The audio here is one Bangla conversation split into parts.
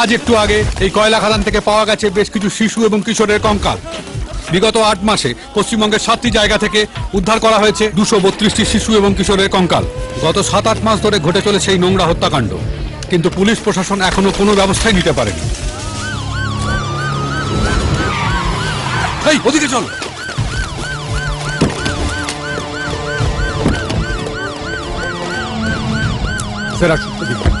আজ একটু আগে এই কয়লা খাদান থেকে পাওয়া গেছে বেশ কিছু শিশু এবং কিশোরের কঙ্কাল। বিগত আট মাসে পশ্চিমবঙ্গের সাতটি জায়গা থেকে উদ্ধার করা হয়েছে দুশো বত্রিশটি শিশু এবং কিশোরের কঙ্কাল। গত সাত আট মাস ধরে ঘটে চলেছে এই নোংরা হত্যাকাণ্ড। কিন্তু পুলিশ প্রশাসন এখনও কোনো ব্যবস্থাই নিতে পারেনি। চল। আসুন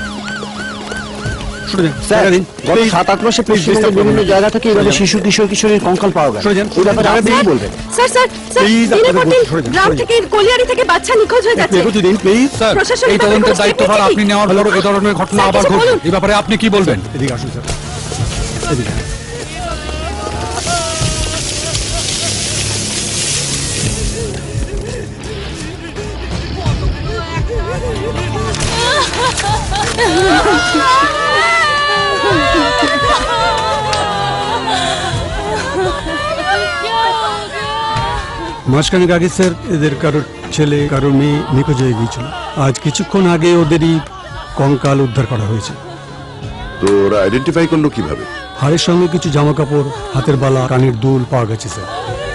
গত সাত আট মাসে পশ্চিমবঙ্গের বিভিন্ন জায়গা থেকে এভাবে শিশু কিশোর কিশোরীর কঙ্কাল পাওয়া গেছে। এই ব্যাপারে আপনি কি বলবেন? স্যার স্যার স্যার Please, দিনে আপনাদের পর দিন সরে যান, গ্রাম থেকে কলিয়ারি থেকে বাচ্চা নিখোঁজ হয়ে যাচ্ছে। এগোতে প্লিজ। স্যার এই তদন্তের দায়িত্বভার আপনি নেওয়ার পরও এ ধরনের ঘটনা আবার ঘটছে। এই ব্যাপারে আপনি কি বলবেন? এদিকে আসুন স্যার। এদিকে মাঝখানে আগে স্যার এদের কারোর ছেলে কারোর মেয়ে নিখোঁজ হয়ে গিয়েছিল। আজ কিছুক্ষণ আগে ওদেরই কঙ্কাল উদ্ধার করা হয়েছে। তো ওরা আইডেন্টিফাই করল কীভাবে? হাড়ের সঙ্গে কিছু জামা কাপড় হাতের বালা কানের দুল পাওয়া গেছে স্যার স্যার।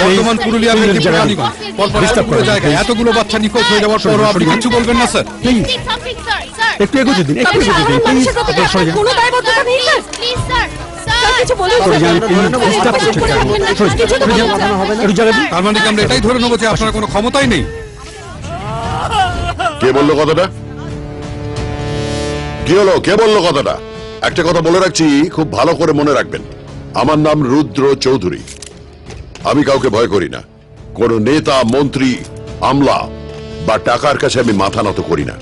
বর্তমান পুরুলিয়া এতগুলো বাচ্চা নিখোঁজ হয়ে যাওয়ার পরও আপনি কিছু বলবেন না স্যার একটু এগোতে দিন একটু এগোতে দিন কোনো দায়বদ্ধতা নেই স্যার প্লিজ স্যার তার মানে আমরা এটাই ধরে নেব যে আপনার কোনো ক্ষমতাই নেই কে বলল কথাটা কি হলো কে বলল কথাটা একটা কথা বলে রাখছি, খুব ভালো করে মনে রাখবেন। আমার নাম রুদ্র চৌধুরী। আমি কাউকে ভয় করি না। কোন নেতা, মন্ত্রী, আমলা বা টাকার কাছে আমি মাথা নত করি না।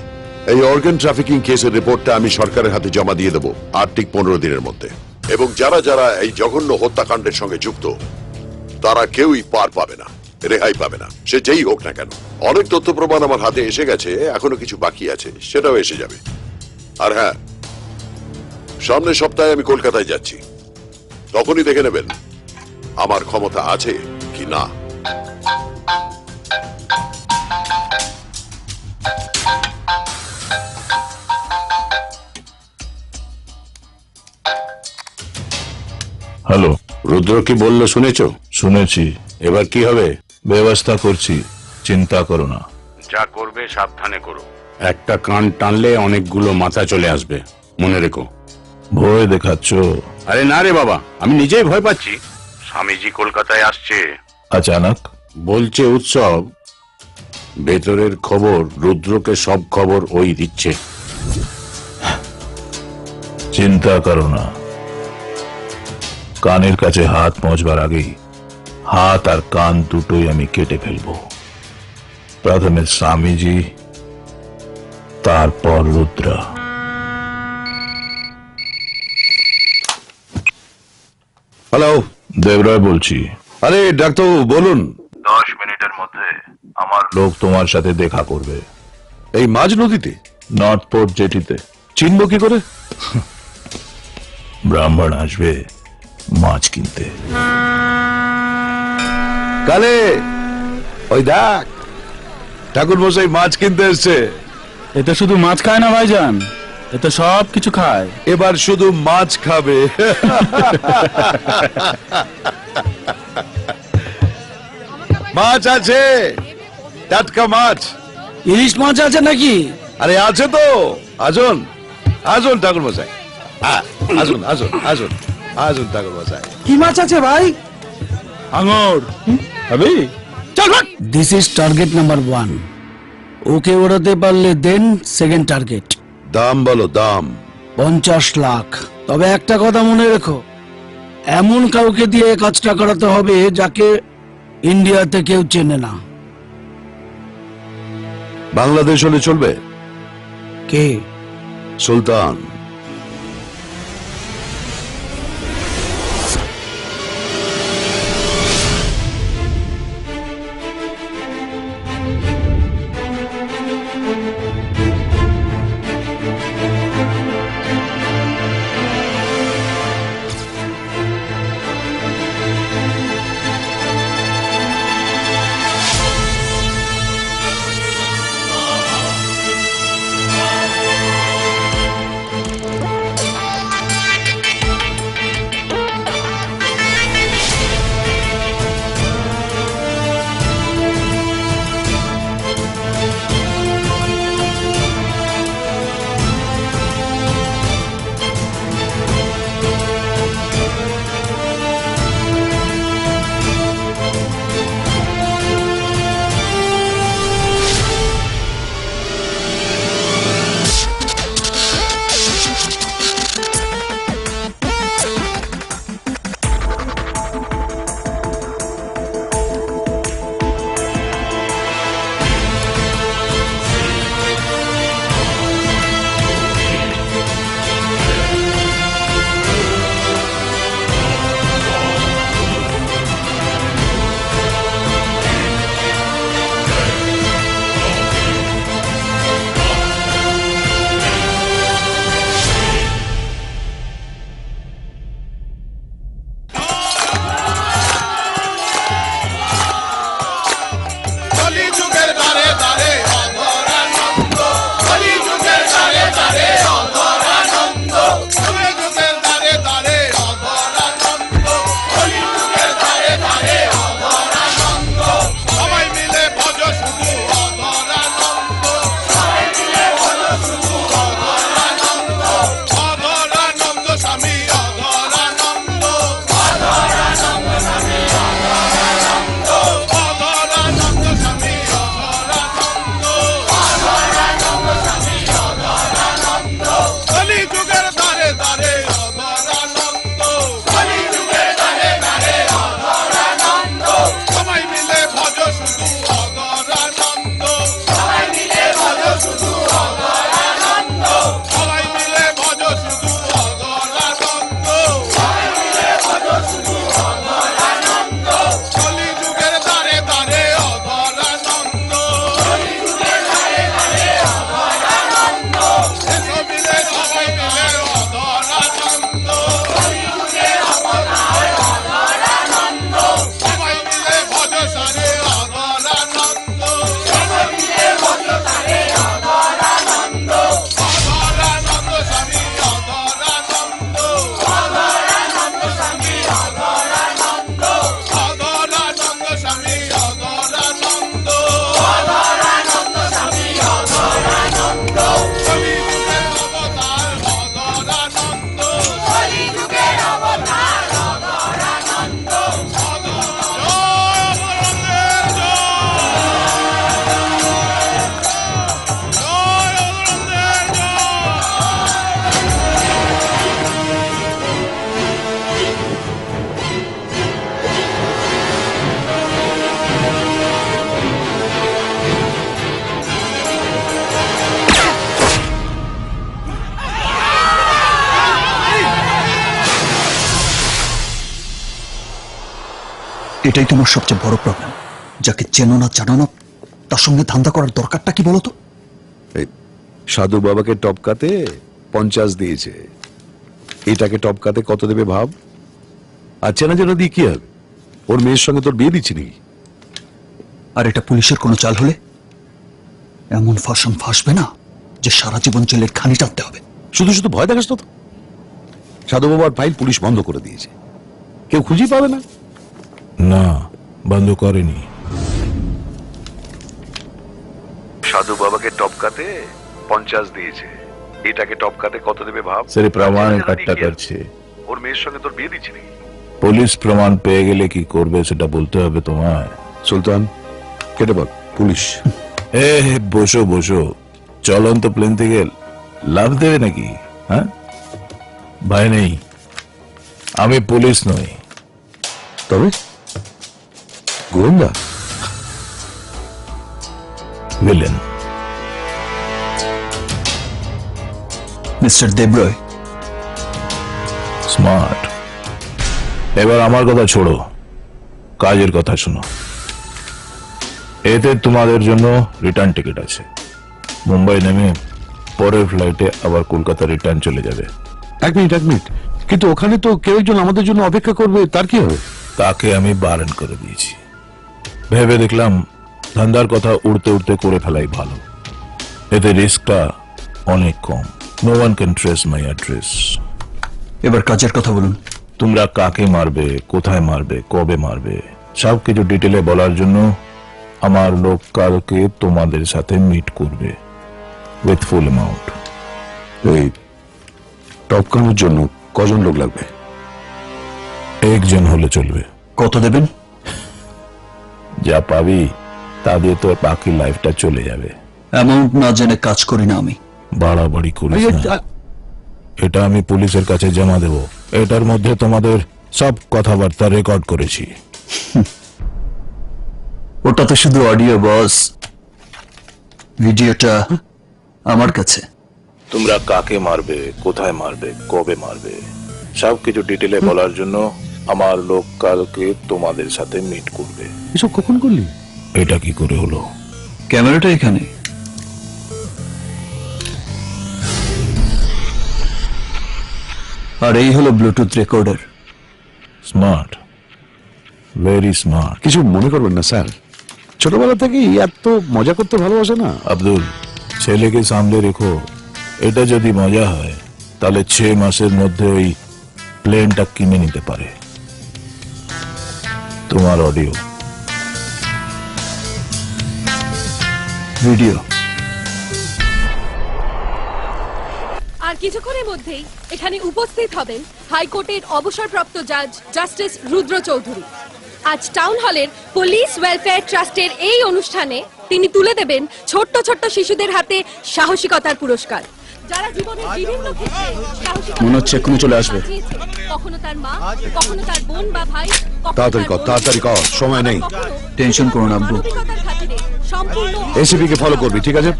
এই অর্গান ট্রাফিকিং কেসের রিপোর্টটা আমি সরকারের হাতে জমা দিয়ে দেবো আর ঠিক পনেরো দিনের মধ্যে। এবং যারা যারা এই জঘন্য হত্যাকাণ্ডের সঙ্গে যুক্ত, তারা কেউই পার পাবে না, রেহাই পাবে না। সে যেই হোক না কেন। অনেক তথ্য প্রমাণ আমার হাতে এসে গেছে, এখনও কিছু বাকি আছে, সেটাও এসে যাবে। আর হ্যাঁ সামনের সপ্তাহে আমি কলকাতায় যাচ্ছি। তখনই দেখে নেবেন আমার ক্ষমতা আছে কি না। হ্যালো। রুদ্র কি বলল শুনেছ? শুনেছি। এবার কি হবে? ব্যবস্থা করছি। চিন্তা করো না। যা করবে সাবধানে করো। একটা কান টানলে অনেকগুলো মাথা চলে আসবে। মনে রেখো। ভয় দেখাচ্ছ। আরে না রে বাবা আমি নিজেই ভয় পাচ্ছি। স্বামীজি কলকাতায় আসছে। আচানক। বলছে উৎসব। ভেতরের খবর রুদ্রকে সব খবর ওই দিচ্ছে। চিন্তা করো না। কানের কাছে হাত পৌঁছবার আগেই হাত আর কান দুটোই আমি কেটে ফেলব। প্রথমে স্বামীজি তারপর রুদ্রা। হ্যালো দেবরায় বলছি। আরে ডাক্তারবাবু বলুন। দশ মিনিটের মধ্যে আমার লোক তোমার সাথে দেখা করবে। এই মাঝ নদীতে? নর্থ পোর্ট জেটিতে চিনব কি করে? ব্রাহ্মণ আসবে মাছ কিনতে। কালে ওই দেখ ঠাকুর মশাই মাছ কিনতে এসছে। এটা শুধু মাছ খায় না ভাইজান। এটা সব কিছু খায়। এবার শুধু মাছ খাবে। মাছ আছে। টাটকা মাছ। ইলিশ মাছ আছে নাকি? আরে আছে তো। আসুন। আসুন ঠাকুর মশাই। হ্যাঁ, আসুন আসুন আসুন আসুন ঠাকুর মশাই। কি মাছ আছে ভাই? আঙর। হবে this is target number one okay ওড়াতে পারলে দেন সেকেন্ড টার্গেট দাম বলো দাম। পঞ্চাশ লাখ। তবে একটা কথা মনে রেখো এমন কাউকে দিয়ে কাজটা করাতে হবে যাকে ইন্ডিয়াতে কেউ চেনে না। বাংলাদেশ হলে চলবে? কে? সুলতান। এটাই তোমার সবচেয়ে বড় প্রবলেম যাকে চেনো না জানো না তার সঙ্গে ধান্দা করার দরকারটা কি বলতো? সাধু বাবাকে টপকাতে পঞ্চাশ দিয়েছে। এটাকে টপকাতে কত দেবে ভাব? আর চেনা জানা দিয়ে কি হবে? ওর মেয়ের সঙ্গে তোর বিয়ে দিচ্ছি নাকি? আর এটা পুলিশের কোনো চাল হলে? এমন ফাঁসন ফাঁসবে না যে সারা জীবন জেলের খানি টানতে হবে। শুধু শুধু ভয় দেখাস তো সাধু বাবার ফাইল পুলিশ বন্ধ করে দিয়েছে। কেউ খুঁজেই পাবে না। না বন্ধ করেনি। সাধু বাবাকে টপকাতে পঞ্চাশ দিয়েছে। এটাকে টপকাতে কত দেবে ভাব? স্যার প্রমাণ কাটটা করছে ওর মেয়ের সঙ্গে তোর বিয়ে দিচ্ছি পুলিশ প্রমাণ পেয়ে গেলে কি করবে সেটা বলতে হবে তোমায়। সুলতান কেটে বল পুলিশ। এ বসো বসো। চলন্ত প্লেন থেকে। লাভ দেবে নাকি? হ্যাঁ? ভাই নেই। আমি পুলিশ নই। তবে? গোয়েন্দা? ভিলেন মিস্টার দেবরয় স্মার্ট এবার আমার কথা ছোড়ো। কাজের কথা শোনো। এতে তোমাদের জন্য রিটার্ন টিকিট আছে। মুম্বাই নেমে পরের ফ্লাইটে আবার কলকাতা রিটার্ন চলে যাবে। এক মিনিট এক মিনিট। কিন্তু ওখানে তো কেউ একজন আমাদের জন্য অপেক্ষা করবে তার কি হবে? তাকে আমি বারণ করে দিয়েছি। ভেবে দেখলাম ধান্দার কথা উড়তে উড়তে করে ফেলাই ভালো। এতে রিস্কটা অনেক কম। No one can trace my address এবার কাজের কথা বলুন। তোমরা কাকে মারবে কোথায় মারবে কবে মারবে সব কিছু ডিটেলে বলার জন্য আমার লোক কালকে তোমাদের সাথে মিট করবে। উইথ ফুল অ্যামাউন্ট এই টপকানোর জন্য কজন লোক লাগবে? একজন হলে চলবে। কত দেবেন? যা পাবি তা দিয়ে তোর বাকি লাইফটা চলে যাবে। অ্যামাউন্ট না জেনে কাজ করি না আমি। বাড়াবাড়ি করিস না। এটা আমি পুলিশের কাছে জমা দেব। এটার মধ্যে তোমাদের সব কথাবার্তা রেকর্ড করেছি। ওটা তো শুধু অডিও বস ভিডিওটা আমার কাছে। তোমরা কাকে মারবে কোথায় মারবে কবে মারবে সব কিছু ডিটেলে বলার জন্য আমার লোক কালকে তোমাদের সাথে মিট করবে। এসব কখন করলি? এটা কি করে হলো? ক্যামেরাটা এখানে? আর এই হলো Bluetooth recorder smart very smart কিছু মনে করবেন না স্যার। ছোটবেলা থেকেই এত মজা করতে ভালোবাসে না। আব্দুল ছেলেকে সামলে রেখো। এটা যদি মজা হয় তাহলে ছ মাসের মধ্যে ওই প্লেনটা কিনে নিতে পারে। তোমার অডিও ভিডিও আর কিছুক্ষণের মধ্যেই এখানে উপস্থিত হবেন হাইকোর্টের অবসরপ্রাপ্ত জাজ জাস্টিস রুদ্র চৌধুরী। আজ টাউন হলের পুলিশ ওয়েলফেয়ার ট্রাস্টের এই অনুষ্ঠানে তিনি তুলে দেবেন ছোট্ট ছোট্ট শিশুদের হাতে সাহসিকতার পুরস্কার। যারা জীবনের বিভিন্ন মনে হচ্ছে এক্ষুনি চলে আসবে। কখনো তার মা কখনো তার বোন বা ভাই তাড়াতাড়ি কর, তাড়াতাড়ি কর, সময় নেই। টেনশন করো না, আব্বু। এসিপি কে ফলো করবি ঠিক আছে?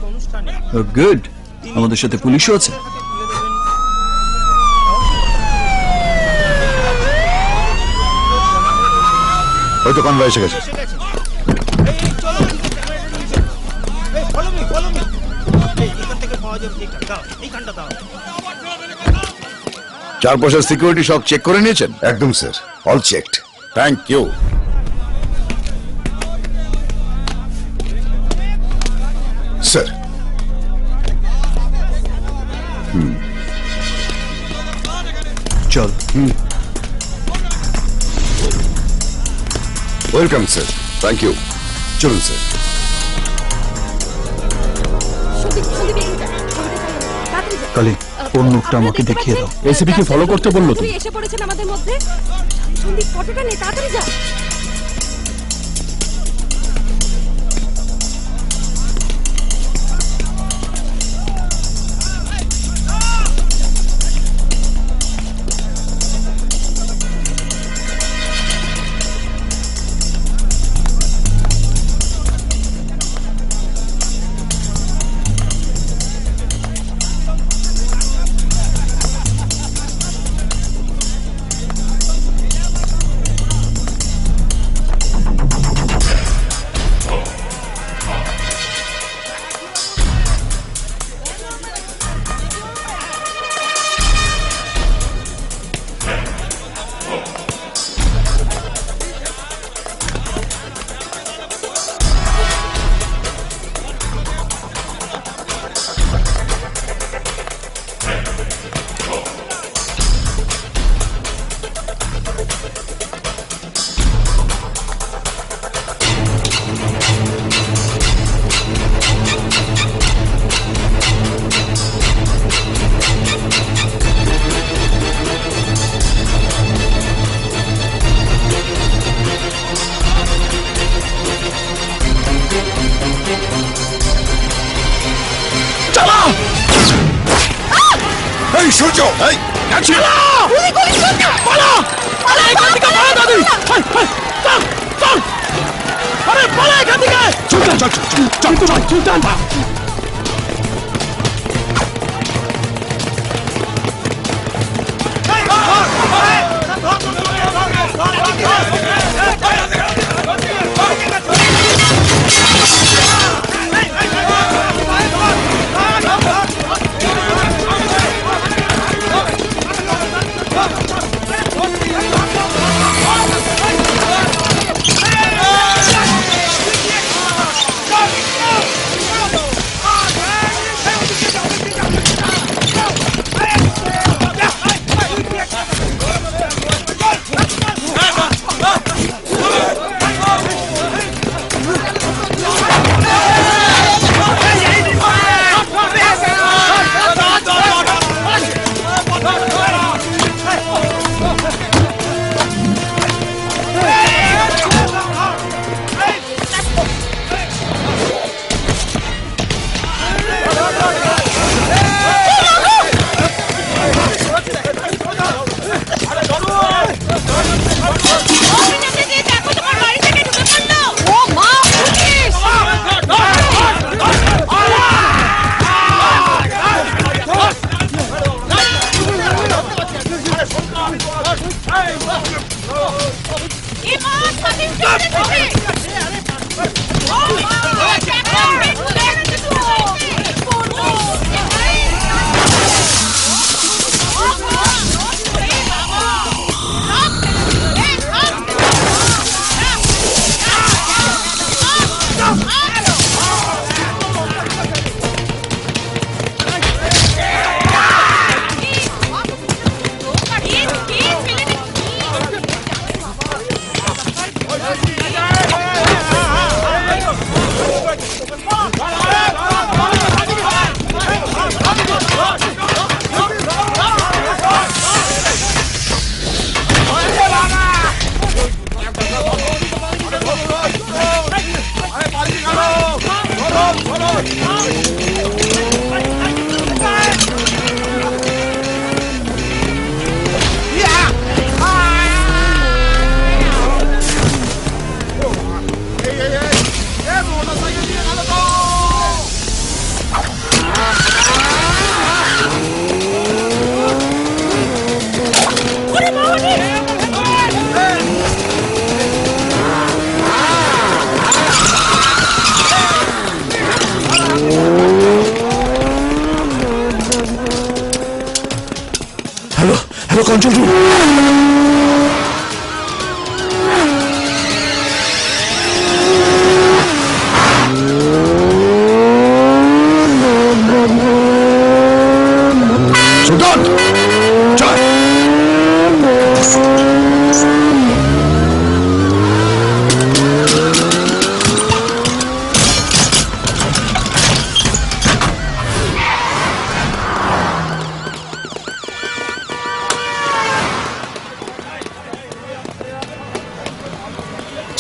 গুড আমাদের সাথে পুলিশও আছে। হয়তো কনভয় এসে গেছে। চারপাশের সিকিউরিটি সব চেক করে নিয়েছেন? একদম sir. All checked thank you sir চল ওয়েলকাম স্যার থ্যাংক ইউ চলুন স্যার যা। ওর মুখটা আমাকে দেখিয়ে দাও এসিপি কে ফলো করতে বলল তো। এসে পড়েছেন আমাদের মধ্যে সন্দীপ ফটোটা নে তাড়াতাড়ি যা হ্যালো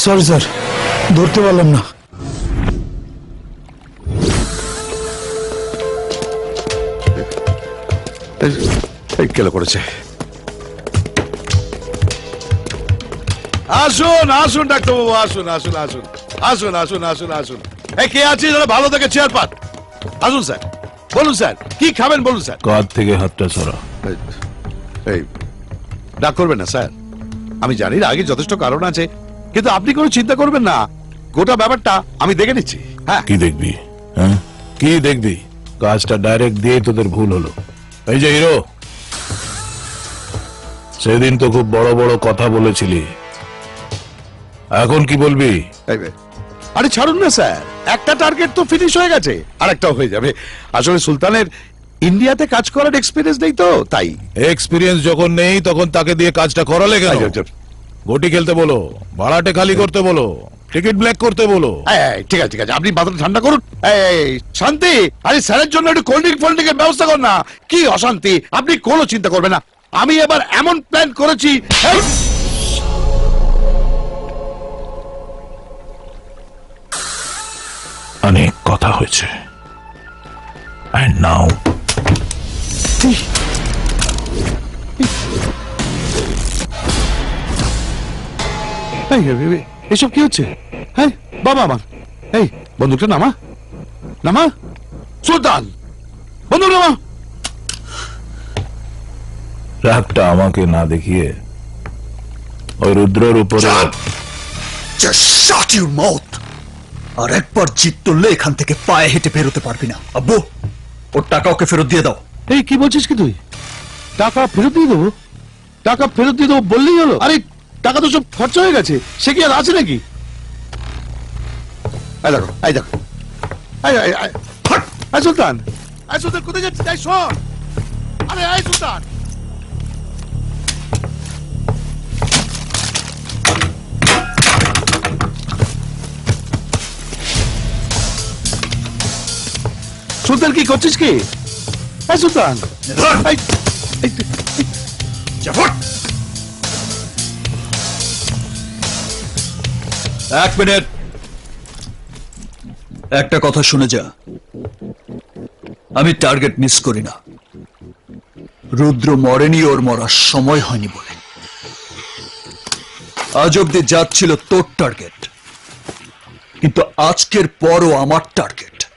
সরি স্যার ধরতে পারলাম না। এই কেলো করেছে। আসুন আসুন ডাক্তারবাবু আসুন আসুন আসুন। আসুন আসুন আসুন আসুন। এই কে আছে যারা ভালো থেকে চেয়ার পান আসুন স্যার বলুন স্যার কি খাবেন? বলুন স্যার কাঁধ থেকে হাতটা সরা। এই, এই ডাক করবেন না স্যার আমি জানি না আগে যথেষ্ট কারণ আছে। কিন্তু আপনি কোনো চিন্তা করবেন না। গোটা ব্যাপারটা আমি দেখে নিচ্ছি। হ্যাঁ। কি দেখবি? হ্যাঁ? কি দেখবি? কাজটা ডাইরেক্ট দিয়ে তোদের ভুল হলো। এই যে হিরো। সেদিন তো খুব বড় বড় কথা বলেছিলি। এখন কি বলবি? আরে ছাড়ুন না স্যার। একটা টার্গেট তো ফিনিশ হয়ে গেছে আর একটাও হয়ে যাবে। আসলে সুলতানের ইন্ডিয়াতে কাজ করার এক্সপিরিয়েন্স নেই তো তাই। এক্সপিরিয়েন্স যখন নেই তখন তাকে দিয়ে কাজটা করালে কেন? এই, এই, গোটি খেলতে বলো ভাড়াটে খালি করতে বলো টিকিট ব্ল্যাক করতে বলো। এই, ঠিক আছে ঠিক আছে আপনি মাথাটা ঠান্ডা করুন। এই, এই, শান্তি আরে স্যারের জন্য একটু কোল্ড ড্রিঙ্ক ফোল্ড ড্রিঙ্কের ব্যবস্থা কর না। কি অশান্তি আপনি কোনো চিন্তা করবেন না। আমি এবার এমন প্ল্যান করেছি এই, অনেক কথা হয়েছে। অ্যান্ড নাও এই, এসব কি হচ্ছে? হ্যাঁ বাবা আমার। এই বন্দুকটা নামা। নামা। সুলতান। বন্দুক নামা। রাগটা আমাকে না দেখিয়ে ওই রুদ্রের উপরে Just shut your mouth! আর একবার জিত তুললে এখান থেকে পায়ে হেঁটে বেরোতে পারবি না। আব্বু ওর টাকা ওকে ফেরত দিয়ে দাও। এই কি বলছিস কি তুই? টাকা ফেরত দিয়ে দেবো? টাকা ফেরত দিয়ে দেবো বললেই হলো। আরে টাকা তো সব খরচা হয়ে গেছে। সে কি আর আছে নাকি? এই দেখো! সুলতান কোথায় যাচ্ছিস? এই শোন। আরে এই সুলতান। সুলতান কি করছিস কি? এই সুলতান। এক মিনিট। একটা কথা শুনে যা। আমি টার্গেট মিস করি না। রুদ্র মরেনি, ওর মরার সময় হয়নি বলে। আজ অব্দি যাচ্ছিল তোর টার্গেট। কিন্তু আজকের পরও আমার টার্গেট।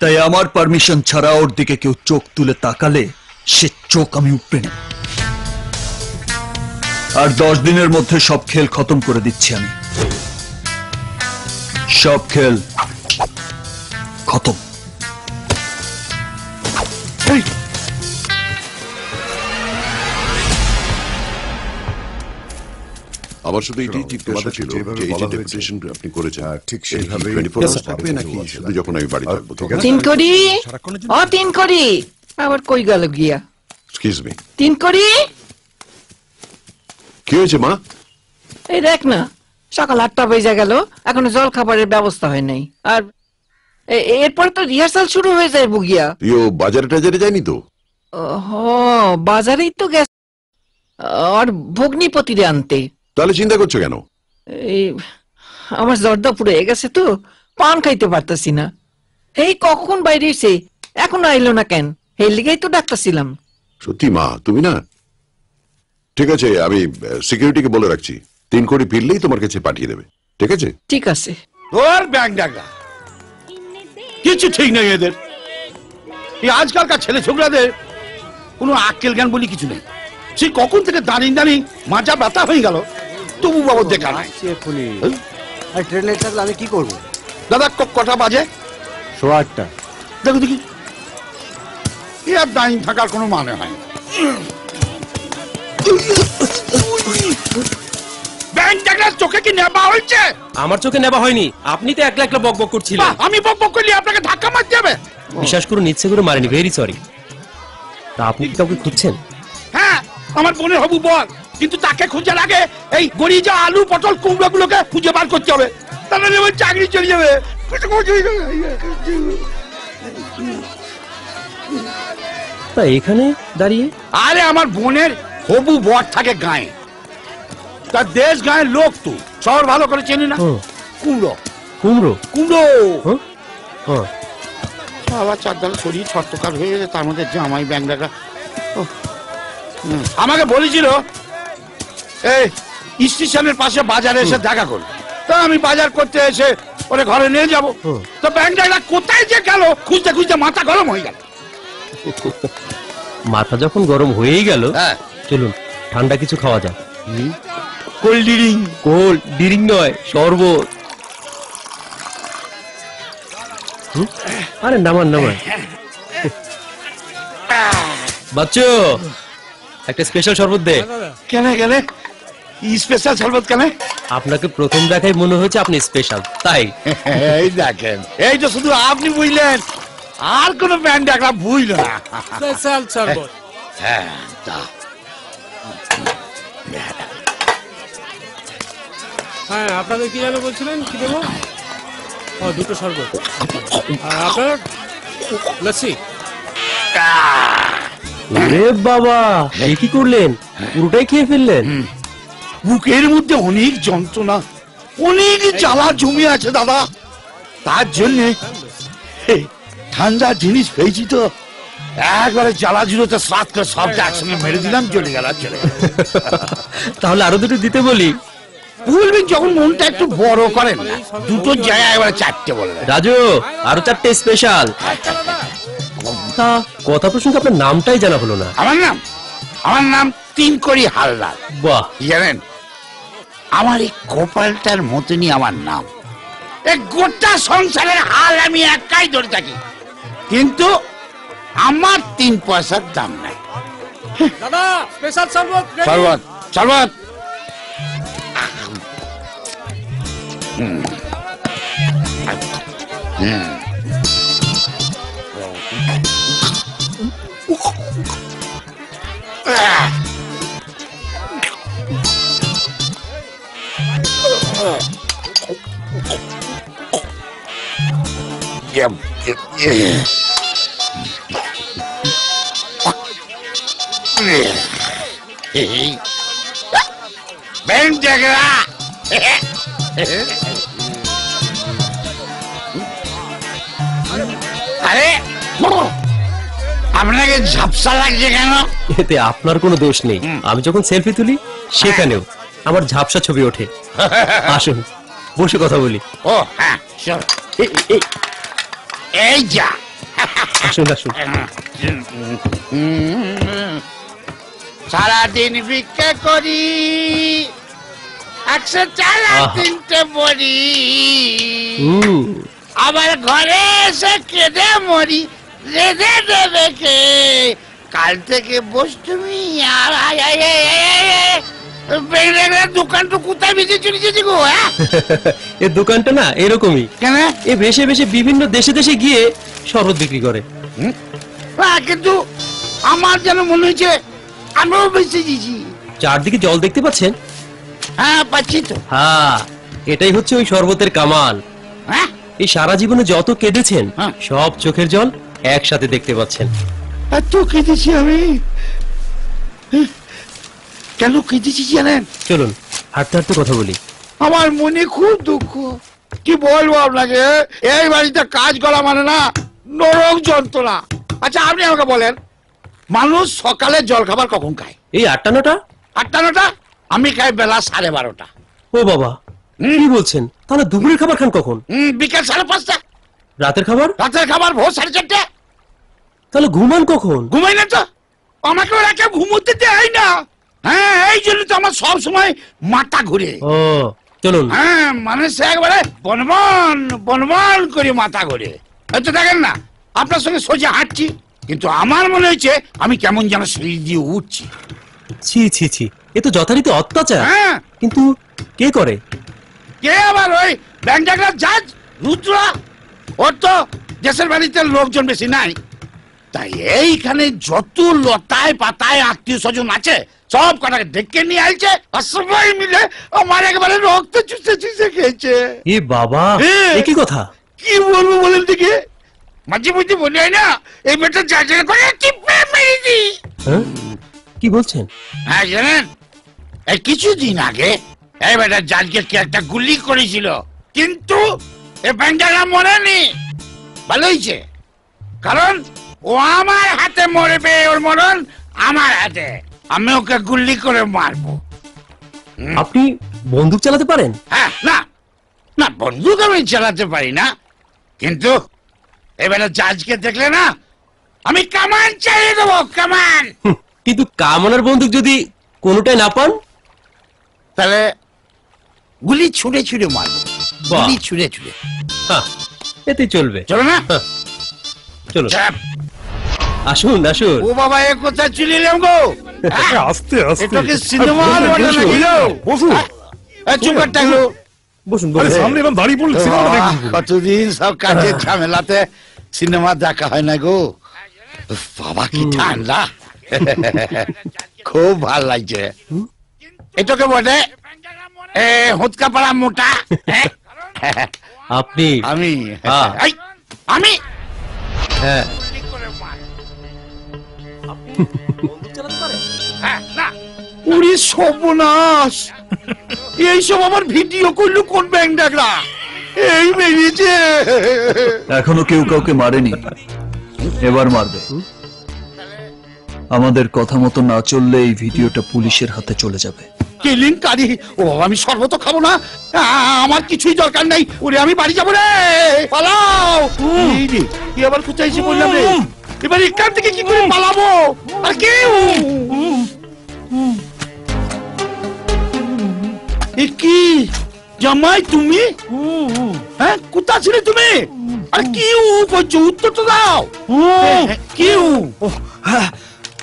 তাই আমার পারমিশন ছাড়া ওর দিকে কেউ চোখ তুলে তাকালে সে চোখ আমি উপড়ে নেব। আর দশ দিনের মধ্যে সব খেল খতম করে দিচ্ছি আমি। সব খেল খতম। আমার শুধু এটাই জিজ্ঞাসা ছিল যে এই যে ডেপুটেশন আপনি করেছেন ঠিক সেইভাবে থাকবে নাকি শুধু যখন আমি বাড়ি থাকব তখন। তিন করি ও তিন করি আবার কই গেল গিয়া? এক্সকিউজ মি তিন করি কি হয়েছে মা? এই দেখ না। সকাল আটটা বেজে গেল এখনও জল খাবারের ব্যবস্থা হয় নাই। আর এ- এরপর তো রিহার্সাল শুরু হয়ে যায় বুগিয়া। ইয়ো বাজারে টাজারে যায়নি তো? হ বাজারেই তো গেছে। আর ভগ্নিপতিরে আনতে। তাহলে চিন্তা করছ কেন? এই আমার জর্দা পুড়ে গেছে তো পান খাইতে পারতাছি না। এই কখন বাইরে এসে এখনও আইলো না কেন? এই লিগেই তো ডাক্তারছিলাম সত্যি মা তুমি না? ঠিক আছে আমি সিকিউরিটিকে বলে রাখছি। তিন কোটি ফিরলেই তোমার কাছে পাঠিয়ে দেবে। ঠিক আছে? ঠিক আছে। তোর ব্যাংক ডাকা। কিছু ঠিক নেই এদের। এই আজকালকার ছেলে ছোকরাদের কোনো আক্কেল জ্ঞান বলি কিছু নেই। সে কখন থেকে দাঁড়িয়ে দাঁড়িয়ে মাজা ব্যথা হয়ে গেল তবু বাবদ দেখা নাই। ট্রেন লেট থাকলে আমি কি করব? দাদা কটা বাজে? শো আটটা। দেখো দেখি। এ আর দাঁড়িয়ে থাকার কোনো মানে হয় না। ব্যাংক ডাকার চোখে কি নেবা হয়েছে? আমার চোখে নেওয়া হয়নি। আপনি তো একলা একলা বক বক করছিলেন। আমি বক বক করলে আপনাকে ধাক্কা মারতে হবে। বিশ্বাস করুন ইচ্ছে করে মারেনি। ভেরি সরি তা আপনি কি কাউকে খুঁজছেন? হ্যাঁ আমার বোনের হবু বল কিন্তু তাকে খোঁজার আগে এই গড়িয়ে যাওয়া আলু পটল কুমড়ো গুলোকে খুঁজে বার করতে হবে। তাহলে আমার চাকরি চলে যাবে। তা এখানে দাঁড়িয়ে? আরে আমার বোনের হবু বর থাকে গায়ে। তার দেশ গায়ের লোক তো। শহর ভালো করে চেনে না। কুমড়ো। কুমড়ো? কুমড়ো। আবার চারদাল শরীর ছটকার হয়ে গেছে তার মধ্যে জামাই ডাকা আমাকে বলেছিল এই স্টেশনের পাশে বাজারে এসে দেখা কর। তো আমি বাজার করতে এসে ওরে ঘরে নিয়ে যাব। তো ডাকা কোথায় যে গেল? খুঁজতে খুঁজতে মাথা গরম হয়ে গেল। মাথা যখন গরম হয়েই গেল হ্যাঁ। চলুন ঠান্ডা কিছু খাওয়া যাক। Cold drink. কোল্ড ডিরিং নয় শরবত। আরে নামান নামান। বাচ্চু একটা স্পেশাল শরবত দে। কেন কেন? স্পেশাল শরবত কেন? আপনাকে প্রথম দেখাই মনে হয়েছে আপনি স্পেশাল তাই? এই দেখেন এই তো শুধু আপনি বুঝলেন আর কোন ব্যান্ড ডাকলা বুঝল না। স্পেশাল শরবত। হ্যাঁ হ্যাঁ আপনাদের কি যেন বলছিলেন? কি দেবো? ও দুটো শরবত। আর আপনার? লস্যি ওরে বাবা এই কি করলেন? পুরোটাই খেয়ে ফেললেন? বুকের মধ্যে অনেক যন্ত্রণা অনেক জ্বালা জমি আছে দাদা। তার জন্য ঠান্ডা জিনিস পেয়েছি তো। একবারে জ্বালা জুড়োতে সাত করে সবটা একসঙ্গে মেরে দিলাম চলে গেল চলে গেল। তাহলে আরও দুটো দিতে বলি। বলবেন যখন মনটা একটু বড় করেন না দুটো জায়গায় একবারে চারটে বলবেন রাজু আরও চারটে স্পেশাল তা কথা প্রসঙ্গে আপনার নামটাই জানা হলো না। আমার নাম? আমার নাম তিন করি হালদার। বাহ। কি জানেন আমার এই কপালটার মতনই আমার নাম। এই গোটা সংসারের হাল আমি একাই ধরে থাকি। কিন্তু আমার তিন পয়সার দাম নাই। দাদা স্পেশাল শরবত? শরবত শরবত। হুম। হুম। আহ। Yep, yep, yeah. আরে আপনাকে ঝাপসা লাগছে কেন? এতে আপনার কোনো দোষ নেই। আমি যখন সেলফি তুলি সেখানেও আমার ঝাপসা ছবি ওঠে। আসুন বসে কথা বলি। ও হ্যাঁ এই যা। আসুন আসুন। সারাদিন ভিক্ষা করি। একশো চার আর তিনটে বড়ি আবার ঘরে এসে কেঁদে মরি রেঁধে দেবে কে কাল থেকে বস তুমি আর দোকানটা কোথায় বেঁচে চলেছে গো হ্যাঁ? এর দোকানটা না এরকমই। কেন? এ ভেসে ভেসে বিভিন্ন দেশে দেশে গিয়ে শরবত বিক্রি করে। হ্যাঁ, কিন্তু আমার যেন মনে হয়েছে আমিও বেঁচে দিয়েছি চারদিকে জল দেখতে পাচ্ছেন? হ্যাঁ পাচ্ছি তো। হ্যাঁ এটাই হচ্ছে ওই শরবতের কামাল। হ্যাঁ? এই সারা জীবনে যত কেঁদেছেন সব চোখের জল একসাথে দেখতে পাচ্ছেন। এত কেঁদেছি আমি। হ্যাঁ, কেন কেঁদেছি জানেন? চলুন হাঁটতে হাঁটতে কথা বলি। আমার মনে খুব দুঃখ। কি বলব আপনাকে? এই বাড়িতে কাজ করা মানে না নরক যন্ত্রণা। আচ্ছা আপনি আমাকে বলেন মানুষ সকালে জল খাবার কখন খায়? এই আটটা নটা? আটটা নটা? আমি খাই বেলা সাড়ে বারোটা। ও বাবা কি বলছেন? তাহলে দুপুরের খাবার খান কখন? বিকেল সাড়ে পাঁচটা। রাতের খাবার? রাতের খাবার ভোর সাড়ে চারটে। তাহলে ঘুমান কখন? ঘুমাই না তো। আমাকে ওরা কেউ ঘুমোতে দেয় না। হ্যাঁ এই জন্য তো আমার সব সময় মাথা ঘুরে। ও চলুন। হ্যাঁ মানে সে একবারে বনবন বনবন করে মাথা ঘুরে। এই তো দেখেন না আপনার সঙ্গে সোজা হাঁটছি কিন্তু আমার মনে হয়েছে আমি কেমন যেন সিঁড়ি দিয়ে উঠছি। ছি ছি ছি। এ তো যথারীতি অত্যাচার। হ্যাঁ। কিন্তু কে করে? কে আবার ওই ব্যাংকার জাজ? রুদ্রা? ওর তো দেশের বাড়িতে লোকজন বেশি নাই। তাই এইখানে যত লতায় পাতায় আত্মীয় স্বজন আছে সব কটাকে ডেকে নিয়ে আইছে আর সবাই মিলে আমার একবারে রক্ত চুষে চুষে খেয়েছে। এ বাবা। এ কি কথা? কি বলব বলেন দেখি। মাঝে মধ্যে মনে হয় না এই মেয়েটা যা যা করে টিপে মেরে দিই? কি বলছেন? হ্যাঁ জানেন এই কিছুদিন আগে এই বেটা জাজকে কি একটা গুলি করেছিল? কিন্তু এ ব্যাংকাররা মরেনি। ভালো হয়েছে কারণ ও আমার হাতে মরবে ওর মরণ আমার হাতে। আমি ওকে গুলি করে মারবো। আপনি বন্দুক চালাতে পারেন? হ্যাঁ না। না বন্দুক আমি চালাতে পারি না। কিন্তু এবারে জাজকে দেখলে না আমি কামান চালিয়ে দেবো কামান। কিন্তু কামনার বন্দুক যদি কোনোটাই না পান? তাহলে গুলি ছুঁড়ে ছুঁড়ে মারবো। বাহ। গুলি ছুঁড়ে ছুঁড়ে। হ্যাঁ, এতে চলবে। চলো না? হ্যাঁ, চাপ। আসুন আসুন। ও বাবা এ কোথায় চলে এলাম গো? হ্যাঁ? আস্তে। এটা কি সিনেমা হল বলে নাকি গো? হ্যাঁ? এ, চুপ করে থাকল বসুন আরে বসুন। সামনে এরকম দাঁড়িয়ে পড়লে সিনেমাটা দেখব কি কতদিন সব কাজের ঝামেলাতে সিনেমা দেখা হয় না গো? বাবা কি ঠান্ডা। খুব ভালো লাগছে। এটাকে বলে? এ হুৎকা পাড়া মোটা হ্যাঁ? আপনি? আমি। হ্যাঁ। আমি? হ্যাঁ। হ্যাঁ, সর্বনাশ। এইসব আমার ভিডিও করল কোন ব্যাংক ডাকলা এই বেরিয়েছে এখনও কেউ কাউকে মারেনি। এবার মারবে। আমাদের কথা মতো না চললে এই ভিডিওটা পুলিশের হাতে চলে যাবে। কেলেঙ্কারি ও আমি শরবত খাব না। আমার কিছুই দরকার নেই। ওরে আমি বাড়ি যাব রে। পালাও। কি আবার কোথায় এসে বললাম রে? এবার এখান থেকে কি করে পালাবো? আর কেউ কি? জামাই তুমি? হ্যাঁ কোথা ছিলে তুমি? আর কি উ বলছো উত্তর তো দাও হ্যাঁ, কি উ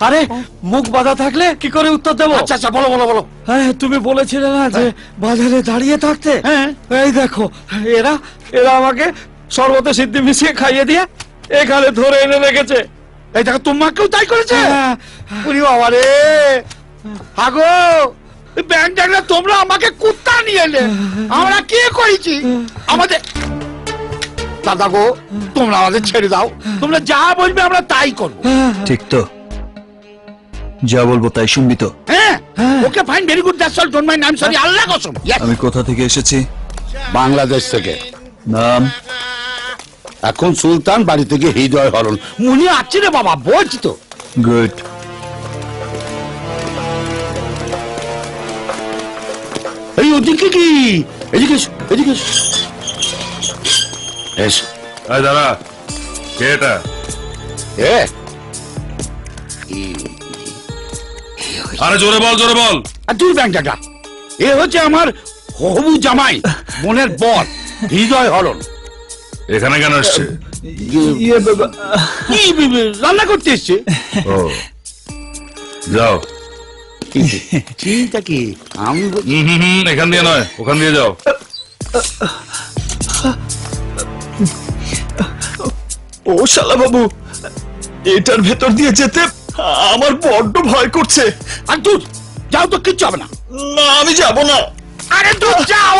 আরে মুখ বাঁধা থাকলে কি করে উত্তর দেবো? আচ্ছা আচ্ছা বলো বলো বলো। হ্যাঁ তুমি বলেছিলে না যে বাজারে দাঁড়িয়ে থাকতে? হ্যাঁ। এই দেখো এরা এরা আমাকে সর্বতে সিদ্ধি মিশিয়ে খাইয়ে দিয়ে এখানে ধরে এনে রেখেছে। এই দেখো তোমাকেও তাই করেছে? হ্যাঁ। ওরে বাবা রে। হাগো ব্যাংক ডাকলে তোমরা আমাকে কুত্তা নিয়ে এলে। আমরা কি করেছি? আমাদের দাদা গো তোমরা আমাদের ছেড়ে দাও। তোমরা যা বলবে আমরা তাই করব। ঠিক তো। যা বলব তাই শুনবি তো। হ্যাঁ okay fine very good that's all don't mind I sorry আল্লাহ কসম আমি কোথা থেকে এসেছি? বাংলাদেশ থেকে। নাম? এখন সুলতান বাড়ি থেকে হৃদয় হরণ। মুনি আছে রে বাবা বলছি তো। গুড এই ওদিকে কি? এদিকে এদিকে এসো। এসো। এই দাদা কে এটা? এ? আরে জোরে বল জোরে বল। আর তুই ব্যাংক টাকা এ হচ্ছে আমার হবু জামাই বোনের বর হৃদয় হরণ এখানে কেন আসছে ইয়ে বি- রান্না করতে এসছে। ও। যাও। চিন্তা কি? আমি বল- হুম, হুম, হুম, এখান দিয়ে নয় ওখান দিয়ে যাও। ও শালা বাবু এটার ভেতর দিয়ে যেতে আমার বড্ড ভয় করছে। আর তুই যাও তো কিচ্ছু হবে না। না আমি যাব না। আরে তুই যাও।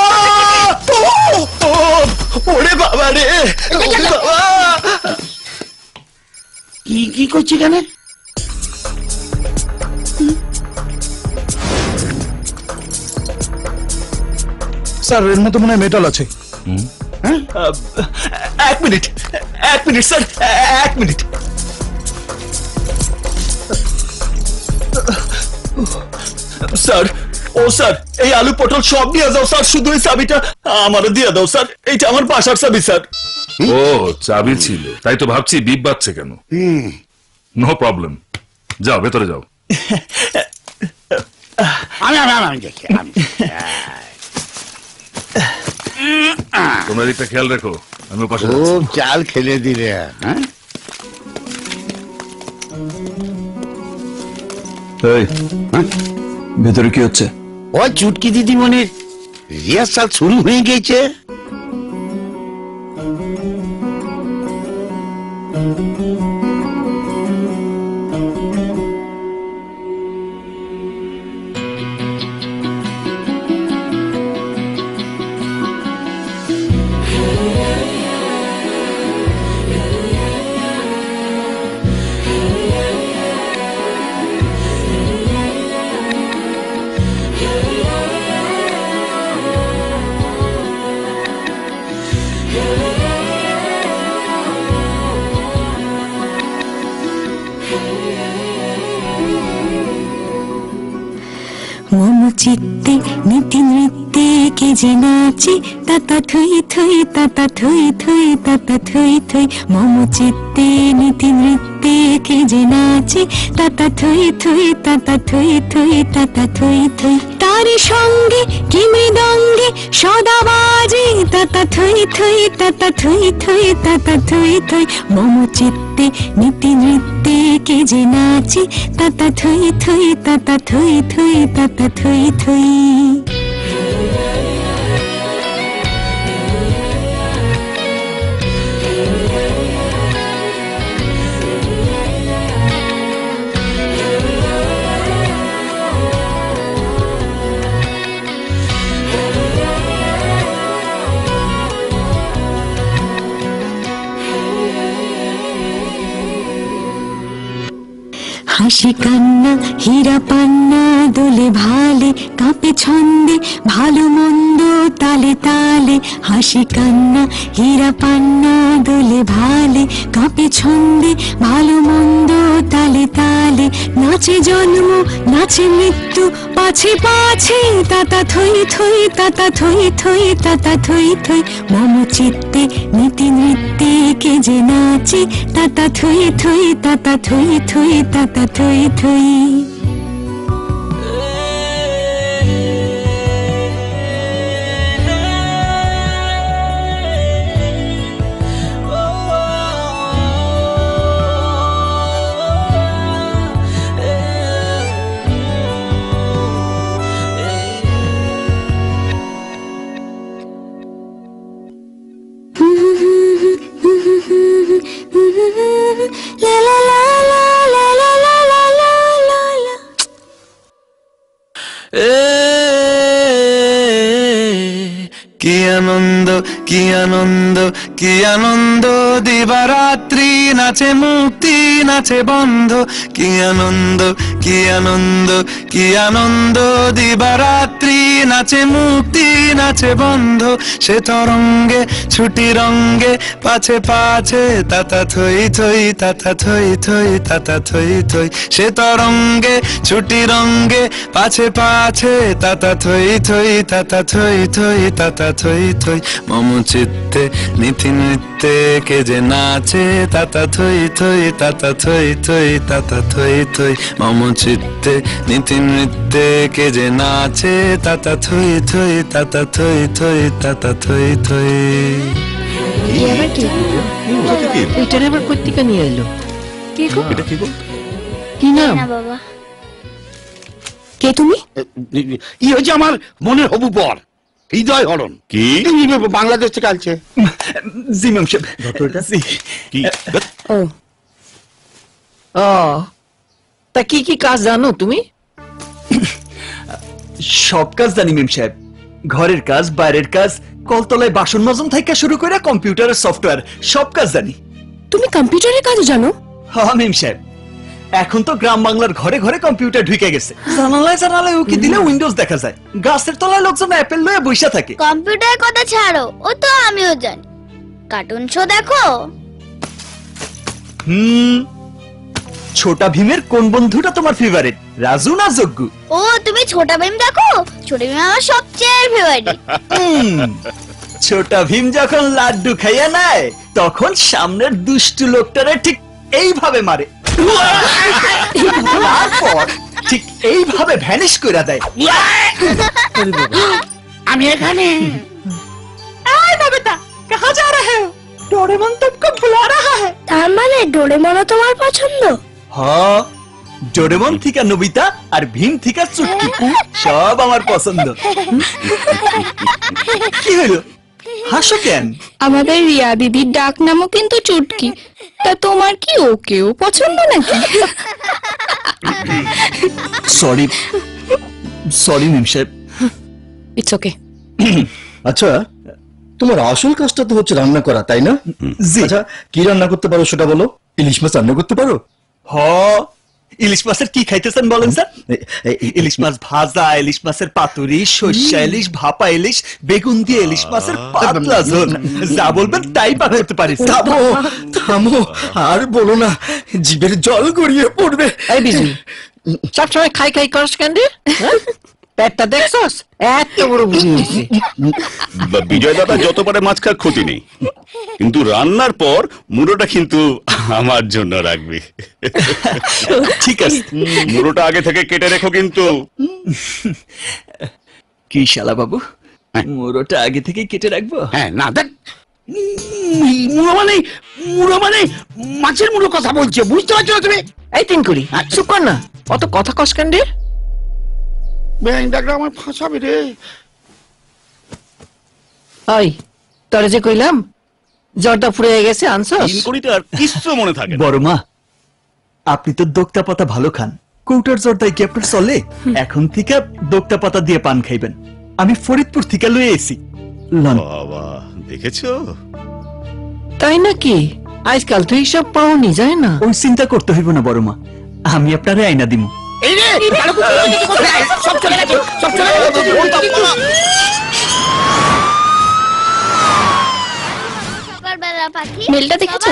ও, ও, ওরে বাবা রে বাবা। কি কি করছি কেন স্যার এর মধ্যে মনে হয় মেটাল আছে। হ্যাঁ? এক মিনিট এক মিনিট স্যার এক মিনিট। স্যার ও স্যার এই আলু পটল সব দিয়ে দাও স্যার শুধু এই চাবিটা আমারও দিয়ে দাও স্যার এইটা আমার বাসার চাবি স্যার। ও চাবি ছিল। তাই তো ভাবছি বিপ বাজছে কেন? নো প্রবলেম যাও ভেতরে যাও। আমি আমি আমি আমি দেখি আমি। তোমরা দিকটা খেয়াল রেখো আমি পাশে খুব চাল খেলে দিলে হ্যাঁ? এই ভেতরে কি হচ্ছে? ওই চুটকি মনে রিহার্সাল শুরু হয়ে গেছে। মম চিত্তে নীতি নৃত্যে কে যে নাচে তাতা থই থই তাতা থই থই তাতা থই থই মম চিত্তে নীতি নৃত্যে কে যে নাচে তাতা থই থই তাতা থই থই তাতা থই থই। তার সঙ্গে কি মৃদঙ্গে সদা বাজে তাতা থই থই তাতা থই থই তাতা থই থই। মম চিত্তে, নীতি নৃত্যে কে যে নাচে তাতা থই থই তাতা থই থই তাতা থই থই। হাসি কান্না, হীরা পান্না, দোলে ভালে, কাঁপে ছন্দে, ভালো মন্দ, তালে তালে। হাসি কান্না, হীরা পান্না, দোলে ভালে, কাঁপে ছন্দে, ভালো মন্দ, তালে তালে। নাচে জন্ম, নাচে মৃত্যু, পাছে পাছে, তাতা থই থই, তাতা থই থই, তাতা থই থই। মম চিত্তে, নীতি নৃত্যে কে যে নাচে, তাতা থই থই, তাতা থই থই, তাতা thui thui La কি আনন্দ কি আনন্দ? দিবারাত্রি নাচে মুক্তি, নাচে বন্ধ। কি আনন্দ কি আনন্দ কি আনন্দ? দিবারাত্রি নাচে মুক্তি, নাচে বন্ধ। সে তরঙ্গে, ছুটি রঙ্গে, পাছে পাছে, তাতা থই থই, তাতা থই থই, তাতা থই থই। সে তরঙ্গে, ছুটি রঙ্গে, পাছে পাছে, তাতা থই থই, তাতা থই থই, তাতা থই থই। মম চিত্তে নীতি নৃত্যে কে যে নাচে তাতা থই থই তাতা থই থই তাতা থই থই। মম চিত্তে নীতি নৃত্যে কে যে নাচে তাতা থই থই তাতা থই থই তাতা থই থই। আবার কে? কর্তিকা নিয়ে এলো। কে গো? এটা কি গো? কি নাম? বাবা। কে তুমি? ই হচ্ছে আমার মনের হবু পর হৃদয় হরণ। কি? বাংলাদেশ থেকে আসছে জি ম্যাম সাহেব জি। কি? ও। ও। তা কি কি কাজ জানো তুমি? সব কাজ জানি ম্যাম সাহেব। ঘরের কাজ বাইরের কাজ কলতলায় বাসন মাজন থেকে শুরু করে কম্পিউটারের সফটওয়্যার সব কাজ জানি। তুমি কম্পিউটারের কাজ জানো? হ্যাঁ ম্যাম সাহেব। এখন তো গ্রাম বাংলার ঘরে ঘরে কম্পিউটার ঢুকে গেছে। জানালায় জানালায় উকি দিলে উইন্ডোজ দেখা যায়। গাছের তলায় লোকজন অ্যাপেল লয়ে বসে থাকে। কম্পিউটার কথা ছাড়ো ও তো আমিও জানি। কার্টুন শো দেখো। হুম ছোটা ভীমের কোন বন্ধুটা তোমার ফেভারিট রাজু না যজ্ঞু? ও তুমি ছোটা ভীম দেখো? ছোট ভীম আমার সবচেয়ে ফেভারিট হুম, ছোটা ভীম যখন লাড্ডু খাইয়া নেয় তখন সামনের দুষ্টু লোকটারে ঠিক এইভাবে মারে। তারপর ঠিক এইভাবে ভ্যানিশ করে দেয় আমি এখানে। আয় নবিতা কাহা যা রহে হো? ডোরেমন তুমকো বুলা রাহা है তার মানে তোমার পছন্দ? হ ডোরেমন থিকা নবিতা আর ভীম থিকা চুটকি। সব আমার পছন্দ। কি হলো হাসো কেন? আমাদের রিয়া দিদির ডাক নামও কিন্তু চুটকি। তা তোমার কি ওকেও পছন্দ নাকি? সরি সরি মিম সাহেব ইটস ওকে আচ্ছা তোমার আসল কাজটা তো হচ্ছে রান্না করা তাই না? আচ্ছা কি রান্না করতে পারো সেটা বলো? ইলিশ মাছ রান্না করতে পারো? হ ইলিশ মাছের কি খাইতেছেন বলেন স্যার? ইলিশ মাছ ভাজা ইলিশ মাছের পাতুরি সর্ষা ইলিশ ভাপা ইলিশ বেগুন দিয়ে ইলিশ মাছের পাতলা ঝোল। যা বলবেন তাই পাঠাতে পারি। থামো থামো আর বলো না জিভের জল গড়িয়ে পড়বে। এই বিজু সবসময় খাই খাই করস কেন হ্যাঁ? পেটটা দেখছস? এত বড় বুঝি বিজয় দাদা যত পারে মাছ খাক ক্ষতি নেই। কিন্তু রান্নার পর মুড়োটা কিন্তু আমার জন্য রাখবে। ঠিক আছে। মুড়োটা আগে থেকে কেটে রেখো কিন্তু। কি শালা বাবু? মোরোটা আগে থেকে কেটে রাখব? হ্যাঁ না দেখ। মুড়ো মানে মুড়ো মানে মাছের মুড়ো কথা বলছে। বুঝতে পারছ তুমি? এই তিন করি চুপ কর না। অত কথা কস কেন রে ব্যাং আমার ফাঁসাবে রে। ওই তোরে যে কইলাম জ্বরটা ফুরে গেছে তিন কোটিতে আর কিচ্ছু মনে থাকে না। বড় মা আপনি তো দোক্তা পাতা ভালো খান। কৌটার জর্দাই কি আপনার চলে? এখন থেকে দোক্তা পাতা দিয়ে পান খাইবেন। আমি ফরিদপুর থেকে লয়ে এসি। লন। বাবা দেখেছ? তাই নাকি? আজকাল তো এইসব পাওনি যায় না। ওই চিন্তা করতে হইব না বড় মা। আমি আপনারে আইনা দিমু। এই রে? সব চলে গেছে সব চলে গেছে। মেলটা দেখেছ?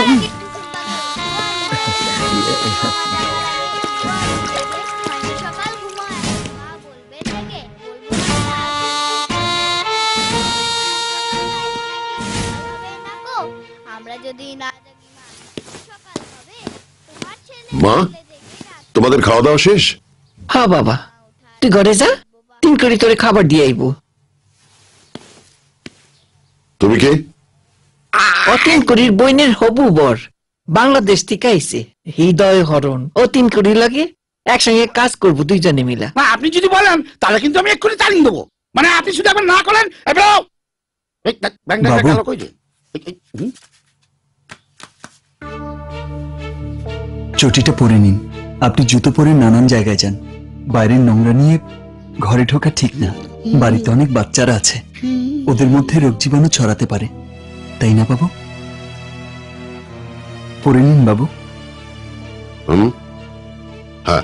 আমরা যদি না মা? তোমাদের খাওয়া দাওয়া শেষ? হ্যাঁ বাবা। তুই ঘরে যা তিন করে তোরে খাবার দিয়ে আইবো। তুমি কে? অতীন করির বইনের হবু বর বাংলাদেশ থেকে আইছে। হৃদয় হরণ অতীন করি লাগে একসঙ্গে কাজ করব দুইজনে মিলা। মা আপনি যদি বলেন তাহলে কিন্তু আমি এক্ষুনি তালিম দেবো। মানে আপনি শুধু আমার না করেন চটিটা পরে নিন। আপনি জুতো পরে নানান জায়গায় যান। বাইরের নোংরা নিয়ে ঘরে ঢোকা ঠিক না। বাড়িতে অনেক বাচ্চারা আছে। ওদের মধ্যে রোগ জীবাণু ছড়াতে পারে। তাই না, বাবু? পরে নিন, বাবু। হ্যাঁ।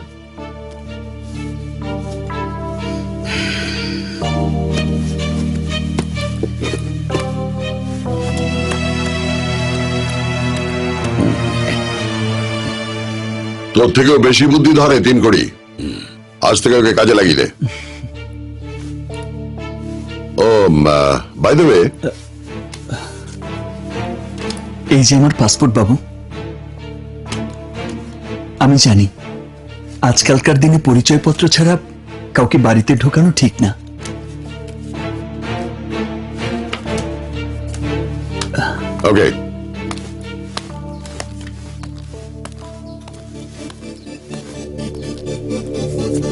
তোর থেকেও বেশি বুদ্ধি ধরে তিন কড়ি। আজ থেকে ওকে কাজে লাগিয়ে দে। ও বাই দ্য ওয়ে এই যে আমার পাসপোর্ট বাবু। আমি জানি আজকালকার দিনে পরিচয়পত্র ছাড়া কাউকে বাড়িতে ঢোকানো ঠিক না। ওকে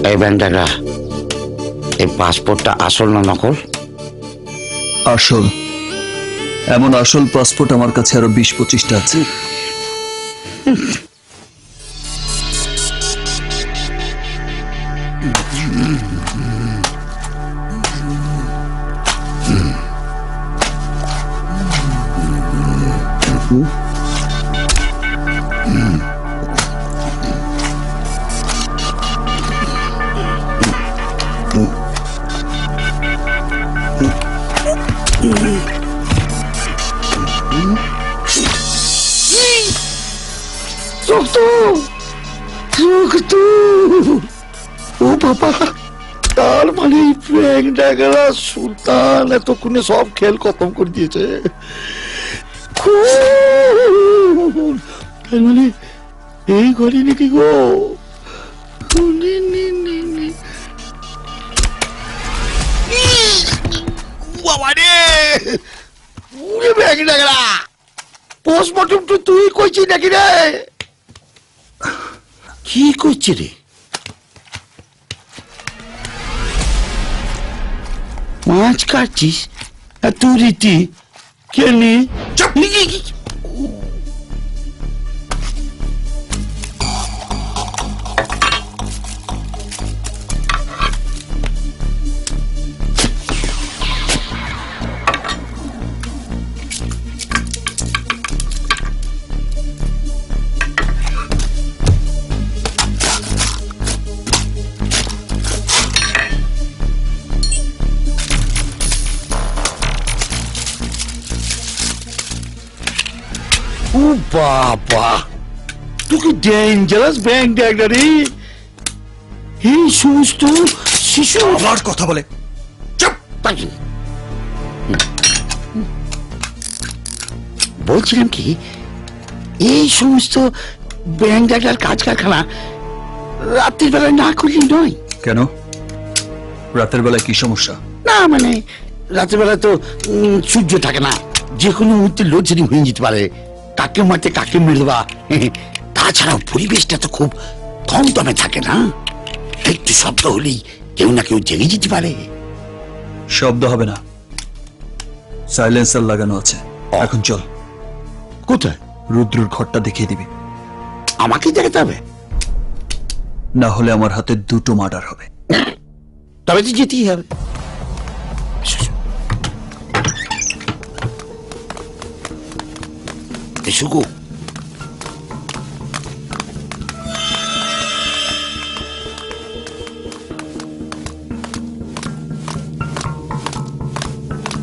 এই ব্যান্ডাগা এই পাসপোর্টটা আসল না নকল? আসল। এমন আসল পাসপোর্ট আমার কাছে আরও বিশ পঁচিশটা আছে। ডাগারা সুলতান, এতক্ষণে সব খেল খতম করে দিয়েছে। মানে এই ঘরে নাকি গো? পোস্টমর্টম তুই কইছিস নাকি রে? কি করছে রে? মাছ কাটছিস এত রীতি কেনি ও বাবা। তুই কি ডেঞ্জারাস ব্যাংক ডাক্তার এই সমস্ত শিশু আমার কথা বলে। পাখি বলছিলাম কি এই সমস্ত ব্যাংক ডাক্তার কাজ কারখানা রাত্রির বেলায় না করলে নয়। কেন? রাতের বেলায় কি সমস্যা? না মানে রাতের বেলা তো সূর্য থাকে না। যে কোনো মুহূর্তে লোডশেডিং হয়ে যেতে পারে। কাকে মারতে কাকে মেরে দেবা তাছাড়াও পরিবেশটা তো খুব থমথমে থাকে না? একটু শব্দ হলেই কেউ না কেউ জেগে যেতে পারে। শব্দ হবে না। সাইলেন্সার লাগানো আছে। এখন চল। কোথায়? রুদ্রর ঘরটা দেখিয়ে দিবি। আমাকে দেখাতে হবে? না হলে আমার হাতে দুটো মার্ডার হবে। তবে তো যেতেই হবে। Kisuko.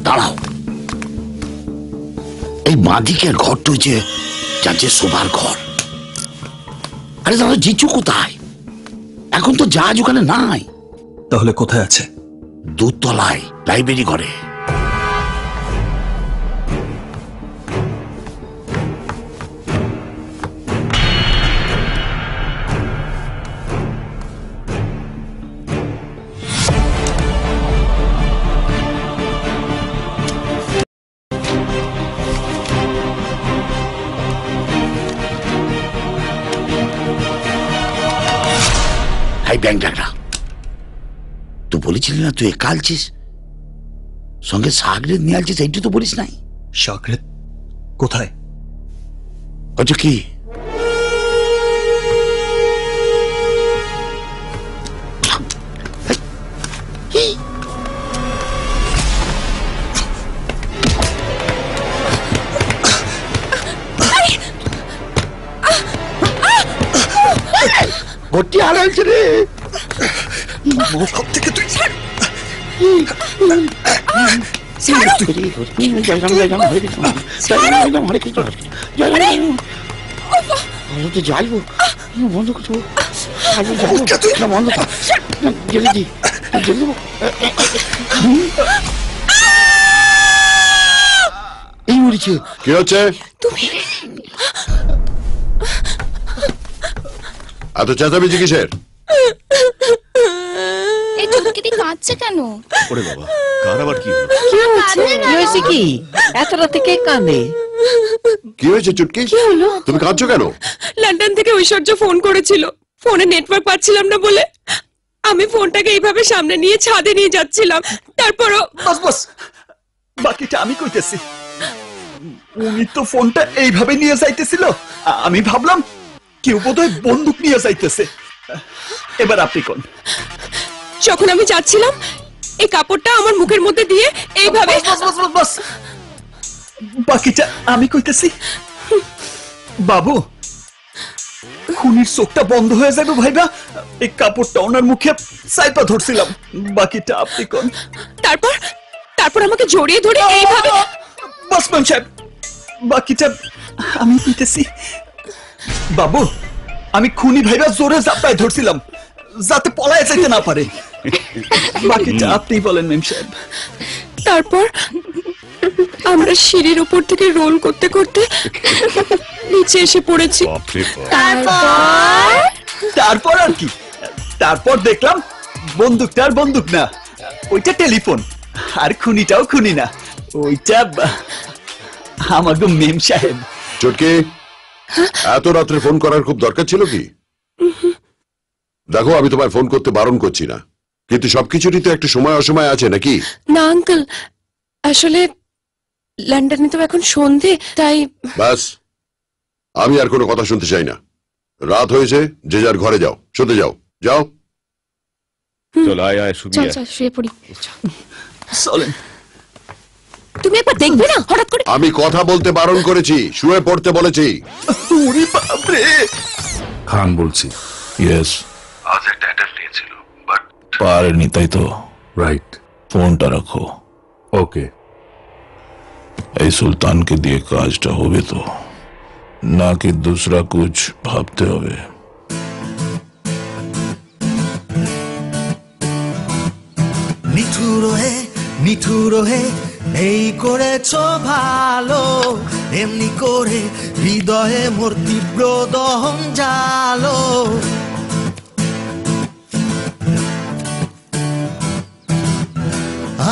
দাঁড়াও। এই মাদিকের ঘরটা যে যার যে শোভার ঘর। আরে দাদা জিচু কোথায়? এখন তো জাহাজ ওখানে নাই। তাহলে কোথায় আছে? দুতলায় লাইব্রেরি ঘরে। না তুই একা আলছিস সঙ্গে সাগরে নিয়ে আলছিস এইটু তো বলিস নাই। সাগরে কোথায়? আচ্ছা কি? ভর্তি হার হয়েছে রে সব থেকে তুই যাইব বন্ধ করছ বন্ধ জেলে দি জেলে এই মরেছে কি হচ্ছে? এত চেঁচামেচি কিসের? এই কাঁদছে কেন? ওরে বাবা। কার আবার কি হলো? কি হয়েছে? কি হয়েছে কি? এত রাতে কে কাঁদে? কি হয়েছে চুটকি? তুমি কাঁদছো কেন? লন্ডন থেকে ঐশ্বর্য ফোন করেছিল। ফোনে নেটওয়ার্ক পাচ্ছিলাম না বলে। আমি ফোনটাকে এইভাবে সামনে নিয়ে ছাদে নিয়ে যাচ্ছিলাম। তারপরও বাস বাস। বাকিটা আমি কইতেছি। উনি তো ফোনটা এইভাবে নিয়ে যাইতেছিল। আমি ভাবলাম কেউ বোধহয় বন্দুক নিয়ে যাইতেছে। এবার আপনি কোন? যখন আমি যাচ্ছিলাম এই কাপড়টা আমার মুখের মধ্যে দিয়ে এইভাবে বাকিটা আমি কইতেছি। বাবু খুনির চোখটা বন্ধ হয়ে যাবে ভাইবা। এই কাপড়টা ওনার মুখে সাইপা ধরছিলাম। বাকিটা আপনি কোন? তারপর তারপর আমাকে জড়িয়ে ধরে এইভাবে বসমান সাহেব বাকিটা আমি কইতেছি। বাবু আমি খুনি ভাইবা জোরে জাপায় ধরছিলাম। যাতে পলায় যেতে না পারে। বাকিটা আপনি বলেন মেম সাহেব। তারপর আমরা সিঁড়ির উপর থেকে রোল করতে করতে নিচে এসে পড়েছি। তারপর? তারপর আর কি? তারপর দেখলাম বন্দুকটা আর বন্দুক না ওইটা টেলিফোন আর খুনিটাও খুনি না ওইটা আমার গো মেম সাহেব। চটকে এত রাত্রে ফোন করার খুব দরকার ছিল কি? দেখো আমি তোমায় ফোন করতে বারণ করছি না। কিন্তু সবকিছুরই তো একটা সময় অসময় আছে নাকি? না আঙ্কেল আসলে লন্ডনে তো এখন সন্ধে তাই ব্যাস আমি আর কোনো কথা শুনতে চাই না। রাত হয়েছে যে যার ঘরে যাও শুতে যাও যাও। চল আয় আয় চল চল শুয়ে পড়ি। চলেন। তুমি একবার দেখবে না হঠাৎ করে? আমি কথা বলতে বারণ করেছি শুয়ে পড়তে বলেছি। ওরে বাপরে! খান বলছি ইয়েস আজ একটা অ্যাটাক নিয়েছিল। বাট পারেনি তাই তো রাইট ফোনটা রাখো ওকে এই সুলতানকে দিয়ে কাজটা হবে তো নাকি दूसरा कुछ ভাবতে হবে নিঠুর হে নিঠুর হে এই করেছ ভালো এমনি করে হৃদয়ে মোর তীব্র দহন জালো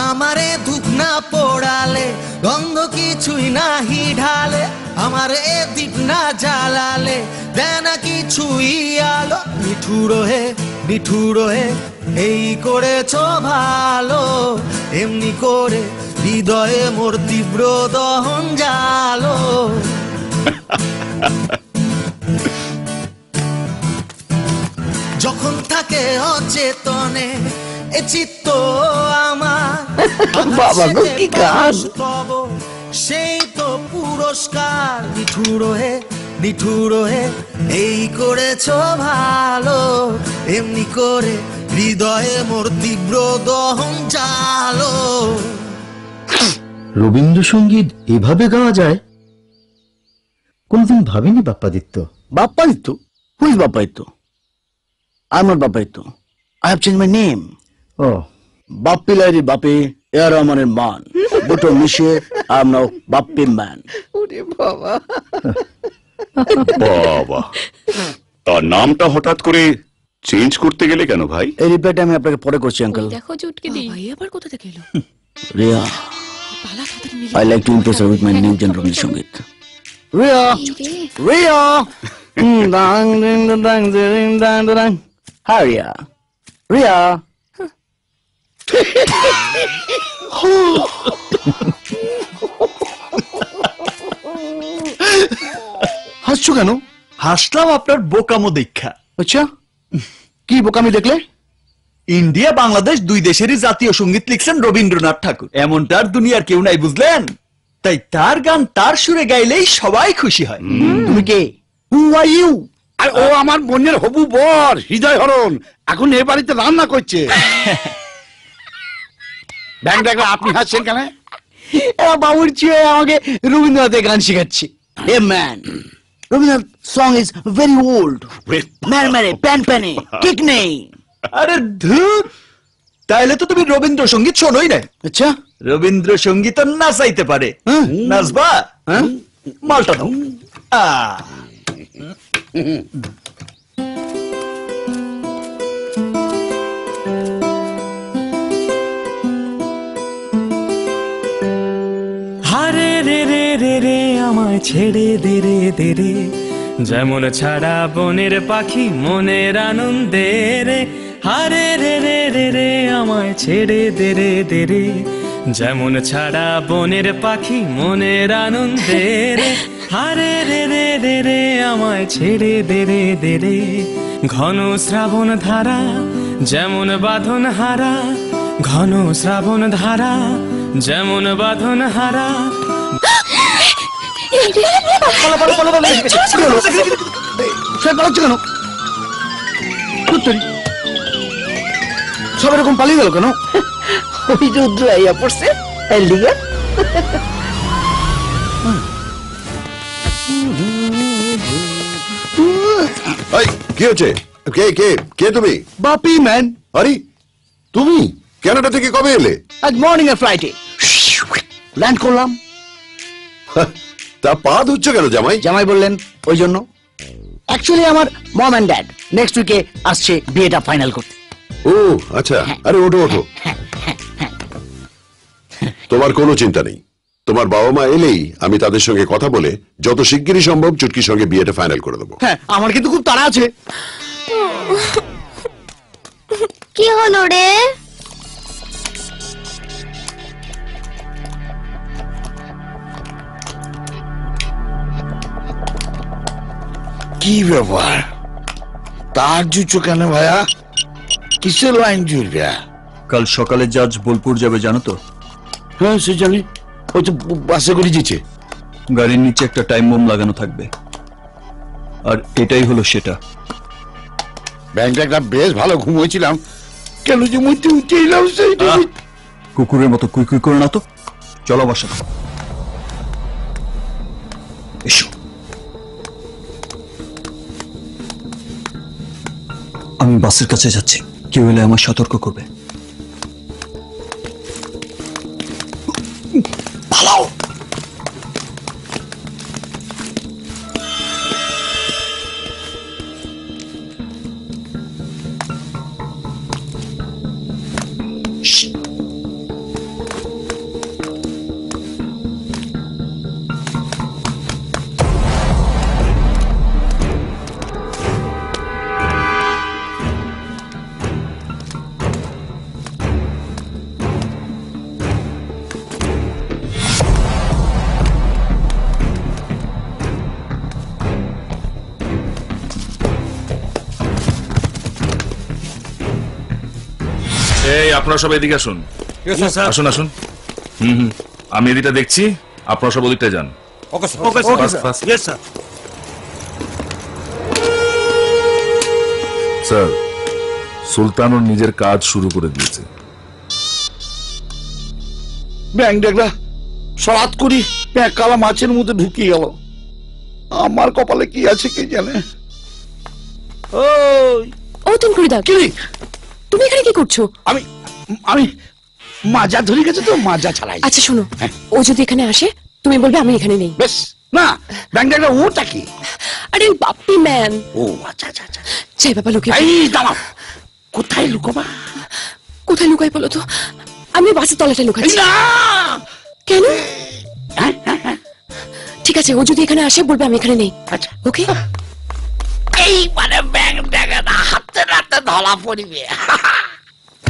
আমারে দুঃখ না পোড়ালে, গন্ধ কিছুই নাহি ঢালে, আমারে দীপ না জ্বালালে, দেনা কিছুই আলো। নিঠুর হে নিঠুর হে, এই করেছ ভালো, এমনি করে হৃদয়ে মোর তীব্র দহন জালো। যখন থাকে অচেতনে এ চিত্ত আমার। বাবা গো, কি গান। সেই তো পুরস্কার। নিঠুর হে নিঠুর হে এই করেছ ভালো। এমনি করে হৃদয়ে মোর তীব্র দহন চালো। রবীন্দ্রসঙ্গীত এভাবে গাওয়া যায়? কোনদিন ভাবিনি Bappaditya. Bappaditya? Who is Bappaditya? Not Bappaditya. I have change my name O. Bappi Lahiri Bappi A R রহমানের মান। দুটো মিশিয়ে I am now Bappi man. ওরে বাবা। বাবা। তার নামটা হঠাৎ করে চেঞ্জ করতে গেলে কেন ভাই? এই রিপেট আমি আপনাকে পরে করছি আঙ্কেল দেখো চুটকি দি আবার কোথা থেকে এলো? Riya I like to impress her with my new gen Rabindrasangeet Riya Riya. dang, dang, ding, dang, dang, dang. Hi, Riya. Riya হাসছো কেন? হাসলাম আপনার বোকামো দীক্ষা। আচ্ছা কি বোকামি দেখলে? ইন্ডিয়া বাংলাদেশ দুই দেশেরই জাতীয় সংগীত লিখছেন রবীন্দ্রনাথ ঠাকুর। এমনটা আর দুনিয়ার কেউ নাই বুঝলেন? তাই তার গান তার সুরে গাইলেই সবাই খুশি হয়। তুমি কে? হু আর ইউ আর ও আমার বোনের হবু বর হৃদয় হরণ এখন এ বাড়িতে রান্না করছে। ব্যাং দেখলে আপনি হাসছেন কেন? বাবুর চেয়ে আমাকে রবীন্দ্রনাথের গান শেখাচ্ছে। A man. Rabindranath song is very old man ম্যানে pan প্যানে কিক নেই। আরে ধুর! তাইলে তো তুমি রবীন্দ্রসঙ্গীত শোনোই না আচ্ছা। রবীন্দ্রসঙ্গীত নাচাইতে পারে। নাচবা? হ্যাঁ? মালটা দাও রে রে রে রে, আমায় ছেড়ে দে রে দে রে। যেমন ছাড়া বনের পাখি মনের আনন্দে রে। হারে রে রে রে রে, আমায় ছেড়ে দে রে দে রে। যেমন ছাড়া বনের পাখি মনের আনন্দে রে। হারে রে রে রে রে, আমায় ছেড়ে দে রে দে রে। ঘন শ্রাবণ ধারা, যেমন বাঁধন হারা। ঘন শ্রাবণ ধারা, যেমন বাঁধন হারা। কেন। সব এরকম পালিয়ে গেল কেন ওই রুদ্র আইয়া পড়ছে কি হচ্ছে কে কে কে তুমি বাপি ম্যান আরে তুমি কানাডা থেকে কবে এলে আজ মর্নিং এর ফ্লাইটে ল্যান্ড করলাম তা পা ধুচ্ছে কেন জামাই? জামাই বললেন ওই জন্য। অ্যাকচুয়ালি আমার মম অ্যান্ড ড্যাড নেক্সট উইকে আসছে বিয়েটা ফাইনাল করতে। ও আচ্ছা। আরে ওঠো ওঠো। তোমার কোনো চিন্তা নেই। তোমার বাবা মা এলেই আমি তাদের সঙ্গে কথা বলে যত শিগগিরই সম্ভব চুটকির সঙ্গে বিয়েটা ফাইনাল করে দেবো। হ্যাঁ আমার কিন্তু খুব তাড়া আছে। কি হলো রে? কি ব্যাপার? তার জুচো কেন ভাইয়া? কিসের লাইন জুড়বে? কাল সকালে জাজ বোলপুর যাবে জানো তো? হ্যাঁ সে জানি। ওই তো বাসে করে দিচ্ছে গাড়ির নিচে একটা টাইম বোম লাগানো থাকবে। আর এটাই হলো সেটা। ব্যাংকটা একটা বেশ ভালো ঘুম হয়েছিলাম। কেন যে মধ্যে উঠে এলাম সেইটা কুকুরের মতো কুই কুই করে না তো। চলো বসা এসো। আমি বাসের কাছে যাচ্ছি। কেউ এলে আমার সতর্ক করবে। পালাও! আপনারা সব এদিকে আসুন। আসুন আসুন। হুম হুম। আমি এদিকটা দেখছি আপনারা সব ওদিকটা যান। Okay. Yes sir sir Sultan ওর নিজের কাজ শুরু করে দিয়েছে। দেখলা সরাত করি প্যাকালা মাছের মধ্যে ঢুকিয়ে গেল। আমার কপালে কি আছে কে জানে? ওই ও তিনকুড়িদা তুমি এখানে কি করছ? আমি আমি মাজা ধরে গেছে তো মাজা ছাড়াই। আচ্ছা শোনো। ও যদি এখানে আসে তুমি বলবে আমি এখানে নেই। বেশ না ব্যাংকটা ওটা কি? আরে বাপ্পি ম্যান। ও আচ্ছা আচ্ছা আচ্ছা। যাই বাবা লুকিয়ে এই দাঁড়াও। কোথায় লুকোবা? কোথায় লুকাই বলো তো? আমি বাসের তলাটা লুকাচ্ছি। না! কেন? ঠিক আছে ও যদি এখানে আসে বলবে আমি এখানে নেই। আচ্ছা। ওকে? এই মানে ব্যাংকটাকে না হাতে নাতে ধরা পড়িবে।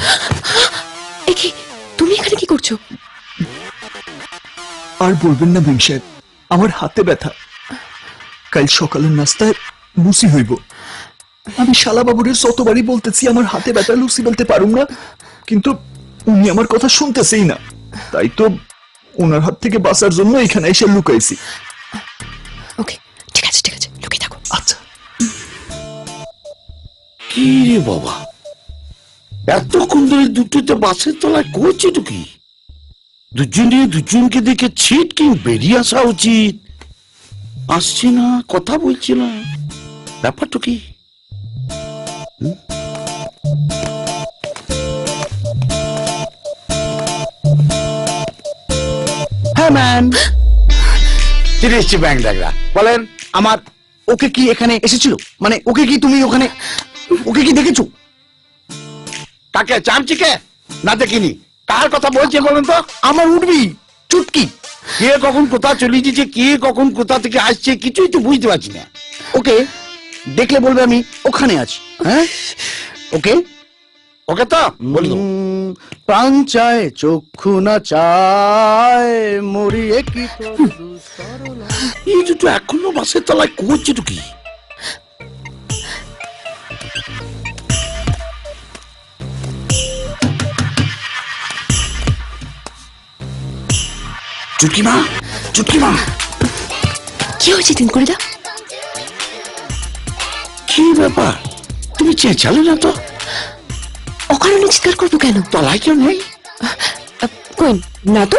কি তুমি এখানে কি করছ? আর বলবেন না ভীম সাহেব আমার হাতে ব্যথা। কাল সকালের নাস্তায় লুচি হইব। আমি শালা বাবুরের শতবারই বলতেছি আমার হাতে ব্যথা লুচি বলতে পারুম না কিন্তু উনি আমার কথা শুনতেছেই না। তাই তো ওনার হাত থেকে বাঁচার জন্য এখানে এসে লুকাইছি। ওকে ঠিক আছে ঠিক আছে লুকিয়ে থাকো। আচ্ছা। কি রে বাবা? এতক্ষণ ধরে দুটোতে বাসের তলায় করছে কি দুজনে দুজনকে দেখে ছিটকে বেরিয়ে আসা উচিত। আসছে না, কথা বলছে না। ব্যাপারটা কি? হ্যাঁ ম্যাম। বলেন, আমার ওকে কি এখানে এসেছিল? মানে ওকে কি তুমি ওখানে, ওকে কি দেখেছ? কাকে চামচিকে? না দেখিনি। কার কথা বলছে বলুন তো? আমার উঠবি চুটকি। কে কখন কোথা চলে যেছে কে কখন কোথা থেকে আসছে কিছুই তো বুঝতে পারছি না। ওকে দেখলে বলবে আমি ওখানে আছি। হ্যাঁ? ওকে? ওকে তো? বলি প্রাণ চায় চক্ষু না চায় মরিয়ে কি এই এখনও বাসের তলায় তো কি? চুটকি মা চুটকি মা কি হয়েছে তিনকুড়িদা কি ব্যাপার? তুমি চেঁচালে না তো? অকারণে চিৎকার করব কেন? তলায় কেউ নেই? কই না তো?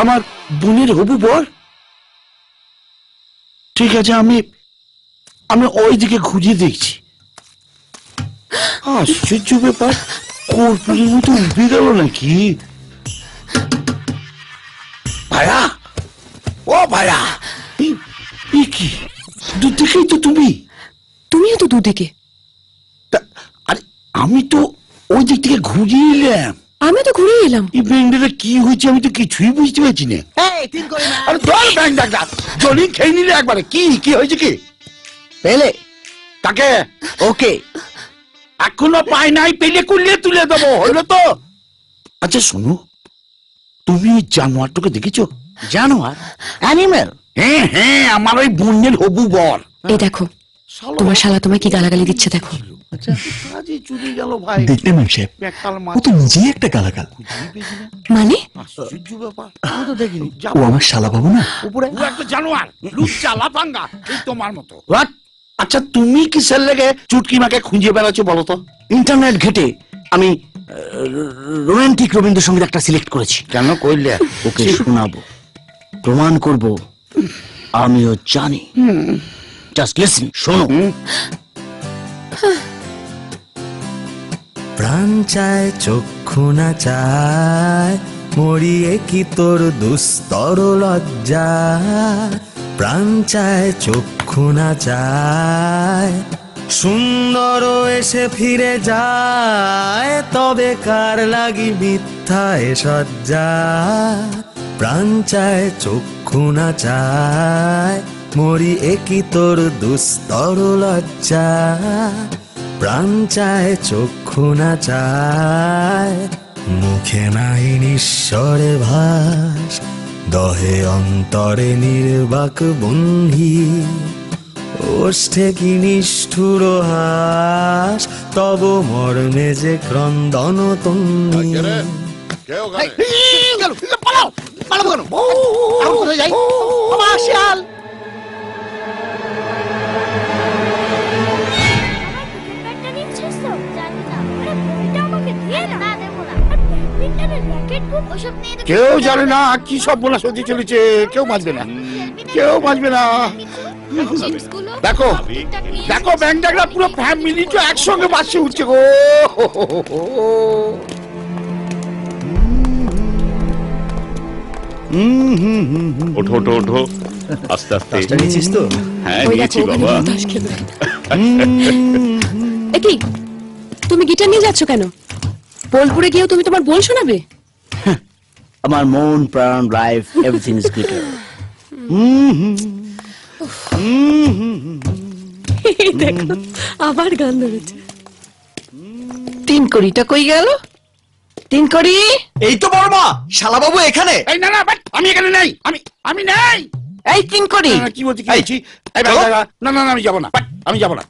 আমার বোনের হবু বর? ঠিক আছে আমি আমি ওই দিকে ঘুরিয়ে দেখছি। আশ্চর্য ব্যাপার কর্পূরের মতো উঠে গেল নাকি? ভায়া? ও এই কি? দূর থেকেই তো তুমি। তুমিও তো দুদিকে। আরে আমি তো ওই দিক থেকে ঘুরিয়ে এলাম। আমি তো ঘুরে এলাম। এই ব্যাংকটা কি হয়েছে আমি তো কিছুই বুঝতে পারছি না। আরে ধর ব্যাংক ডাকটা জলি খেয়ে নিলে একবারে। কি কি হয়েছে কি? পেলে? কাকে? ওকে। এখনও পাই নাই পেলে কুলিয়ে তুলে দেবো। হইল তো। আচ্ছা শোনো। তুমি জানোয়ারটাকে দেখেছ? জানোয়ার? অ্যানিমেল হ্যাঁ হ্যাঁ আমার ওই বোনের হবু বর। এই দেখো তোমার শালা তোমায় কি গালাগালি দিচ্ছে দেখো। আচ্ছা দেখলে ম্যাম সাহেব ও তো নিজেই একটা গালাগাল। মানে? আশ্চর্য ব্যাপার। আমি তো দেখিনি। ও আমার শালা বাবু না। উপরে। একটা জানোয়ার। লুচ্চা লাফাঙ্গা ঠিক তোমার মতো। আচ্ছা তুমি কিসের লেগে চুটকি মাকে খুঁজে বেড়াচ্ছ বলো তো? ইন্টারনেট ঘেটে আমি রোমান্টিক রবীন্দ্রসঙ্গীত একটা সিলেক্ট করেছি। কেন কইলে? ওকে শোনাবো। প্রমাণ করব আমিও জানি। জাস্ট লিসন শোনো। প্রাণ চায় চক্ষু না চায় মরিয়ে কি তোর দুস্তর লজ্জা? প্রাণ চায় চক্ষু না চায় সুন্দর এসে ফিরে যায়, তবে কার লাগি মিথ্যায় সজ্জা প্রাণ চায়, চক্ষু না চায়, মরি একই তোর দুস্তর লজ্জা। প্রাণ চায়, চক্ষু না চায়, মুখে নাই নিঃস্বরে ভাস। দহে অন্তরে নির্বাক বন্ধি ওষ্ঠে কি নিষ্ঠুর হাস? তব মর্মে যে ক্রন্দন তন্নি পালাও পালাবো কেন আর কোথায় যাই বাবা শিয়াল ব্যাটটা নিচ্ছিস তো জানি না আরে বইটা আমাকে দিয়ে না না দেবো না আর ব্যাডমিন্টনের র্যাকেট বুক ওসব নিয়ে তো কেউ জানে না কি সব বলা সত্যি চলেছে। কেউ বাঁচবে না। কেউ বাঁচবে না। দেখো দেখো পুরো ফ্যামিলি তো একসঙ্গে বাসে উঠছে গো। ওঠো ওঠো ওঠো। আস্তে আস্তে। তাসটা নিয়েছিস তো? হ্যাঁ নিয়েছি বাবা। তুমি গিটার নিয়ে যাচ্ছ কেন? বোলপুরে গিয়েও তুমি তোমার বোল শোনাবে? আমার মন প্রাণ লাইফ এভরিথিং ইজ গুড এই দেখো আবার গান ধরেছে। তিন কড়িটা কই গেল? তিন কড়ি? এই তো বর্মা শালা বাবু এখানে। এই না না বাট, আমি এখানে নেই। আমি আমি নেই। এই তিন কড়ি। না, না, কি বলছি কি বলছি? এই ডাকরা, না না না আমি যাব না। বাট, আমি যাব না।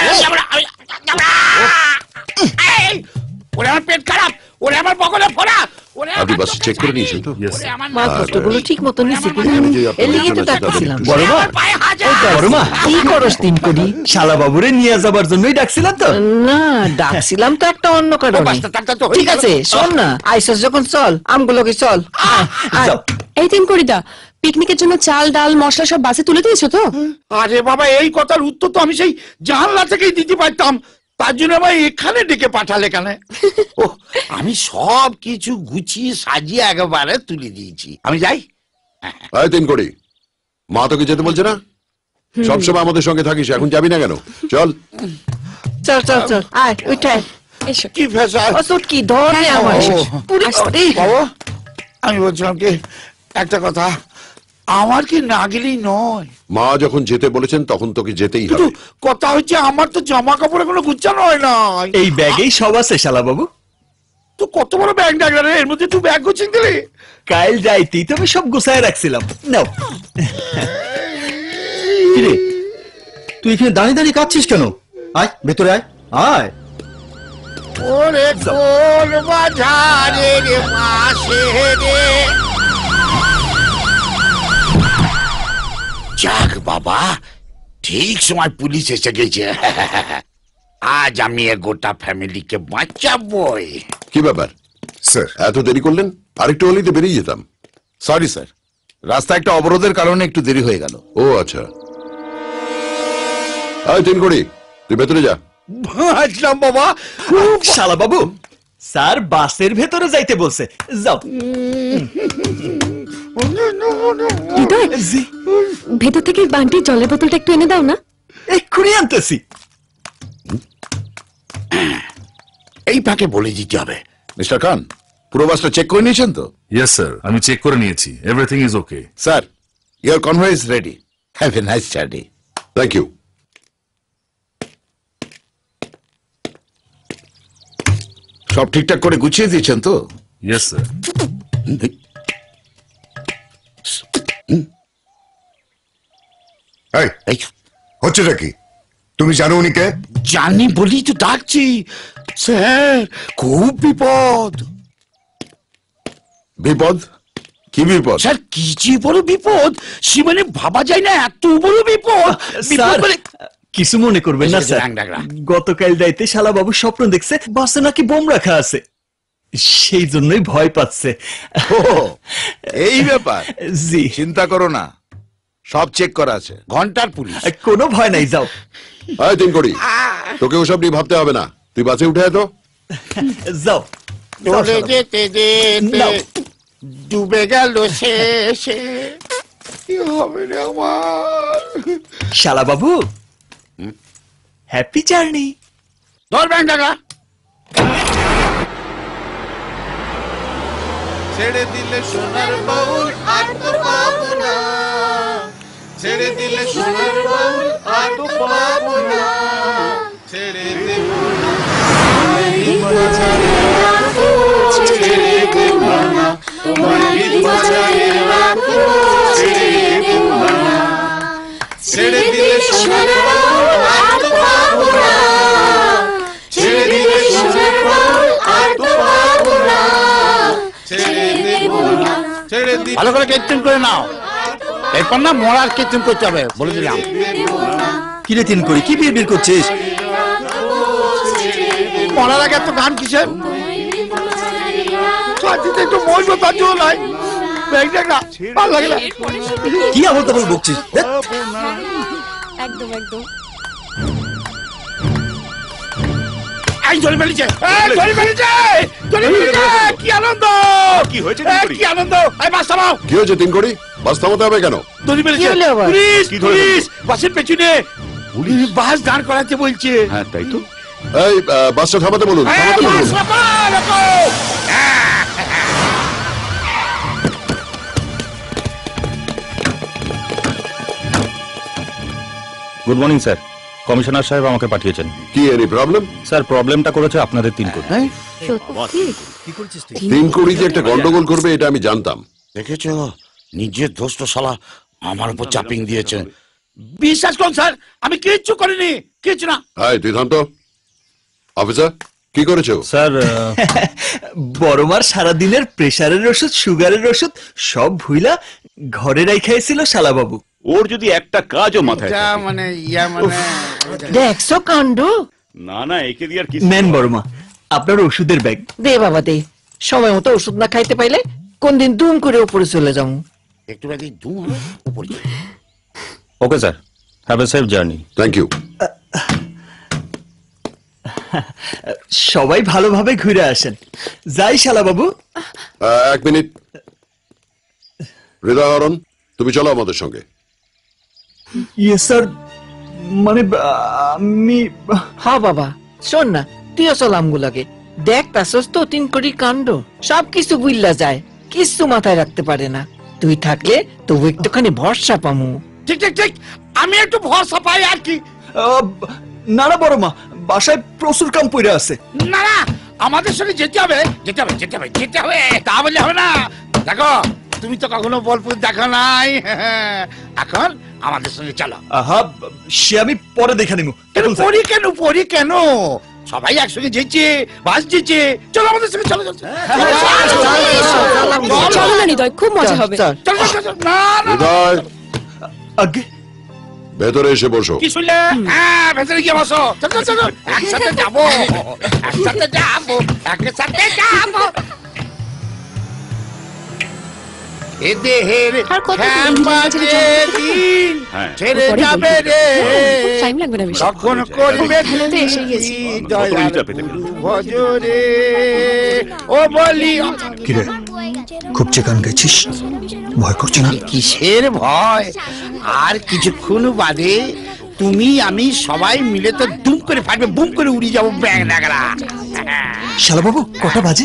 আমি যাব না আমি যাব না। ওরে আমার পেট খারাপ। ওরে আমার বগলে ফোড়া! ওরে আপনি বাসে চেক করে নিয়েছেন তো? মালপত্রগুলো ঠিক মতো নিছি এর লিগে তো তাদের ডাকতেছিলাম একটু- বড়মা বড়মা কি করস তিন কড়ি শালা বাবুরে নিয়ে যাবার জন্যই ডাকছিলাম তো। না ডাকছিলাম তো একটা অন্য কারণে। ঠিক আছে শোন না আইসস যখন চল আমগুলোকে চল। এই তিন করিদা পিকনিকের জন্য চাল ডাল মশলা সব বাসে তুলে দিয়েছ তো? আরে বাবা এই কথার উত্তর তো আমি সেই জানলা থেকেই দিতে পারতাম। তার জন্য আবার এখানে ডেকে পাঠালে কেন? ও আমি সব কিছু গুছিয়ে সাজিয়ে একেবারে তুলে দিয়েছি। আমি যাই? আয় তিন কোটি মা তোকে যেতে বলছে না? সবসময় আমাদের সঙ্গে থাকিস এখন যাবি না কেন? চল। চল চল চল। আয় উঠায় কি ফেসাল ও কি ধর আমার। ও, পুরি করে। বাবা আমি বলছিলাম কি একটা কথা। আমার কি না গেলেই নয়? মা যখন যেতে বলেছেন তখন তোকে যেতেই কিন্তু হবে। কথা হচ্ছে আমার তো জামা কাপড়ে কোনো গুচ্ছানো হয় না। এই ব্যাগেই সব আছে শালা বাবু তো কত বড় ব্যাগ ডাকলে রে, এর মধ্যে তুই ব্যাগ গুছিয়ে দিলি? কাল যাইতেই তো আমি সব গুছায় রাখছিলাম। নাও। কিরে তুই এখানে দাঁড়িয়ে দাঁড়িয়ে কাঁদছিস কেন? আয় ভেতরে আয়। আয়। ওরে কোন বাজারে রে মাসে রে। যাক বাবা ঠিক সময় পুলিশ এসে গেছে। আজ আমি এ গোটা ফ্যামিলিকে বাঁচাবই। কি ব্যাপার? স্যার এত দেরি করলেন? আরেকটু হলেই তো বেরিয়ে যেতাম। Sorry sir. রাস্তা একটা অবরোধের কারণে একটু দেরি হয়ে গেল। ও আচ্ছা। আয় তিন কোটি তুই ভেতরে যা। বাঁচলাম বাবা। শালা বাবু। স্যার বাসের ভেতরে যাইতে বলছে। যাও। হৃদয় ভেতর থেকে বান্টির জলের বোতলটা একটু এনে দাও না। এক্ষুনি আনতেছি। এই ফাঁকে বলে দিতে হবে। মিস্টার খান পুরো বাসটা চেক করে নিয়েছেন তো? ইয়েস স্যার আমি চেক করে নিয়েছি। Everything is okay sir your convoy is ready have a nice journey thank you সব ঠিকঠাক করে গুছিয়ে দিয়েছেন তো? ইয়েস স্যার এই হচ্ছেটা কি? তুমি জানো উনি কে? জানি বলি তো ডাকছি। স্যার খুব বিপদ। বিপদ? কি বিপদ? স্যার কি যে বড় বিপদ? সে মানে ভাবা যায় না এত বড় বিপদ। বিপদ স্যার মানে কিছু মনে করবেন না স্যার। গতকাল যাইতে শালা বাবু স্বপ্ন দেখছে বাসে নাকি বোম রাখা আছে? সেই জন্যই ভয় পাচ্ছে। এই ব্যাপার? জি। চিন্তা করো না। সব চেক করা আছে। ঘণ্টার পুলিশ। কোনো ভয় নাই যাও। আয় তিন কোটি তোকে ওসব নিয়ে ভাবতে হবে না। তুই বাসে উঠে তো। যাও। চলে যেতে যেতে ডুবে গেল শেষে। কি হবে রে আমার? শালা বাবু হ্যাপি জার্নি ধর ব্যাংক টাকা। ছেড়ে দিলে সোনার বাউল আর তো পাবো না। ছেড়ে দিলে সোনার বাউল আর তো পাবো না। ছেড়ে দেব না। তোমার বাজারে রাখো, ছেড়ে দেব না। তোমার বাজারে রাখো, ছেড়ে দেব না। ছেড়ে দিলে সোনার ভালো করে কীর্তন করে নাও। এরপর না মরার কীর্তন করতে হবে বলে দিলাম। কি রে তিন করি? কি বিয়ে বিয়ে করছিস? মরার আগে এত গান কিসের? একটু বসবো তার জন্য নাই। ভালো লাগে না। কি তামল বকছিস? একদম একদম। এই ধরে ফেলেছে। এই ধরে ফেলেছে। ধরে ফেলেছে। কি আনন্দ। কি হয়েছে কি আনন্দ। এই বাস থামাও। কি হয়েছে তিন কোটি বাস থামাতে হবে কেন? ধরে ফেলেছে? Police police. বাসের পেছনে পুলিশ? বাস দাঁড় করাতে বলছে। হ্যাঁ তাই তো। এই বাসটা থামাতে বলুন থামাতে বলুন। Good morning sir. কমিশনার সাহেব আমাকে পাঠিয়েছেন। কি এনি প্রবলেম স্যার প্রবলেমটা করেছে আপনাদের তিন কোটি। তিন কোটি যে একটা গন্ডগোল করবে এটা আমি জানতাম। দেখেছ? নিজের দোষটা শালা আমার উপর চাপিং দিয়েছে। বিশ্বাস করুন স্যার আমি কিচ্ছু করিনি কিচ্ছু না। হাই তুই থাম তো অফিসার কি করেছ? স্যার বড়মার সারাদিনের প্রেসারের ওষুধ সুগারের ওষুধ সব ভুইলা ঘরে রাইখাইছিল শালাবাবু। ওর যদি একটা কাজও মাথায় যা থাকে। মানে ইয়া মানে দেখছ কাণ্ড? না না একে দিয়ে আর কি নেন বড়মা আপনার ওষুধের ব্যাগ। দে বাবা দে। সময় মতো ওষুধ না খাইতে পাইলে কোন দিন দুম করে উপরে চলে যাও একটু বাদে ধুম হবে উপরে চলে okay sir. Have a safe journey thank you সবাই ভালোভাবে ঘুরে আসেন। যাই শালাবাবু এক মিনিট। হৃদয় হরণ তুমি চলো আমাদের সঙ্গে। ইয়ে স্যার মানে আমি হ্যাঁ বাবা শোন না তুইও চল আমগুলাকে দেখ তাসস তো তিন কোটি কাণ্ড। সব কিছু বুইল্লা যায় কিছু মাথায় রাখতে পারে না। তুই থাকলে তবু একটুখানি ভরসা পামু। ঠিক ঠিক ঠিক আমি একটু ভরসা পাই আর কি। না না বড়মা বাসায় প্রচুর কাম পড়ে আছে। না না আমাদের সঙ্গে যেতে হবে যেতে হবে যেতে হবে যেতে হবে তা বললে হবে না। দেখো তুমি তো কখনো বলপুর দেখো নাই। এখন আমাদের সঙ্গে চলো আহা সে আমি পরে দেখে নিব কেন পড়ি কেন পড়ি কেন সবাই একসঙ্গে যেছে বাস যেছে চলো আমাদের সঙ্গে চলো চলো চলো না হৃদয় খুব মজা হবে হৃদয় আগে ভেতরে এসে বসো কি শুনলে হ্যাঁ ভেতরে গিয়ে বসো চলো চলো চলো একসাথে যাব একসাথে যাব একসাথে যাব এ দেহের শ্যামাতে দিন হ্যাঁ। ছেড়ে যাবে রে। টাইম লাগবে না বেশি। তখন করবে তো এসে গেছি। ভজরে। ও বলি খুব চেকান গেছিস? ভয় করছে না? কিসের ভয়? আর কিছুক্ষণ বাদে তুমি আমি সবাই মিলে তো দুম করে ফাটবে বুম করে উড়ে যাব ব্যাং নাগরা শালাবাবু কটা বাজে?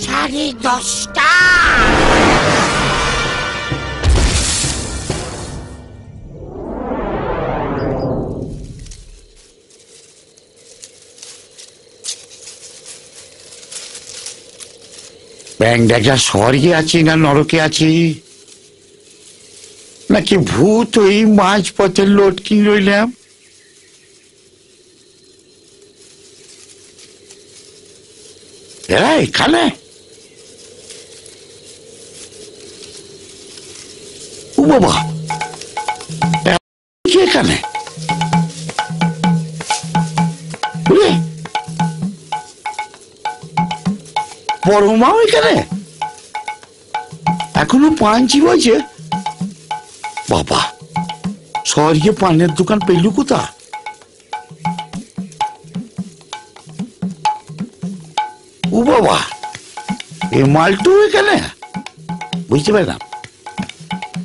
সাড়ে দশটা। ব্যাং দেখা স্বর্গে আছি না নরকে আছি? নাকি ভূত ওই মাঝ পথে লটকি রইলাম? এরা এখানে? বাবা এখানে? ওরে, বড় মাও এখানে এখনও পাঞ্চি বলছে বাবা শহরে পানের দোকান পেলু কোথা? ও বাবা এ মালটু এখানে? বুঝতে পারলাম।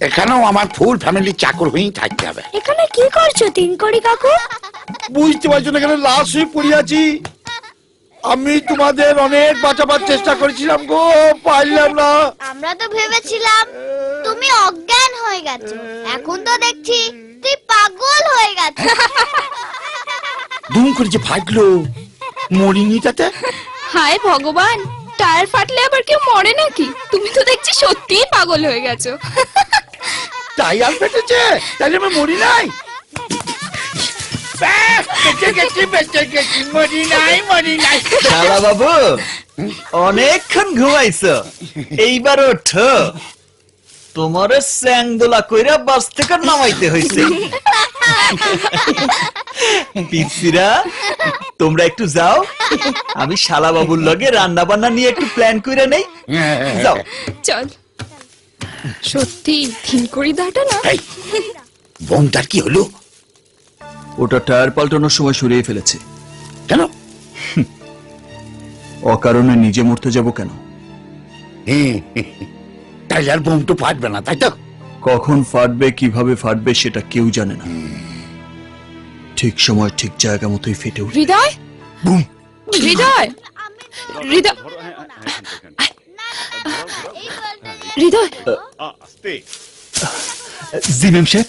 এখানেও আমার ফুল ফ্যামিলি চাকর হয়েই থাকতে হবে। এখানে কি করছ তিন কোটি কাকু? বুঝতে পারছ না এখানে লাশ হয়ে পড়ে আছি। আমি তোমাদের অনেক বাঁচাবার চেষ্টা করেছিলাম গো পারলাম না। আমরা তো ভেবেছিলাম তুমি অজ্ঞান হয়ে গেছো। এখন তো দেখছি তুই পাগল হয়ে গেছো। দুম করে যে ফাটলো মরিনি তাতে? হায় ভগবান টায়ার ফাটলে আবার কেউ মরে নাকি? তুমি তো দেখছি সত্যিই পাগল হয়ে গেছো। টায়ার ফেটেছে? তাহলে আমি মরি নাই? অনেকক্ষণ ঘুমাইছো। এইবার ওঠো। তোমারে স্যাংদোলা কইরা বাস থেকে নামাইতে হইছে। পিসিরা তোমরা একটু যাও। আমি শালা বাবুর লগে রান্না বান্না নিয়ে একটু প্ল্যান কইরা নেই। যাও। চল। সত্যি থিনকড়ি দাটা না বোমটার কি হলো ওটা টায়ার পাল্টানোর সময় সরিয়ে ফেলেছে কেন অকারণে নিজে মরতে যাব কেন তাইলে আর বোম তো ফাটবে না তাই তো কখন ফাটবে কীভাবে ফাটবে সেটা কেউ জানে না ঠিক সময় ঠিক জায়গা মতোই ফেটে উঠবে হৃদয় হৃদয় হৃদয় হৃদয়! জি ম্যাম সাহেব।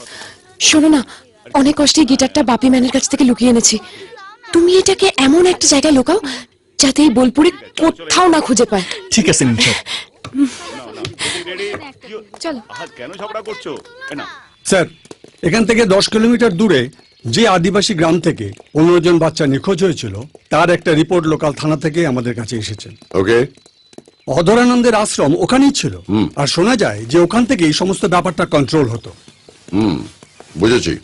শোনো না অনেক কষ্টে গিটারটা বাপি ম্যানের কাছ থেকে লুকিয়ে এনেছি। তুমি এটাকে এমন একটা জায়গায় লুকাও যাতে এই বোলপুরে কোথাও না খুঁজে পায়। ঠিক আছে ম্যাম সাহেব। চলো। কেন ঝগড়া করছ? না স্যার এখান থেকে দশ কিলোমিটার দূরে যে আদিবাসী গ্রাম থেকে পনেরো জন বাচ্চা নিখোঁজ হয়েছিল তার একটা রিপোর্ট লোকাল থানা থেকে আমাদের কাছে এসেছে। ওকে অধরানন্দের আশ্রম ওখানেই ছিল। আর শোনা যায় যে ওখান থেকে এই সমস্ত ব্যাপারটা কন্ট্রোল হতো। হুম বুঝেছি।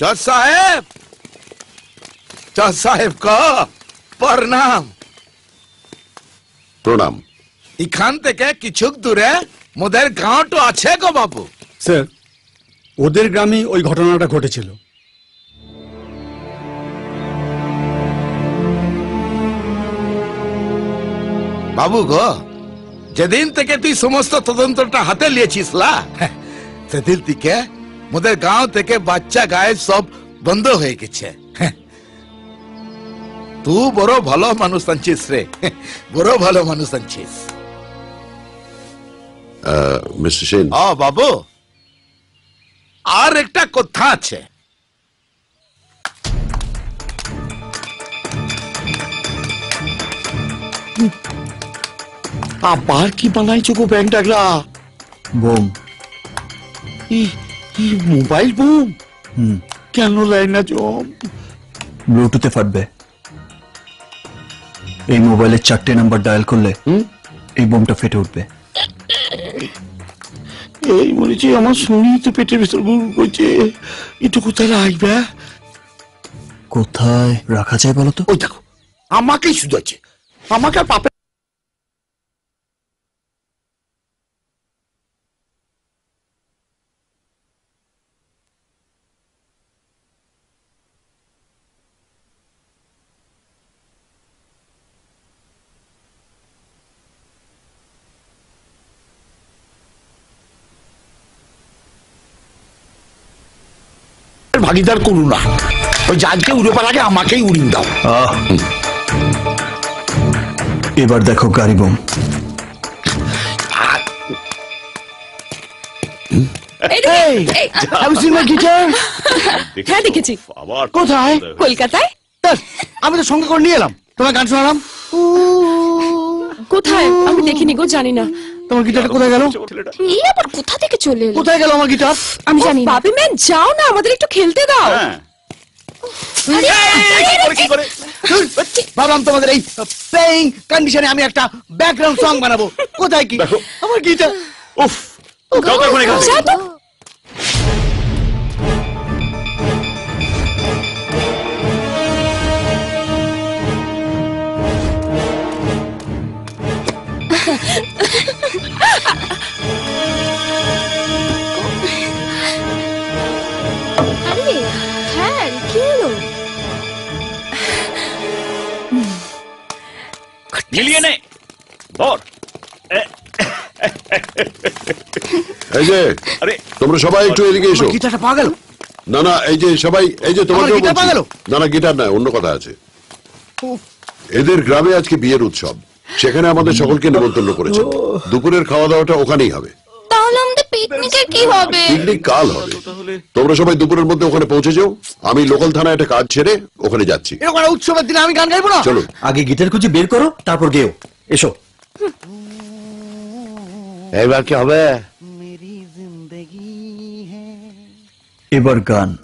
জজ সাহেব! জজ সাহেব ক প্রণাম। প্রণাম। এখান থেকে কিছু দূরে মোদের গাঁওটো আছে গো বাবু। স্যার ওদের গ্রামে ওই ঘটনাটা ঘটেছিল। বাবু গো যেদিন থেকে তুই সমস্ত তদন্তটা হাতে নিয়েছিস লা। সেদিন থেকে মোদের গাঁও থেকে বাচ্চা গায়ে সব বন্ধ হয়ে গেছে। তুই বড় ভালো মানুষ আনছিস রে বড় ভালো মানুষ আনছিস। মিস্টার সেন। ও বাবু। আর একটা কথা আছে। আবার কি বানাইছো গো ব্যাংক ডাকলা? বোম। Mobile bomb? হুম। কেন লাইন না জম? ব্লুটুথে ফাটবে। এই মোবাইলের চারটে নাম্বার ডায়াল করলে এই বোমটা ফেটে উঠবে। এই মরেছি আমার শুনি তো পেটের ভিতর গুড় করছে। একটু কোথায় রাখবে কোথায় রাখা যায় বলো তো? ওই দেখো আমাকেই শুধু আছে আমাকে আর পাপে ভাগিদার করু না ওই জাজকে উড়ে পালাকে আমাকেই উড়িন দাও। এবার দেখো গাড়ি বোম হ্যাঁ দেখেছি। কোথায়? কলকাতায়। আমি তো সঙ্গে করে নিয়ে এলাম। তোমার গান শোনালাম? কোথায়? আমি দেখিনি গো জানি না। তোমার গিটারটা কোথায় গেল? এই আবার কোথা থেকে চলে এলো? কোথায় গেল আমার গিটার আমি জানি বাপি ম্যান যাও না আমাদের একটু খেলতে দাও। ভাবলাম তোমাদের এই প্লেইং কন্ডিশনে আমি একটা ব্যাকগ্রাউন্ড সং বানাবো। কোথায় কি? আমার গিটার উফ এখান মিলিয়ে নে ধর এই যে আরে। তোমরা সবাই একটু এদিকে এসো। গিটারটা পাওয়া গেল না না এই যে সবাই এই যে তোমার আমার পাওয়া গেল? না না গিটার না অন্য কথা আছে। এদের গ্রামে আজকে বিয়ের উৎসব। সেখানে আমাদের সকলকে নিমন্ত্রণ করেছে। দুপুরের খাওয়া দাওয়াটা ওখানেই হবে। তাহলে আমাদের পিকনিকের কি হবে? পিকনিক কাল হবে। তোমরা সবাই দুপুরের মধ্যে ওখানে পৌঁছে যাও। আমি লোকাল থানায় একটা কাজ ছেড়ে ওখানে যাচ্ছি। এরকম উৎসবের দিনে আমি গান গাইবো না? চলো। আগে গিটার খুঁজে বের করো তারপর গেও। এসো। এবার কি হবে? এবার গান।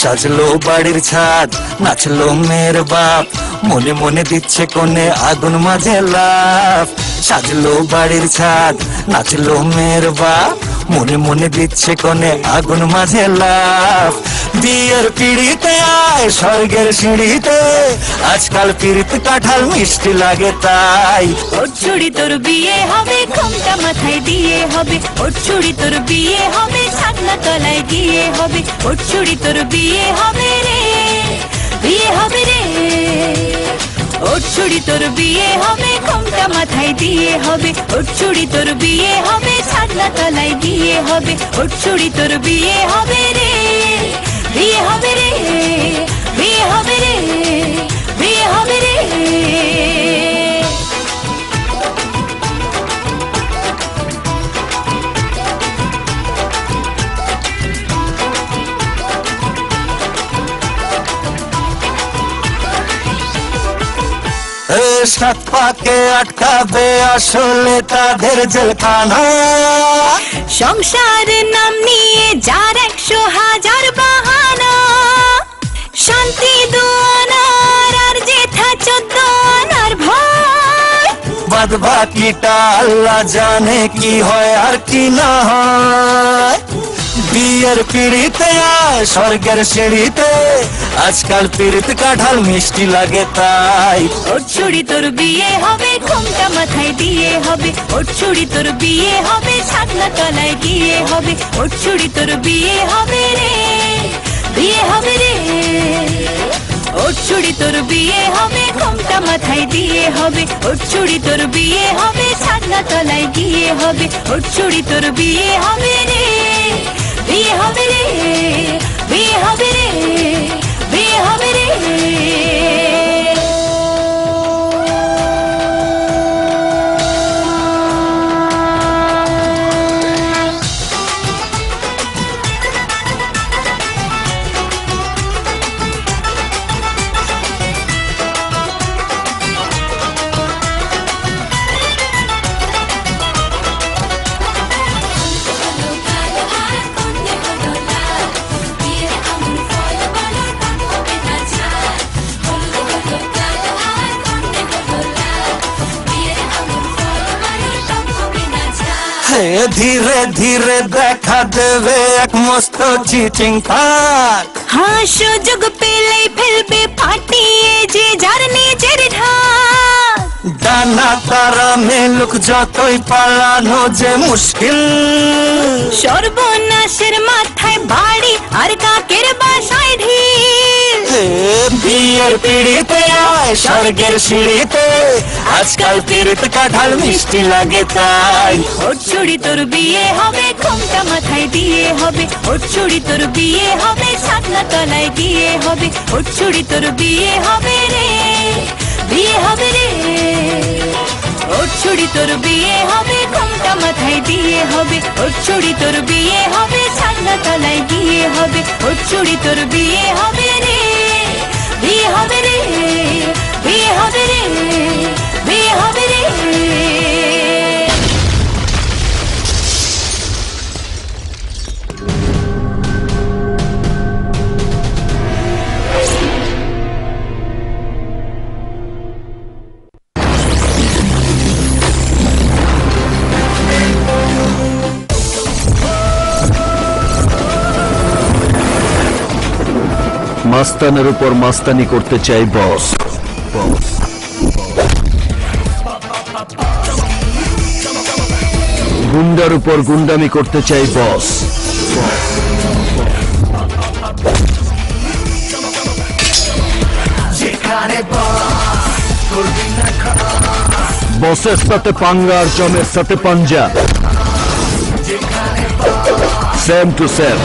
সাজলো বাড়ির ছাদ, নাচলো মেয়ের বাপ। মনে মনে দিচ্ছে কোনে আগুন মাঝে লাভ সাজলো বাড়ির ছাদ, নাচলো মেয়ের বাপ। মনে মনে দিচ্ছে কোনে আগুন মাঝে লাভ বিয়ের পিড়িতে আয়, স্বর্গের সিঁড়িতে। আজকাল পিড়িত কাঁঠাল মিষ্টি লাগে তাই। ওর ছুরি তোর বিয়ে হবে, ঘুমটা মাথায় দিয়ে হবে। ওর ছুরি তোর বিয়ে হবে ছাগনা তলায় গিয়ে হবে। ওর ছুরি তোর বিয়ে হবে রে, বিয়ে হবে রে। ওর ছুরি তোর বিয়ে হবে, ঘুমটা মাথায় দিয়ে হবে। ওর ছুরি তোর বিয়ে হবে ছাগনা তলায় গিয়ে হবে। ওর ছুরি তোর বিয়ে হবে রে। বিয়ে হবে রে বিয়ে হবে রে বিয়ে হবে রে। সাত পাকে আটকাবে আসলে তাদের জেলখানা। সংসার নাম নিয়ে যার একশো হাজার বাহানা। শান্তি দুয়ানার আর জেঠা চোদ্দ আনার ভয়। বাদ বাকিটা আল্লাহ জানে কি হয় আর কি না হয়। বিয়ের পিড়িতে স্বর্গের সিঁড়িতে আজকাল পিড়িত কাঁঠাল মিষ্টি লাগে তাই। ছুরি তোর বিয়ে হবে ঘুমটা মাথায় দিয়ে হবে, ওর ছুরি তোর বিয়ে হবে ছাগনা তলায় গিয়ে হবে, ওর ছুরি তোর বিয়ে হবে রে, বিয়ে হবে রে। ওর ছুরি তোর বিয়ে হবে, ঘুমটা মাথায় দিয়ে হবে, ওর ছুরি তোর বিয়ে হবে ছাগনা তলায় গিয়ে হবে, ওর ছুরি তোর বিয়ে হবে রে, বিয়ে হবে রে, বিয়ে হবে রে, বিয়ে হবে রে। হে ধীরে ধীরে দেখা দেবে এক মস্ত চিটিং কার হ্যাঁ সুযোগ পেলেই ফেলবে ফাটিয়ে যে যার নিজের ঢাক ডানা তারা মেলুক যতই পালানো যে মুশকিল সর্বনাশের মাথায় বাড়ি আর কাকের বাসায় ঢিল হে বিয়ের পিড়িতে আয়, স্বর্গের সিঁড়িতে। আজকাল পিড়িত কাঁঠাল মিষ্টি লাগে তাই। ওর ছুরি তোর বিয়ে হবে, ঘুমটা মাথায় দিয়ে হবে। ওর ছুরি তোর বিয়ে হবে ছাগনা তলায় গিয়ে হবে। ওর ছুরি তোর বিয়ে হবে রে, বিয়ে হবে রে। ওর ছুরি তোর বিয়ে হবে, ঘুমটা মাথায় দিয়ে হবে। ওর ছুরি তোর বিয়ে হবে ছাগনা তলায় গিয়ে হবে। ওর ছুরি তোর বিয়ে হবে রে। বিয়ে হবে রে বিয়ে হবে রে বিয়ে হবে রে। মাস্তানের উপর মাস্তানি করতে চাই, বস। বস গুন্ডার উপর গুন্ডামি করতে চাই, বস। বসের সাথে পাঙ্গা আর জমের সাথে পাঞ্জা। সেম টু সেম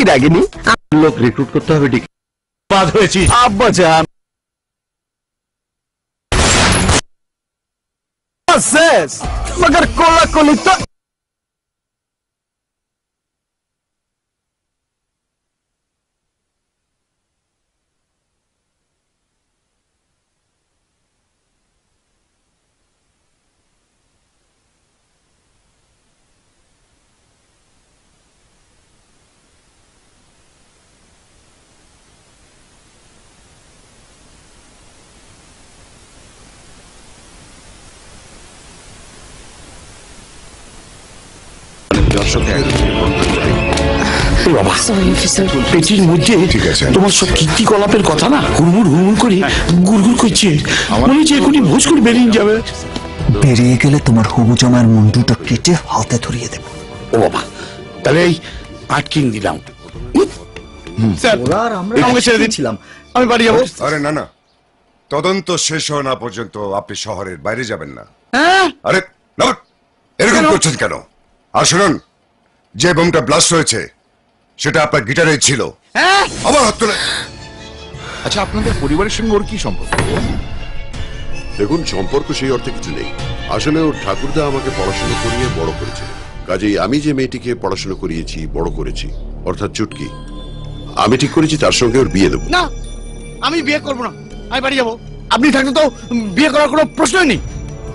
কি রাগিনি? লোক রিক্রুট করতে হবে ঠিক বাদ হয়েছি। আব্বা যান শেষ। মগর কোলা কোলি তো দর্শকের নিমন্ত্রণ করে পেটির মধ্যে ঠিক আছে। তোমার সব কীর্তিকলাপের কথা না হুড়মুড় হুড়মুড় করে গুড়গুড় করছে। মনে হচ্ছে এখনই ভোজ করে বেরিয়ে যাবে। বেরিয়ে গেলে তোমার হবু জামার মুন্ডুটা কেটে হাতে ধরিয়ে দেব। ও বাবা তাহলে এই আটকিং দিলাম। আমি বাড়ি যাব। আরে না না। তদন্ত শেষ হওয়া না পর্যন্ত আপনি শহরের বাইরে যাবেন না। হ্যাঁ? আরে এরকম করছেন কেন? আর শুনুন যে বোমটা ব্লাস্ট হয়েছে সেটা আপনার গিটারে ছিল। হ্যাঁ? আবার হাত তুলে আচ্ছা আপনাদের পরিবারের সঙ্গে ওর কি সম্পর্ক? দেখুন সম্পর্ক সেই অর্থে কিছু নেই। আসলে ওর ঠাকুরদা আমাকে পড়াশোনা করিয়ে বড় করেছে। কাজেই আমি যে মেয়েটিকে পড়াশোনা করিয়েছি বড় করেছি অর্থাৎ চুটকি আমি ঠিক করেছি তার সঙ্গে ওর বিয়ে দেবো। না আমি বিয়ে করব না। আমি বাড়ি যাব। আপনি থাকলে তো বিয়ে করার কোনো প্রশ্নই নেই।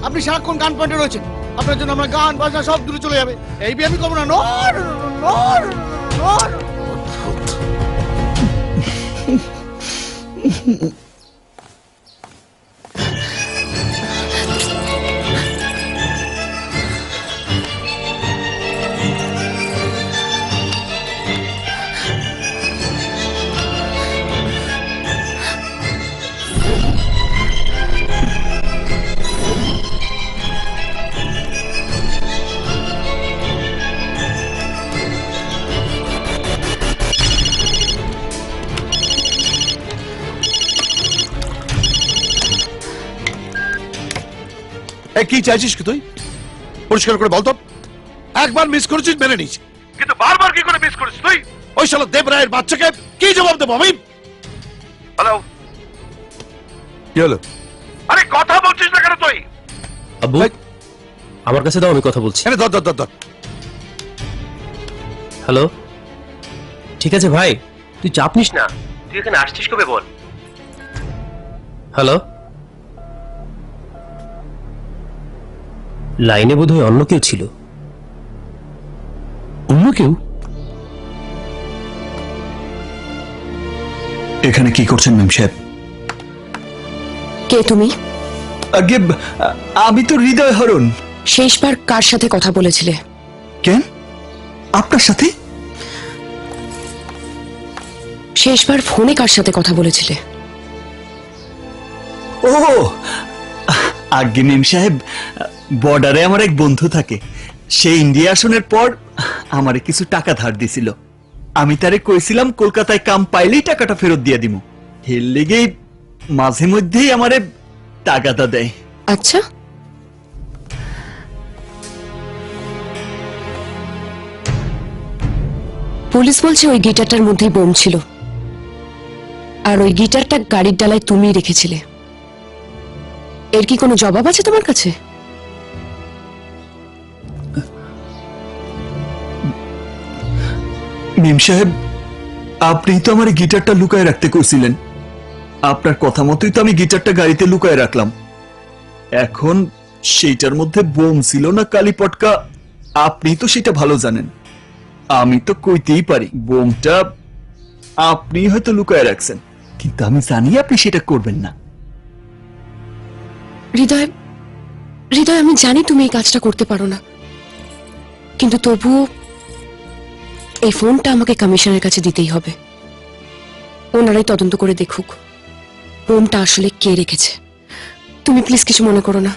আপনি সারাক্ষণ গান পয়েন্টে রয়েছেন। আপনার জন্য আমার গান বাজনা সব দূরে চলে যাবে। এই বিয়ে আমি করব না। নো নো নো এ কি চাইছিস কি তুই? পরিষ্কার করে বলতো একবার মিস করেছিস মেনে নিস। কিন্তু বারবার কি করে মিস করিস তুই? ওই শালা দেব রায়ের বাচ্চাকে কি জবাব দেবো আমি? হ্যালো কি হলো? আরে কথা বলছিস না কেন তুই? আব্বু আমার কাছে দাও আমি কথা বলছি। আরে ধর ধর ধর ধর। হ্যালো ঠিক আছে ভাই তুই চাপ নিস না। তুই এখানে আসছিস কবে বল? হ্যালো লাইনে বোধহয় অন্য কেউ ছিল। অন্য কেউ? এখানে কি করছেন ম্যাম সাহেব? কে তুমি? আগে আমি তো হৃদয় হরণ। শেষবার কার সাথে কথা বলেছিলে? কেন? আপনার সাথে? শেষবার ফোনে কার সাথে কথা বলেছিলে? ও আগে মেম সাহেব বর্ডারে আমার এক বন্ধু থাকে। সে ইন্ডিয়া আসনের পর আমারে কিছু টাকা ধার দিছিল। আমি তারে কইছিলাম, কলকাতায় কাম পাইলেই টাকাটা ফেরত দিয়ে দিমু। এর লেগেই মাঝে মধ্যেই আমারে টাকাটা দেয়। আচ্ছা। পুলিশ বলছে ওই গিটারটার মধ্যেই বোম ছিল। আর ওই গিটারটা গাড়ির ডালায় তুমি রেখেছিলে। এর কি কোনো জবাব আছে তোমার কাছে? মেম সাহেব আপনি তো আমার গিটারটা লুকায় রাখতে কইছিলেন। আপনার কথা মতোই তো আমি গিটারটা গাড়িতে লুকায় রাখলাম। এখন সেইটার মধ্যে বোম ছিল না কালীপটকা আপনি তো সেটা ভালো জানেন। আমি তো কইতেই পারি, বোমটা আপনি হয়তো লুকায় রাখছেন, কিন্তু আমি জানি আপনি সেটা করবেন না। হৃদয় হৃদয়, আমি জানি তুমি এই কাজটা করতে পারো না। কিন্তু তবুও এই ফোনটা আমাকে কমিশনের কাছে দিতেই হবে। ওনারাই তদন্ত করে দেখুক বোমটা আসলে কে রেখেছে। তুমি প্লিজ কিছু মনে করো না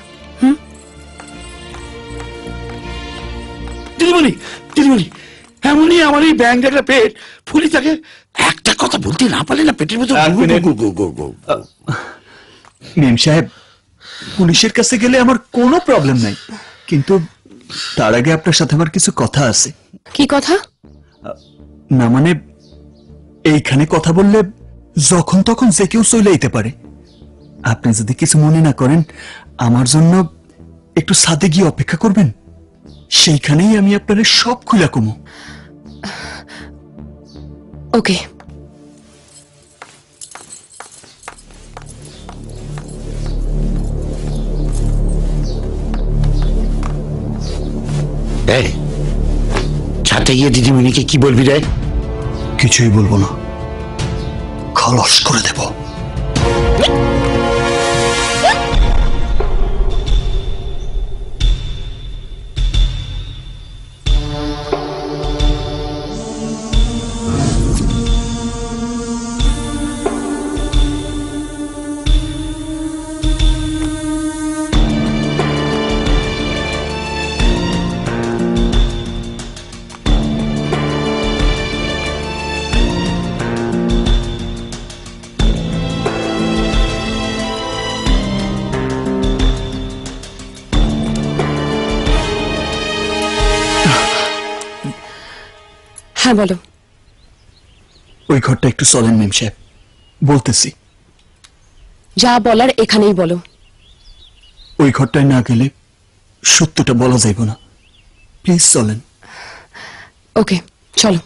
দিদিমণি দিদিমণি এমনই আমার এই ব্যাংক একটা পেট ফুলি থাকে একটা কথা বলতে না পারলে না পেটের ভেতর। মেম সাহেব পুলিশের কাছে গেলে আমার কোনো প্রবলেম নাই। কিন্তু তার আগে আপনার সাথে আমার কিছু কথা আছে। কি কথা? না মানে এইখানে কথা বললে যখন তখন যে কেউ চলে যেতে পারে। আপনি যদি কিছু মনে না করেন আমার জন্য একটু সাথে গিয়ে অপেক্ষা করবেন। সেইখানেই আমি আপনার সব খুলা কমো। ওকে। এই ছাতে গিয়ে দিদিমণিকে কি বলবি রে? কিছুই বলব না। খলস করে দেব। বলো। ওই ঘরটা একটু চলেন মেম সাহেব। বলতেছি। যা বলার এখানেই বলো। ওই ঘরটায় না গেলে সত্যটা বলা যাইব না। প্লিজ চলেন। ওকে চলো।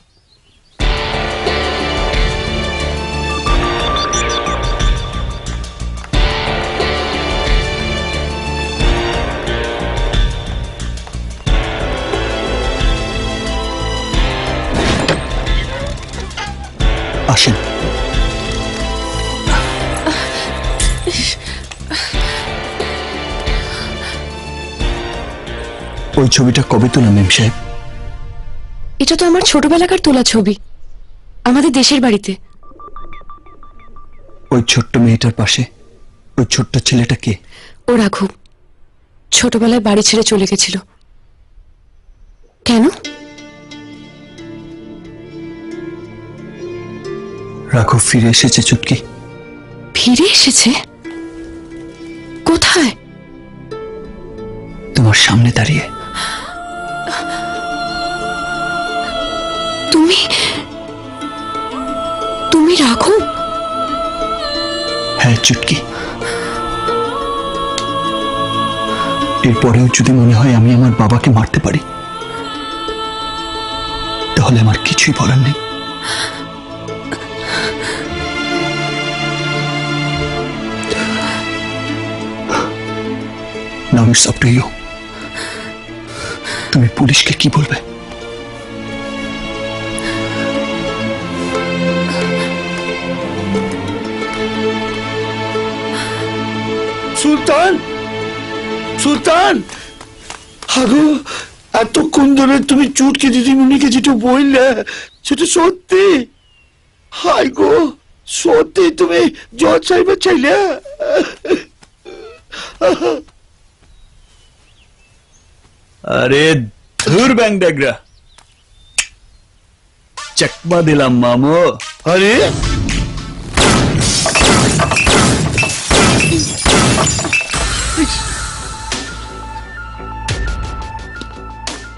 আসেন। ওই ছবিটা কবে তোলা মেম সাহেব? এটা তো আমার ছোটবেলাকার তোলা ছবি। আমাদের দেশের বাড়িতে। ওই ছোট্ট মেয়েটার পাশে ওই ছোট্ট ছেলেটা কে? ও রাঘব। ছোটবেলায় বাড়ি ছেড়ে চলে গেছিল। কেন? রাঘব ফিরে এসেছে চুটকি। ফিরে এসেছে? কোথায়? তোমার সামনে দাঁড়িয়ে। তুমি তুমি রাঘব? হ্যাঁ চুটকি। এরপরেও যদি মনে হয় আমি আমার বাবাকে মারতে পারি তাহলে আমার কিছুই বলার নেই। Now it's up to you. তুমি পুলিশকে কি বলবে? সুলতান! সুলতান! আগো, এতক্ষণ ধরে তুমি চুটকে দিদিমণিকে যেটা বললে, সেটা সত্যি? হাই গো, সত্যি তুমি জজ সাহেবের চাইলে আরে ধুর ব্যাং ডাগরা। চকমা দিলাম মামো। আরে?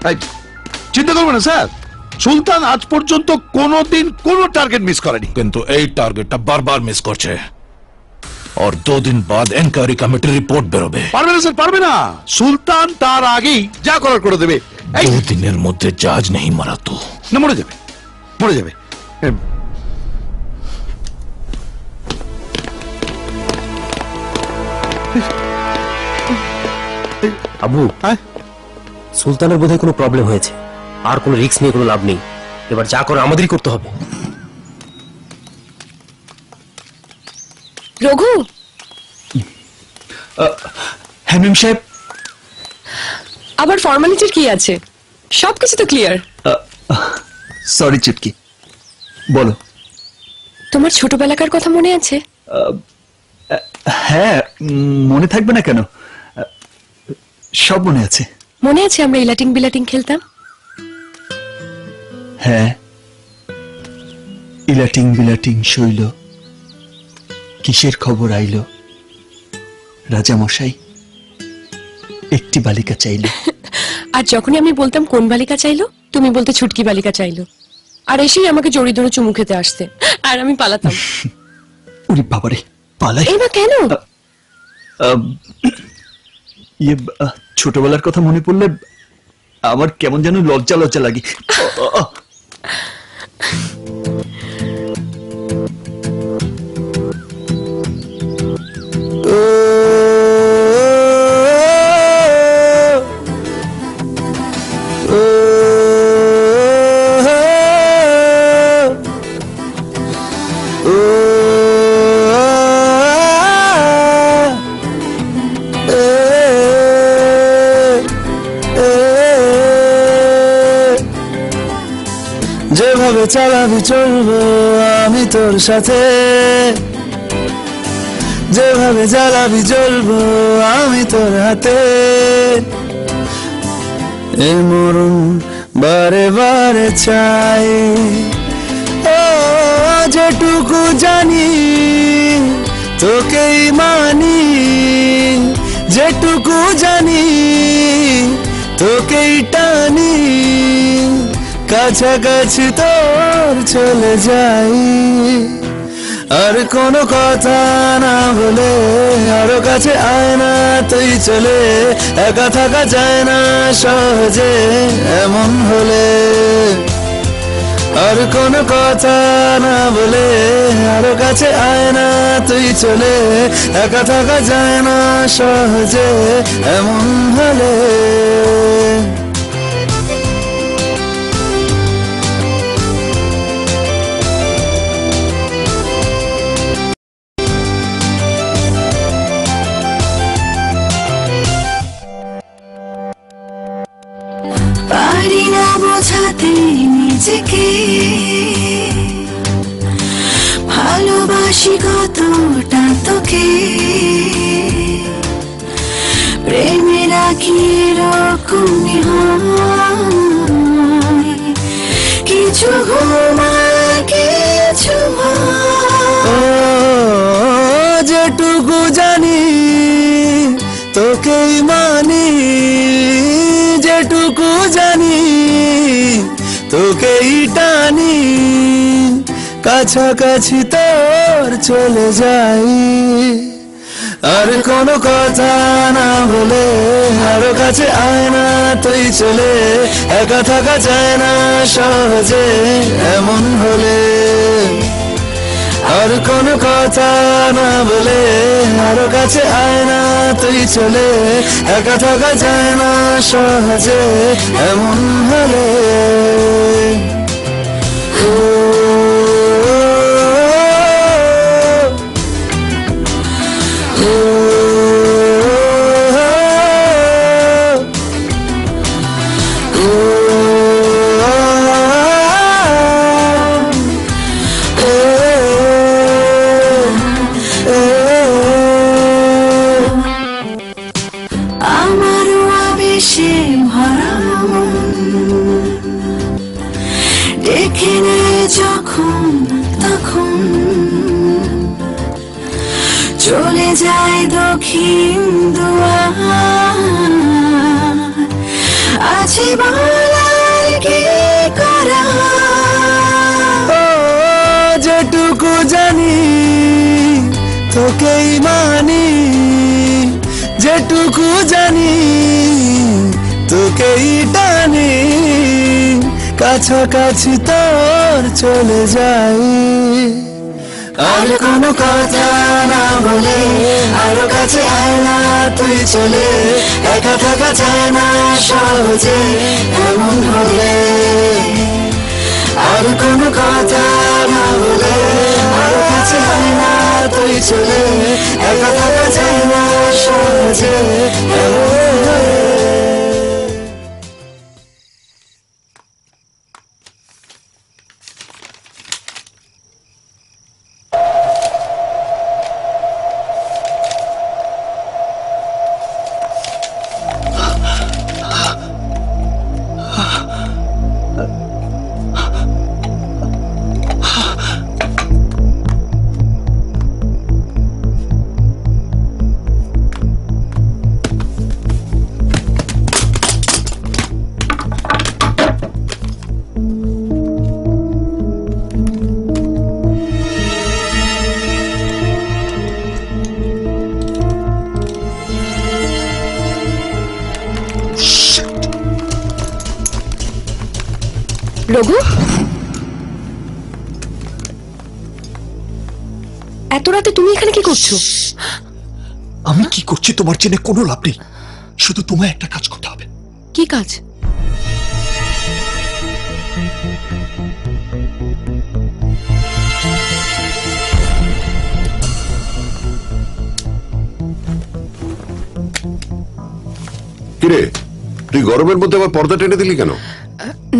এই, চিন্তা করবেন না স্যার। সুলতান আজ পর্যন্ত কোনোদিন কোনো টার্গেট মিস করেনি। কিন্তু এই টার্গেটটা বারবার মিস করছে। আর দু দিন বাদ এনকোয়ারি কমিটি রিপোর্ট বেরোবে। পারবে না স্যার পারবে না। সুলতান তার আগেই যা করার করে দেবে। দু দিনের মধ্যে জাজ নেই মারা তো। না মরে যাবে মরে যাবে। আবু হ্যাঁ? সুলতানের বোধহয় কোনো প্রবলেম হয়েছে। আর কোনো রিস্ক নিয়ে কোনো লাভ নেই। এবার যা করে আমাদেরই করতে হবে। রঘু! হ্যাঁ সাহেব। আবার ফর্মালিটির কি আছে? সব কিছু তো ক্লিয়ার সরি চুটকি। বলো। তোমার ছোটবেলাকার কথা মনে আছে? হ্যাঁ মনে থাকবে না কেন? সব মনে আছে। মনে আছে আমরা ইলাটিং বিলাটিং খেলতাম? হ্যাঁ। ইলাটিং বিলাটিং শৈল। কিসের খবর আইল? রাজা মশাই একটি বালিকা চাইল। আর যখনই আমি বলতাম কোন বালিকা চাইলো তুমি বলতে ছুটকি বালিকা চাইলো। আর এসেই আমাকে জড়ি ধরে চুমু খেতে আসতে। আর আমি পালাতাম। উরি বাবারে পালাই। এই কেন? ইয়ে ছোটবেলার কথা মনে পড়লে আমার কেমন যেন লজ্জা লজ্জা লাগে। চালাবি চলবো আমি তোর সাথে। যেভাবে জ্বালাবি জ্বলবো আমি তোর হাতে। এ মরুন বারে বারে চাই। ও, যেটুকু জানি তোকেই মানি। যেটুকু জানি তোকেই টানি। কাছাকাছি তোর চলে যাই। আর কোনো কথা না বলে আরও কাছে আয় না, তুই চলে। একা থাকা যায় না সহজে, এমন হলে। আর কোনো কথা না বলে, আরও কাছে আয় না, তুই চলে। একা থাকা যায় না সহজে, এমন হলে। কাছাকাছি তোর চলে যাই। আর কোনো কথা না বলে, আরও কাছে আয় না, তুই চলে। একা থাকা যায় না সহজে, এমন হলে। আর কোনো কথা না বলে, আরও কাছে আয় না, তুই চলে। একা থাকা যায় না সহজে, এমন হলে। কাছাকাছি তোর চলে যাই। আর কোনো কথা না বলে, আরও কাছে আয় না, তুই চলে। একা থাকা যায় না সহজে, এমন হলে। আর কোনো কথা না বলে, আরও কাছে আয় না, তুই চলে। একা থাকা যায় না সহজে, এমন হলে। রঘু? এত রাতে তুমি এখানে কি করছ? আমি কি করছি তোমার জেনে কোনো লাভ নেই। শুধু তোমায় একটা কাজ করতে হবে। কি কাজ? কিরে তুই গরমের মধ্যে আবার পর্দা টেনে দিলি কেন?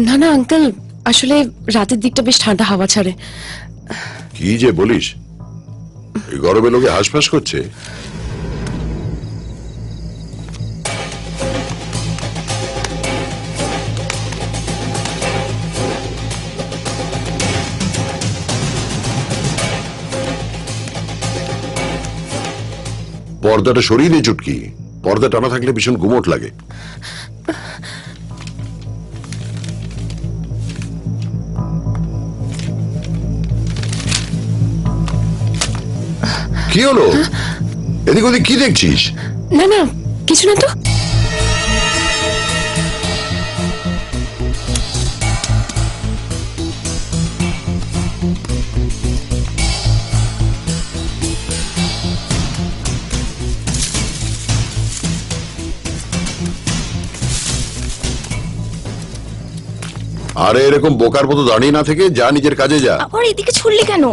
না না আঙ্কেল আসলে রাতের দিকটা বেশ ঠান্ডা হাওয়া ছাড়ে। কি যে বলিস? এই গরমে লোকে হাঁসফাঁস করছে। পর্দাটা সরিয়ে নে, চুটকি। পর্দা টানা থাকলে ভীষণ গুমট লাগে। কি হলো? এদিক ওদিক কি দেখছিস? না না কিছু না তো। আরে এরকম বোকার মতো দাঁড়িয়ে না থেকে যা নিজের কাজে যা। আবার এদিকে ছুড়লি কেন?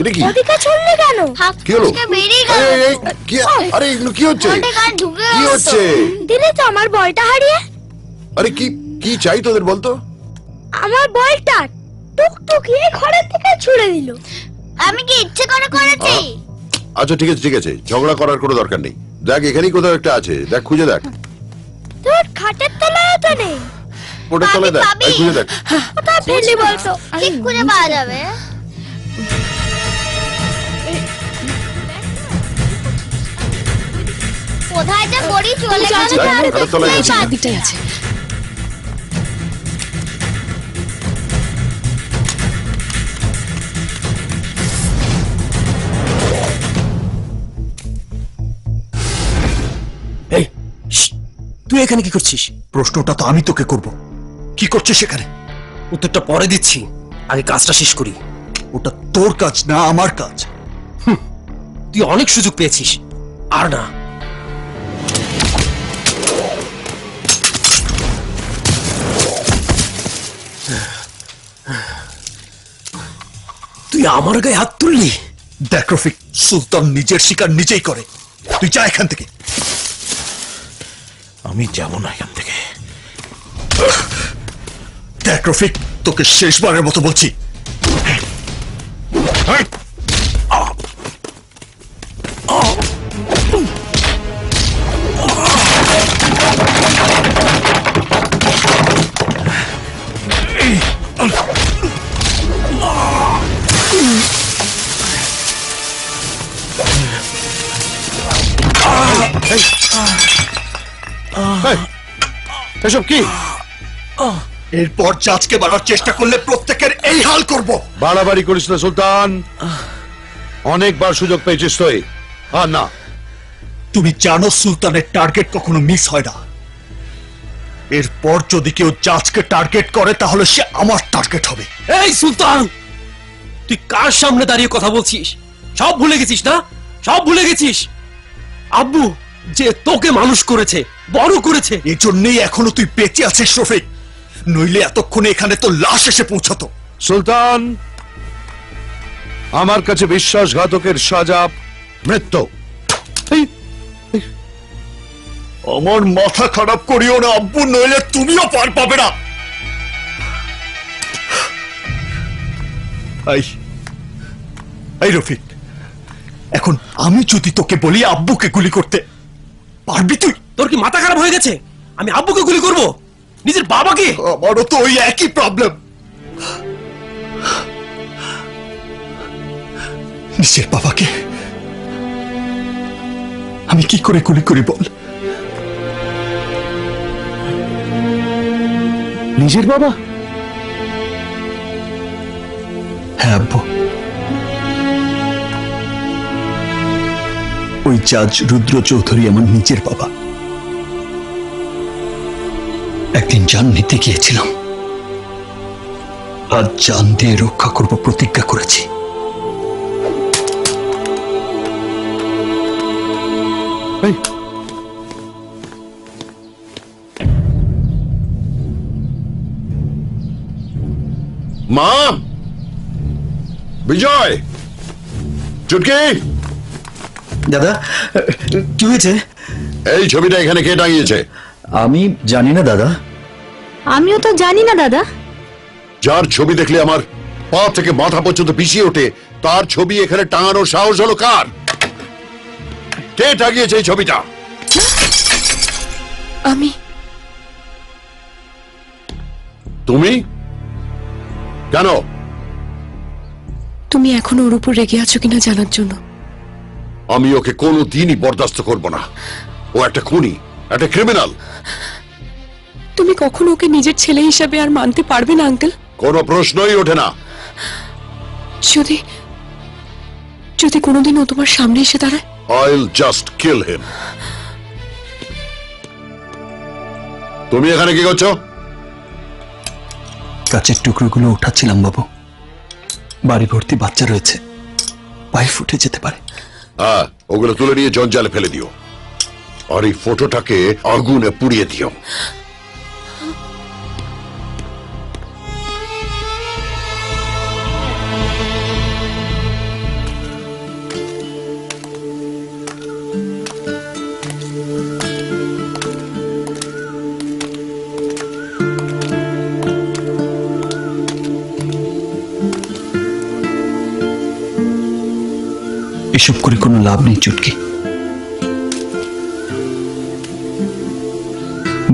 এটা কি? ওদিকে ছুড়লি কেন? কি হলো? বেরিয়ে এই, এই, এই, কি আরে এগুলো কি হচ্ছে? ঢুকে কি হচ্ছে? দিলে তো আমার বলটা হারিয়ে। আরে কি কি চাই তোদের বলতো? আমার বলটা টুকটুকি এই ঘরের থেকে ছুড়ে দিল। আমি কি ইচ্ছে করে করেছি? আচ্ছা ঠিক আছে ঠিক আছে। ঝগড়া করার কোনো দরকার নেই। দেখ এখানেই কোথাও একটা আছে। দেখ খুঁজে দেখ। তোর খাটের তলায় তো নেই। ওটা তলে দেখ এই খুঁজে দেখ। ফেললি বলতো। ঠিক করে পাওয়া যাবে। কোথায় যে পড়ি চলে গেল আর দিকটাই আছে। তুই এখানে কি করছিস? প্রশ্নটা তো আমি তোকে করব। কি করছিস সেখানে? উত্তরটা পরে দিচ্ছি। আগে কাজটা শেষ করি। ওটা তোর কাজ না আমার কাজ। তুই অনেক সুযোগ পেয়েছিস। আর না। তুই আমার গায়ে হাত তুললি? দেখ রফিক সুলতান নিজের শিকার নিজেই করে। তুই যা এখান থেকে। আমি যাব না এখান থেকে। দেখ রফিক তোকে শেষবারের মতো বলছি। এসব কি? এরপর জাজকে বাড়ার চেষ্টা করলে প্রত্যেকের এই হাল করব। বাড়াবাড়ি করিস না সুলতান। অনেকবার সুযোগ পেয়েছিস তুই। আর না। তুমি জানো সুলতানের টার্গেট কখনো মিস হয় না। এরপর যদি কেউ জাজকে টার্গেট করে তাহলে সে আমার টার্গেট হবে। এই সুলতান! তুই কার সামনে দাঁড়িয়ে কথা বলছিস? সব ভুলে গেছিস না? সব ভুলে গেছিস? আব্বু যে তোকে মানুষ করেছে বড় করেছে। এই জন্যই এখনও তুই বেঁচে আছিস রফিক। নইলে এতক্ষণে এখানে তো লাশ এসে পৌঁছাতো। সুলতান আমার কাছে বিশ্বাসঘাতকের সাজা মৃত্যু। আমার মাথা খারাপ করিও না আব্বু নইলে তুমিও পার পাবে না। এই এই রফিক এখন আমি যদি তোকে বলি আব্বুকে গুলি করতে পারবি তুই? তোর কি মাথা খারাপ হয়ে গেছে? আমি আব্বুকে গুলি করব? নিজের বাবাকে? আমারও তো ওই একই প্রবলেম নিজের বাবাকে? আমি কি করে গুলি করি বল? নিজের বাবা? হ্যাঁ আব্বু। ওই জাজ রুদ্র চৌধুরী আমার নিজের বাবা। একদিন জান নিতে গিয়েছিলাম। আজ জান দিয়ে রক্ষা করব প্রতিজ্ঞা করেছি। মা বিজয়! চুটকি! দাদা কি হয়েছে? এই ছবিটা এখানে কে টাঙিয়েছে? আমি জানি না দাদা। আমিও তো জানি না দাদা। যার ছবি দেখলে আমার পা থেকে মাথা পর্যন্ত পিছিয়ে ওঠে তার ছবি এখানে টাঙানোর সাহস হলো কার? কে টাঙিয়েছে এই ছবিটা? আমি। তুমি? কেন? তুমি এখনও ওর উপর রেগে আছো কিনা জানার জন্য। আমি ওকে কোনো দিনই বরদাস্ত করব না। ও একটা খুনি। একটা ক্রিমিনাল তুমি কখনো ওকে নিজের ছেলে হিসাবে আর মানতে পারবে না আঙ্কেল? কোনো প্রশ্নই ওঠে না। যদি যদি কোনোদিন ও তোমার সামনে এসে দাঁড়ায়? I'll just kill him. তুমি এখানে কি করছ? কাচের টুকরোগুলো উঠাচ্ছিলাম বাবু। বাড়ি ভর্তি বাচ্চা রয়েছে। পায়ে ফুটে যেতে পারে। হ্যাঁ ওগুলো তুলে নিয়ে জঞ্জালে ফেলে দিও। আর এই ফটোটাকে আগুনে পুড়িয়ে দিও। এসব করে কোনো লাভ নেই চুটকি।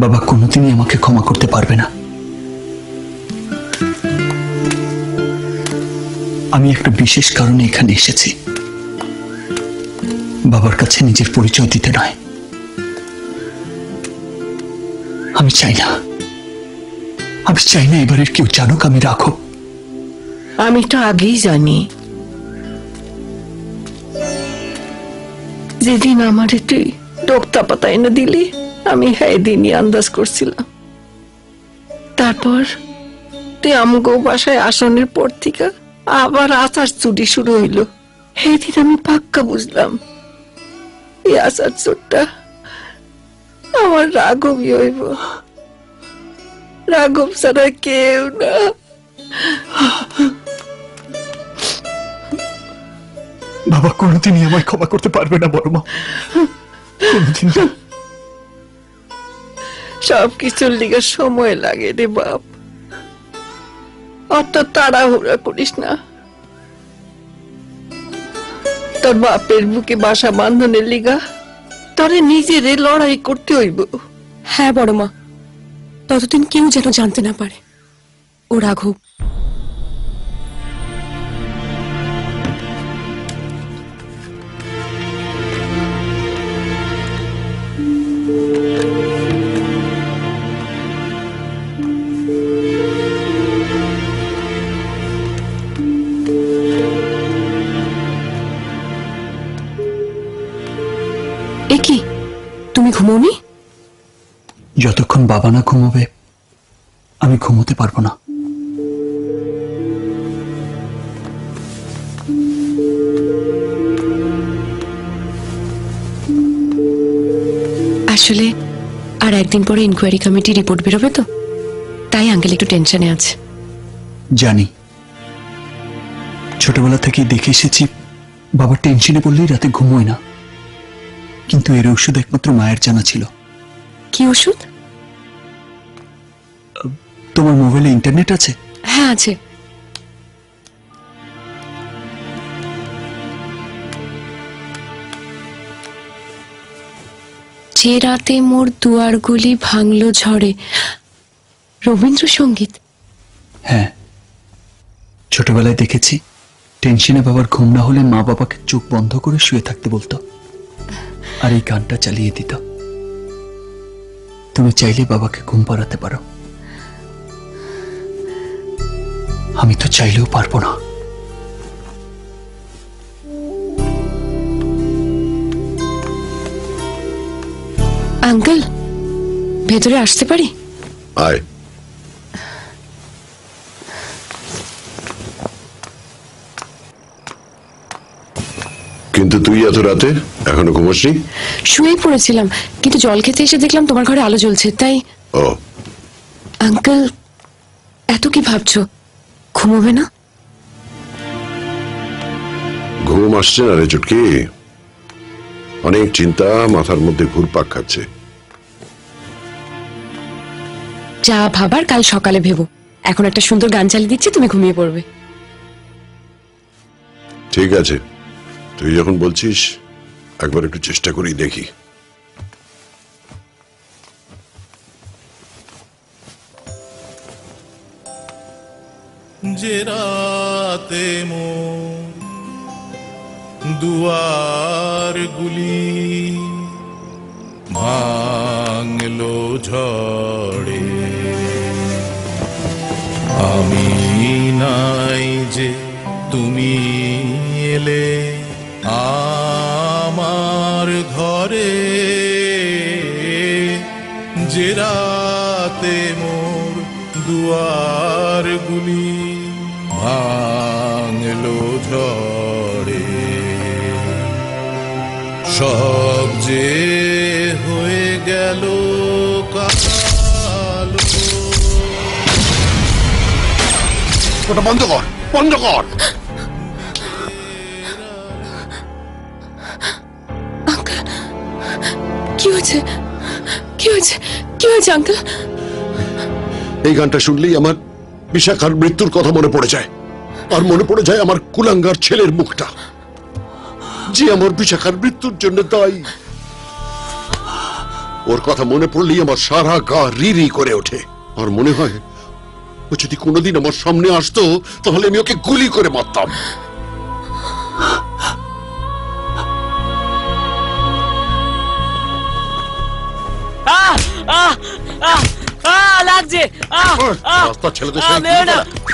বাবা, কোনোদিনই আমাকে ক্ষমা করতে পারবে না। আমি একটা বিশেষ কারণে এখানে এসেছি। বাবার কাছে নিজের পরিচয় দিতে নয়। আমি চাই না। আমি চাই না এবারের কেউ জানুক আমি রাখো। আমি তো আগেই জানি। যেদিন আমারে তুই ডোক্তা পাতা এনে দিলি আমি দিনই আন্দাজ করছিলাম। তারপর তুই আমগো বাসায় আসনের পর থেকে আবার আচার চুরি শুরু হইল। সেদিন আমি পাক্কা বুঝলাম, এই আচার চোরটা আমার রাঘবই হইব। রাঘব ছাড়া কেউ না। বাবা, কোনোদিনই আমায় ক্ষমা করতে পারবে না বড় মা না। সব কিছুর লিগে সময় লাগে রে বাপ। অত তাড়াহুড়া করিস না। তোর বাপের বুকে বাসা বান্ধনের লিগা তোরে নিজের লড়াই করতে হইব। হ্যাঁ বড় মা ততদিন কেউ যেন জানতে না পারে। ও রাঘব ঘুমোনি? যতক্ষণ বাবা না ঘুমোবে আমি ঘুমোতে পারব না। আসলে আর একদিন পরে ইনকোয়ারি কমিটি রিপোর্ট বেরোবে তো তাই আঙ্কেল একটু টেনশনে আছে। জানি। ছোটবেলা থেকেই দেখে এসেছি বাবা টেনশনে পড়লেই রাতে ঘুমোয় না। কিন্তু এর ওষুধ একমাত্র মায়ের জানা ছিল। কি ওষুধ তোমার মোবাইলে ইন্টারনেট আছে? হ্যাঁ আছে। যে রাতে মোর দুয়ারগুলি ভাঙলো ঝড়ে রবীন্দ্রসঙ্গীত? হ্যাঁ। ছোটবেলায় দেখেছি টেনশনে বাবার ঘুম না হলে মা বাবাকে চোখ বন্ধ করে শুয়ে থাকতে বলতো। আর এই গানটা চালিয়ে দিত। তুমি চাইলে বাবাকে ঘুম পাড়াতে পারো। আমি তো চাইলেও পারব না। আঙ্কেল ভেতরে আসতে পারি? আয়। কিন্তু তুই এত রাতে এখনও ঘুমোসনি? শুয়েই পড়েছিলাম কিন্তু জল খেতে এসে দেখলাম তোমার ঘরে আলো জ্বলছে তাই ও। আঙ্কেল এত কি ভাবছ? ঘুমোবে না? ঘুম আসছে না রে চুটকি। অনেক চিন্তা মাথার মধ্যে ঘুরপাক খাচ্ছে। যা ভাবার কাল সকালে ভেবো। এখন একটা সুন্দর গান চালিয়ে দিচ্ছি তুমি ঘুমিয়ে পড়বে। ঠিক আছে। তুই যখন বলছিস, একবার একটু চেষ্টা করি দেখি। যে রাতে দুয়ার গুলি ভাঙলো ঝড়ে, আমি নাই যে তুমি এলে। ঘরে যে রাতে মোর দুয়ার গুলি ভাঙলো ঝড়ে, সব যে হয়ে গেল কালো। ওটা বন্ধ কর বন্ধ কর। কি হয়েছে? কি এই গানটা শুনলেই আমার বিশাখার মৃত্যুর কথা মনে পড়ে যায়। আর মনে পড়ে যায় আমার কুলাঙ্গার ছেলের মুখটা। যে আমার বিশাখার মৃত্যুর জন্য দায়ী। ওর কথা মনে পড়লেই আমার সারা গা রি রি করে ওঠে। আর মনে হয়, ও যদি কোনোদিন আমার সামনে আসতো, তাহলে আমি ওকে গুলি করে মারতাম। আহ আহ আহ আহ লাগছে আহ আহ রাস্তার ছেলেদের আহ, সঙ্গে মেরো না। কি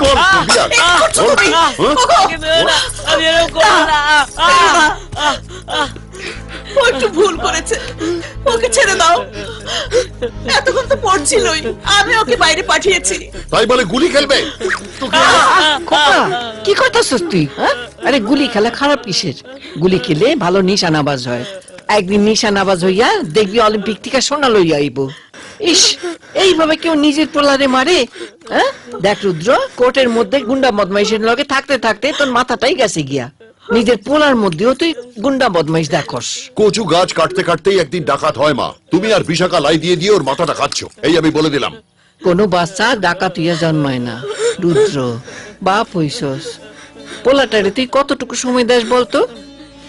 তুমি? হ্যাঁ? আমাকে মেরো না। আমি এরকম করব না। আহ, আহ, আহ, আহ। ও একটু ভুল করেছে ওকে ছেড়ে দাও এতক্ষণ তো পড়ছিলই আমি ওকে বাইরে পাঠিয়েছি তাই বলে গুলি খেলবে কি করতেছিস তুই হ্যাঁ? আরে গুলি খেলা খারাপ কিসের গুলি খেলে ভালো নিশানাবাজ হয় একদিন নিশানাবাজ হইয়া দেখবি অলিম্পিক থেকে সোনা লইয়া আইব ইস এইভাবে কেউ নিজের পোলারে মারে? হ্যাঁ? দেখ রুদ্র কোর্টের মধ্যে গুন্ডা বদমাইশের লগে থাকতে থাকতে তোর মাথাটাই গেছে গিয়া। নিজের পোলার মধ্যেও তুই গুন্ডা বদমাইশ দেখস। কচু গাছ কাটতে কাটতেই একদিন ডাকাত হয় মা। তুমি আর বিশাখা লাই দিয়ে দিয়ে ওর মাথাটা খাচ্ছ এই আমি বলে দিলাম। কোনো বাচ্চা ডাকাত হইয়া জন্মায় না। রুদ্র বাপ হইছস। পোলাটারে তুই কতটুকু সময় দেস বলতো?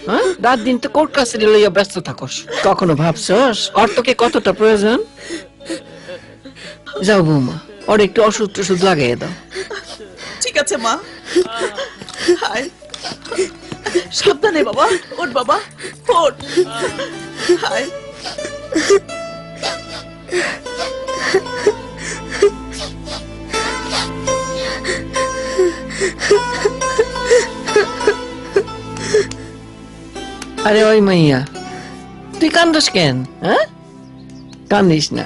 হ্যাঁ? রাত দিন তো কোর্ট কাছারি লইয়া ব্যস্ত থাকস। কখনো ভাবছস? ওর তোকে কতটা প্রয়োজন? যাও বৌমা ওর একটু ওষুধ টষুধ লাগাইয়া দাও। ঠিক আছে মা। হায়। সাবধানে বাবা ওঠ বাবা ওঠ। হায়। আরে ওই মাইয়া তুই কান্দস কেন হ্যাঁ? কান্দিস না।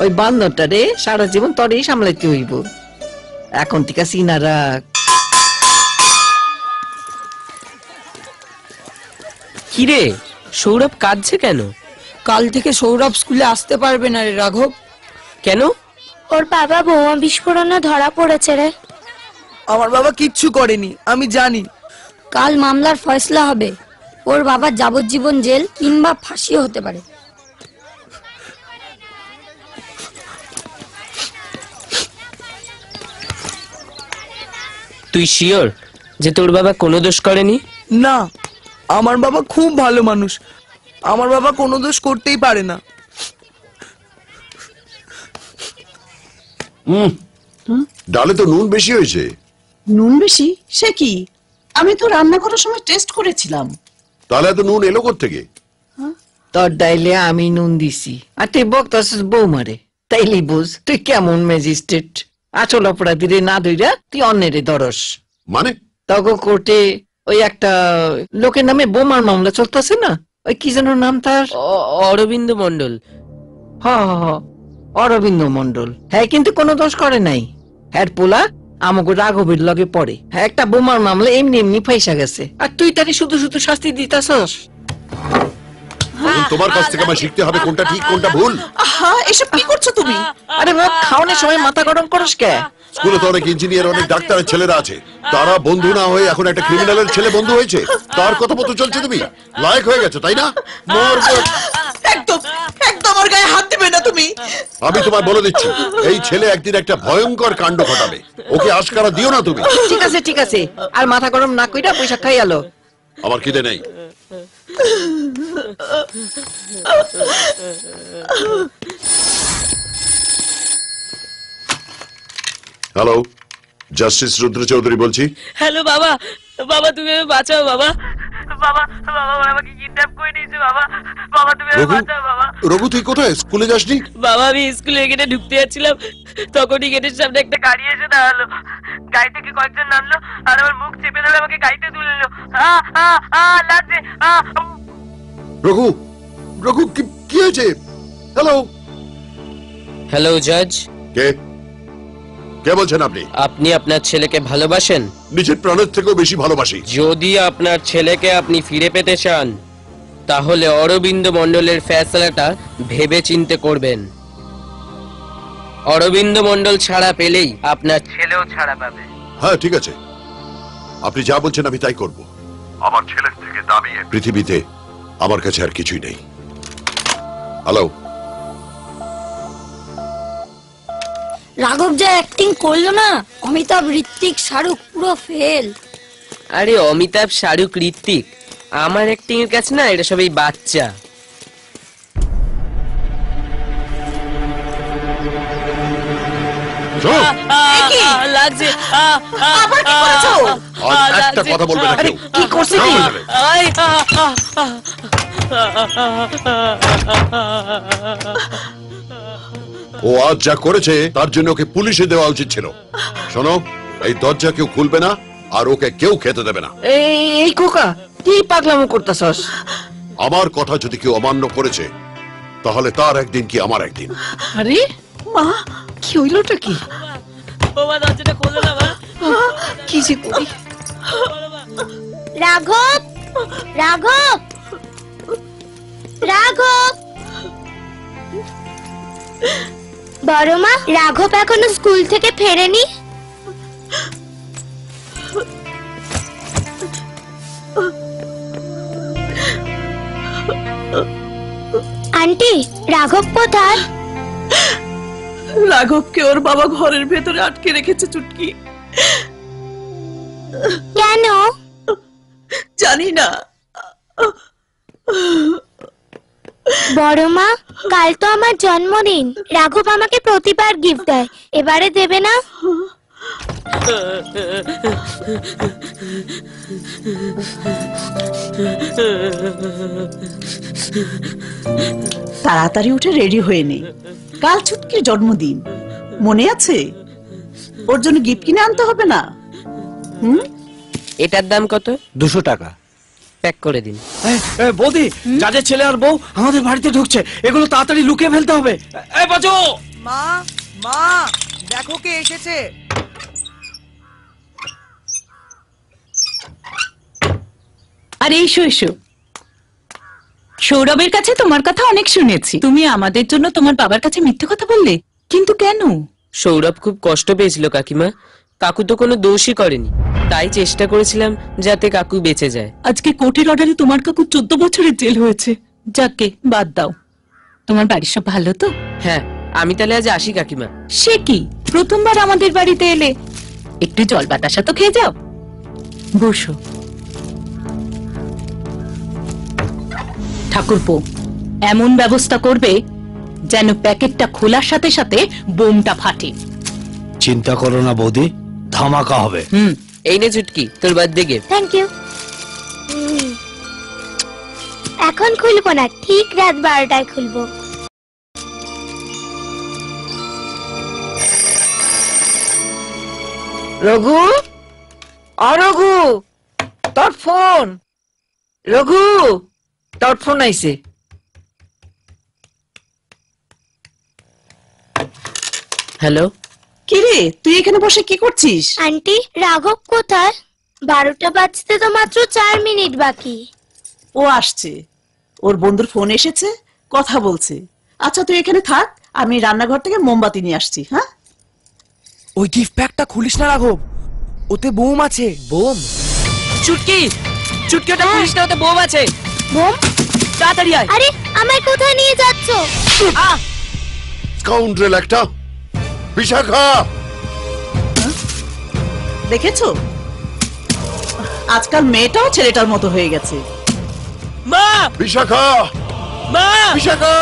ওই বান্দরটা রে সারা জীবন তোরই সামলাইতে হইব। এখন থেকে সিনা রাখ কিরে সৌরভ কাঁদছে কেন? কাল থেকে সৌরভ স্কুলে আসতে পারবে না রে রাঘব। কেন? ওর বাবা বোমা বিস্ফোরণে ধরা পড়েছে রে। আমার বাবা কিচ্ছু করেনি আমি জানি। কাল মামলার ফয়সলা হবে। ওর বাবার যাবজ্জীবন জেল কিংবা ফাঁসিও হতে পারে। তুই শিওর যে তোর বাবা কোনো দোষ করেনি? না আমার বাবা খুব ভালো মানুষ। আমার বাবা কোনো দোষ করতেই পারে না। হুম। ডালে তো নুন বেশি হয়েছে। নুন বেশি? সে কি? আমি তো রান্না করার সময় টেস্ট করেছিলাম। তাহলে এত নুন এলো থেকে তোর ডাইলে আমি নুন দিছি। আর তুই বকতাছিস বৌমারে। তাইলেই বুঝ তুই কেমন ম্যাজিস্ট্রেট? আসল অপরাধীরে না ধইরা তুই অন্যেরে ধরস। মানে? তখন কোর্টে ওই একটা লোকের নামে বোমার মামলা চলতেছে না? ওই কি যেন নাম তার? অরবিন্দ মন্ডল হ হ হ, অরবিন্দ মন্ডল হ্যাঁ কিন্তু কোনো দোষ করে নাই। হ্যাঁ পোলা আমাকে রাঘবের লগে পড়ে। হ্যাঁ একটা বোমার মামলা এমনি এমনি ফাইসা গেছে। আর তুই তাকে শুধু শুধু শাস্তি দিতাছস? এখন তোমার কাছ থেকে আমার শিখতে হবে কোনটা ঠিক কোনটা ভুল। আহা এসব কি করছ তুমি? আরে খাওয়ানোর সময় মাথা গরম করস কে? স্কুলে তো অনেক ইঞ্জিনিয়ার অনেক ডাক্তারের ছেলেরা আছে। তারা বন্ধু না হয়ে এখন একটা ক্রিমিনালের ছেলে বন্ধু হয়েছে। তার কথা মতো চলছে তুমি। লায়ক হয়ে গেছো তাই না। একদম একদম ওর গায়ে হাত দিবে না তুমি। আমি তোমায় বলে দিচ্ছি এই ছেলে একদিন একটা ভয়ঙ্কর কাণ্ড ঘটাবে। ওকে আশকারা দিও না তুমি। ঠিক আছে ঠিক আছে। আর মাথা গরম না কইরা পয়সা খাই আলো আমার খিদে নেই। হ্যালো জাস্টিস রুদ্র চৌধুরী বলছি। হ্যালো বাবা। বাবা তুমি আমাকে বাঁচাও বাবা। বাবা বাবা ওরা আমাকে কিডন্যাপ করে নিয়েছে বাবা। বাবা তুমি আমাকে বাঁচাও বাবা। রঘু তুই কোথায়? স্কুলে যাসনি? বাবা আমি স্কুলে গেটে ঢুকতে যাচ্ছিলাম। তখনই গেটের সামনে একটা গাড়ি এসে দাঁড়াল। গাড়ি থেকে কয়েকজন নামলো? আর আমার মুখ চেপে ধরে আমাকে গাড়িতে তুললো আ আ আ লাগছে আ রঘু রঘু কি কি হয়েছে? হ্যালো হ্যালো জজ কে? কে বলছেন আপনি? আপনি আপনার ছেলেকে ভালোবাসেন? নিজের প্রাণের থেকেও বেশি ভালোবাসি। যদি আপনার ছেলেকে আপনি ফিরে পেতে চান তাহলে অরবিন্দ মণ্ডলের ফ্যাসলাটা ভেবে চিনতে করবেন। অরবিন্দ মণ্ডল ছাড়া পেলেই আপনার ছেলেও ছাড়া পাবে। হ্যাঁ ঠিক আছে। আপনি যা বলছেন আমি তাই করব। আমার ছেলের থেকে দামি পৃথিবীতে আমার কাছে আর কিছুই নেই। হ্যালো রাঘব যা অ্যাক্টিং করল না অমিতাভ ঋত্বিক শাহরুখ পুরো ফেল আরে অমিতাভ শাহরুখ ঋত্বিক আমার অ্যাক্টিং এর কাছে না এটা সবাই বাচ্চা লাগছে আবার কি করেছ আজ একটা কথা বলবে না কেউ কি করছে সব ও আজ যা করেছে তার জন্য ওকে পুলিশে দেওয়া উচিত ছিল। শোনো এই দরজা কেউ খুলবে না আর ওকে কেউ খেতে দেবে না। এই খোকা কি পাগলামো করতাছস? আমার কথা যদি কেউ অমান্য করেছে তাহলে তার একদিন কি আমার একদিন? আরে মা কি হইলোটা কি? বাবা দরজাটা খোলো না মা কি যে করি? রাঘব রাঘব রাঘব। বড় মা রাঘব এখনও স্কুল থেকে ফেরেনি? আন্টি রাঘব কোথায়? রাঘবকে ওর বাবা ঘরের ভেতরে আটকে রেখেছে চুটকি। কেন? জানি না। বড় মা কাল তো আমার জন্মদিন। রাঘব আমাকে প্রতিবার গিফট দেয়। এবারে দেবে না? তাড়াতাড়ি উঠে রেডি হয়ে নে। কাল ছুটকির জন্মদিন। মনে আছে? ওর জন্য গিফট কিনে আনতে হবে না। হুম? এটার দাম কত? দুশো টাকা। প্যাক করে দিন। বৌদি যাদের ছেলে আর বউ আমাদের বাড়িতে ঢুকছে এগুলো তাড়াতাড়ি লুকিয়ে ফেলতে হবে। বাজো মা মা দেখো কে এসেছে। আরে এসো এসো। সৌরভের কাছে তোমার কথা অনেক শুনেছি। তুমি আমাদের জন্য তোমার বাবার কাছে মিথ্যে কথা বললে? কিন্তু কেন? সৌরভ খুব কষ্ট পেয়েছিল কাকিমা। কাকু তো কোনো দোষই করেনি। তাই চেষ্টা করেছিলাম যাতে কাকু বেঁচে যায়। আজকে কোর্টের অর্ডারে তোমার কাকু চোদ্দ বছরের জেল হয়েছে। যাকে বাদ দাও। তোমার বাড়ির সব ভালো তো? হ্যাঁ আমি তাহলে আজ আসি কাকিমা। সে কি? প্রথমবার আমাদের বাড়িতে এলে? একটু জল বাতাসা তো খেয়ে যাও। বসো। ঠাকুরপো এমন ব্যবস্থা করবে যেন প্যাকেটটা খোলার সাথে সাথে বোমটা ফাটে। চিন্তা করো না বৌদি ধামাকা হবে। হুম এই নে চুটকি তোর বার্থডে গিফট থ্যাংক ইউ এখন খুলবো না ঠিক রাত বারোটায় খুলবো। রঘু? অ রঘু! তোর ফোন রঘু! তোর ফোন আইছে। হ্যালো কিরে তুই এখানে বসে কি করছিস? আন্টি রাঘব কোথায়? বারোটা বাজতে তো মাত্র চার মিনিট বাকি। ও আসছে। ওর বন্ধুর ফোন এসেছে কথা বলছে। আচ্ছা তুই এখানে থাক আমি রান্নাঘর থেকে মোমবাতি নিয়ে আসছি হ্যাঁ? ওই গিফট প্যাকটা খুলিস না রাঘব। ওতে বোম আছে। বোম? চুটকি! চুটকি ওটা পুলিশ না ওতে বোম আছে। বোম? তাড়াতাড়ি আয়। আরে আমায় কোথায় নিয়ে যাচ্ছ? স্কাউন্ড্রেল একটা। বিশাখা! দেখেছ? আজকাল মেয়েটাও ছেলেটার মতো হয়ে গেছে। মা! বিশাখা! মা! বিশাখা!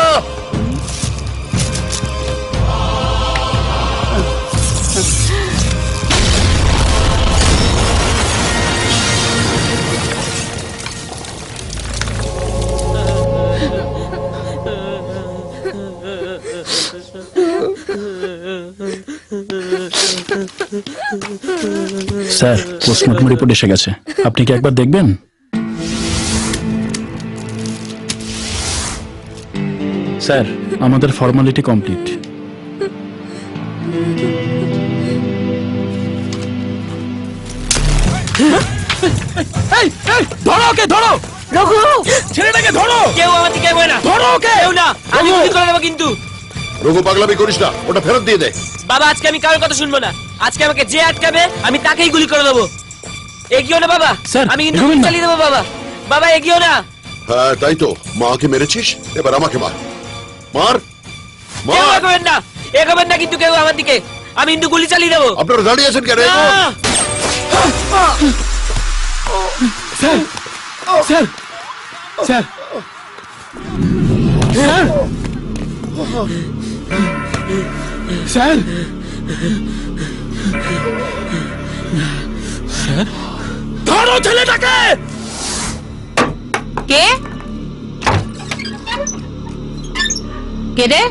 স্যার পোস্টমর্টম রিপোর্ট এসে গেছে। আপনি কি একবার দেখবেন? স্যার আমাদের ফর্মালিটি কমপ্লিট এই এই ধরো ওকে ধরো! রঘু! ছেলেটাকে ধরো! কেউ আমার দিকে না। ধরো ওকে! কেউ না। আমি গুলি করে দেবো কিন্তু। রঘু পাগলামি করিস না ওটা ফেরত দিয়ে দে। বাবা আজকে আমি কারোর কথা শুনব না। আজকে আমাকে যে আটকাবে আমি তাকেই গুলি করে দেবো। এগিয়েও না বাবা আমি কিন্তু। চালিয়ে দেবো বাবা। বাবা এগিয়েও না। হ্যাঁ তাই তো। মাকে মেরেছিস? এবার আমাকে মার। মার। কেউ মার। এগোবেন না। এগোবেন না কিন্তু কেউ আমার দিকে। আমি কিন্তু গুলি চালিয়ে দেবো। আপনারা দাঁড়িয়ে আছেন কেন? Sir sir sir. Sir. Sir? Sir? ধরো ছেলেটাকে! কে? কে রে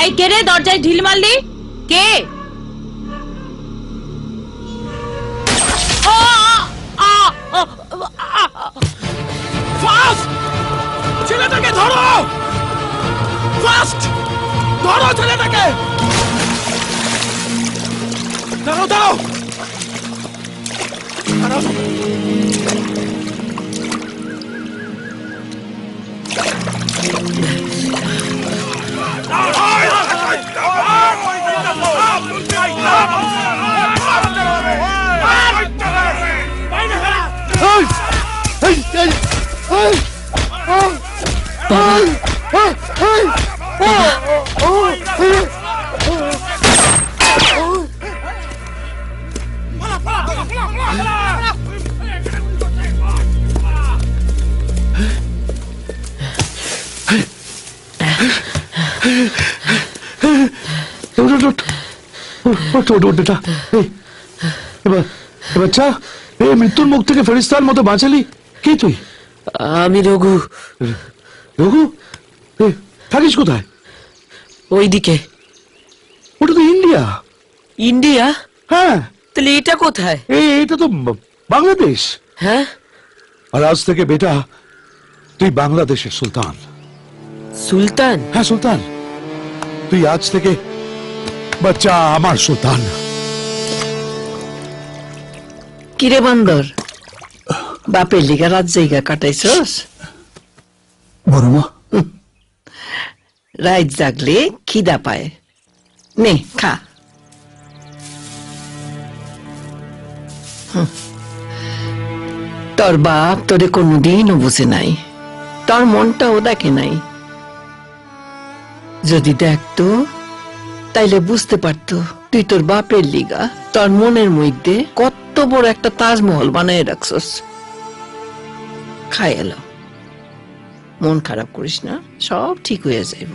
এই কে রে দরজায় ঢিল মারলি? কে? ছেলেটাকে ধরো! ফাস্ট! ধরো ছেলেটাকে! দাঁড়াও দাঁড়াও দাঁড়াও ওঠ, ওঠ, এটা। এবার এবার চা এই মৃত্যুর মুখ থেকে ফেরিস্তার মতো বাঁচালি। কে তুই? আমি রঘু। রঘু? থাকিস কোথায়? ওইদিকে। ওটা তো ইন্ডিয়া। ইন্ডিয়া? হ্যাঁ। তাহলে এটা কোথায়? এই এটা তো বাংলাদেশ। হ্যাঁ? আর আজ থেকে বেটা তুই বাংলাদেশের সুলতান। সুলতান? হ্যাঁ সুলতান। তুই আজ থেকে বাচ্চা আমার সুলতান। কিরে বান্দর? বাপের লিগা রাত জায়গা কাটাইছস? বড় মা রাত জাগলে খিদা পায়। নে খা। তোর বাপ তোরে কোনোদিনও বুঝে নাই। তোর মনটাও দেখে নাই। যদি দেখতো তাইলে বুঝতে পারতো তুই তোর বাপের লিগা। তোর মনের মধ্যে কত বড় একটা তাজমহল বানায় রাখছস। খাই এলো। মন খারাপ করিস না সব ঠিক হয়ে যাইব।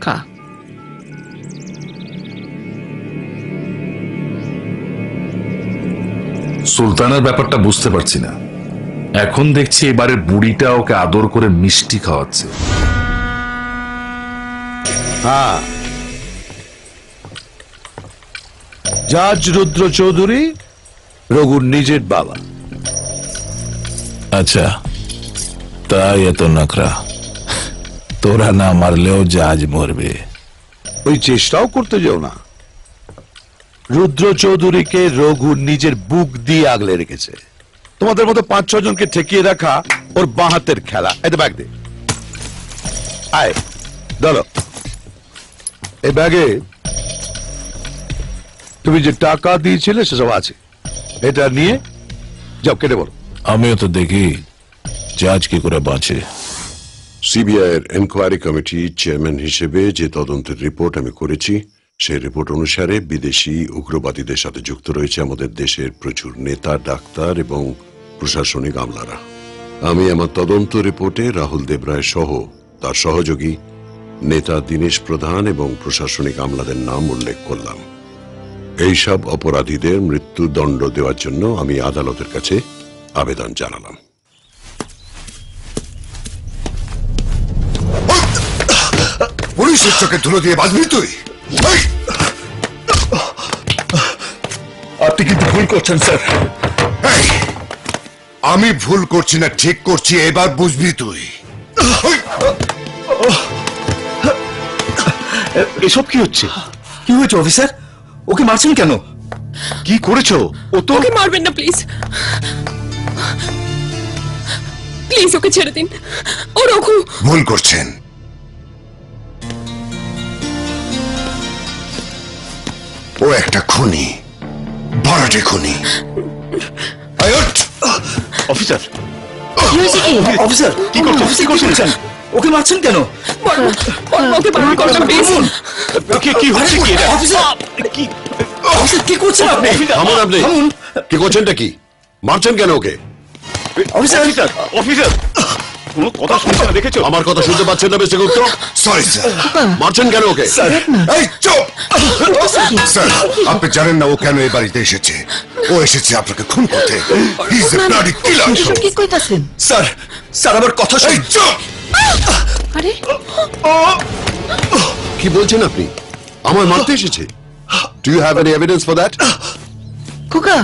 খা। সুলতানের ব্যাপারটা বুঝতে পারছি না। এখন দেখছি এবারে বুড়িটা ওকে আদর করে মিষ্টি খাওয়াচ্ছে। হ্যাঁ জাজ রুদ্র চৌধুরী রঘুর নিজের বাবা। আচ্ছা তাই এত নখরা তোরা না মারলেও জাজ মরবে। ওই চেষ্টাও করতে যেও না। রুদ্র চৌধুরীকে রঘু নিজের বুক দিয়ে আগলে রেখেছে। তোমাদের মতো পাঁচ ছ জনকে ঠেকিয়ে রাখা ওর বাহাতের খেলা। এতে ব্যাগ দে। আয় ধরো। এই ব্যাগে তুমি যে টাকা দিয়েছিলে সেসব আছে। এটা নিয়ে যাও কেটে বলো। আমিও তো দেখি জাজ কি করে বাঁচে। সিবিআই এর এনকোয়ারি কমিটি চেয়ারম্যান হিসেবে যে তদন্তের রিপোর্ট আমি করেছি সেই রিপোর্ট অনুসারে বিদেশি উগ্রবাদীদের সাথে যুক্ত রয়েছে আমাদের দেশের প্রচুর নেতা ডাক্তার এবং প্রশাসনিক আমলারা। আমি আমার তদন্ত রিপোর্টে রাহুল দেবরায় সহ তার সহযোগী নেতা দীনেশ প্রধান এবং প্রশাসনিক আমলাদের নাম উল্লেখ করলাম। এইসব অপরাধীদের মৃত্যুদণ্ড দেওয়ার জন্য আমি আদালতের কাছে আবেদন জানালাম। পুলিশের চোখে ধুলো দিয়ে বাঁচবি তুই? আপনি কিন্তু ভুল করছেন স্যার। আমি ভুল করছি না ঠিক করছি এবার বুঝবি তুই। এসব কি হচ্ছে? কি হয়েছে অফিসার? ওকে মারছেন কেন? কি করেছ? ও তো ওকে মারবেন না প্লিজ। প্লিজ ওকে ছেড়ে দিন। ও রঘু। ভুল করছেন। ও একটা খুনি। ভরাটে খুনি। অফিসার অফিসার কি করছেন? কি করছেন? ওকে মারছেন কেন? ওকে বারণ করো না প্লিজ কি কি হচ্ছে কি এটা? অফিসার কি? অফিসার কি করছেন আপনি? থামুন আপনি। থামুন। কি করছেনটা কি? মারছেন কেন ওকে? অফিসার। অফিসার অফিসার কোনো কথা শুনছে না দেখেছ? আমার কথা শুনতে পাচ্ছেন না মিস্টার গুপ্ত? সরি স্যার মারছেন কেন ওকে? এই চুপ! স্যার আপনি জানেন না ও কেন এই বাড়িতে এসেছে? ও এসেছে আপনাকে খুন করতে। He is a bloody killer কি কইতাছেন? স্যার স্যার আমার কথা শুনুন। চুপ! আরে। কি বলছেন আপনি? আমার মারতে এসেছে। Do you have any evidence for that খোকা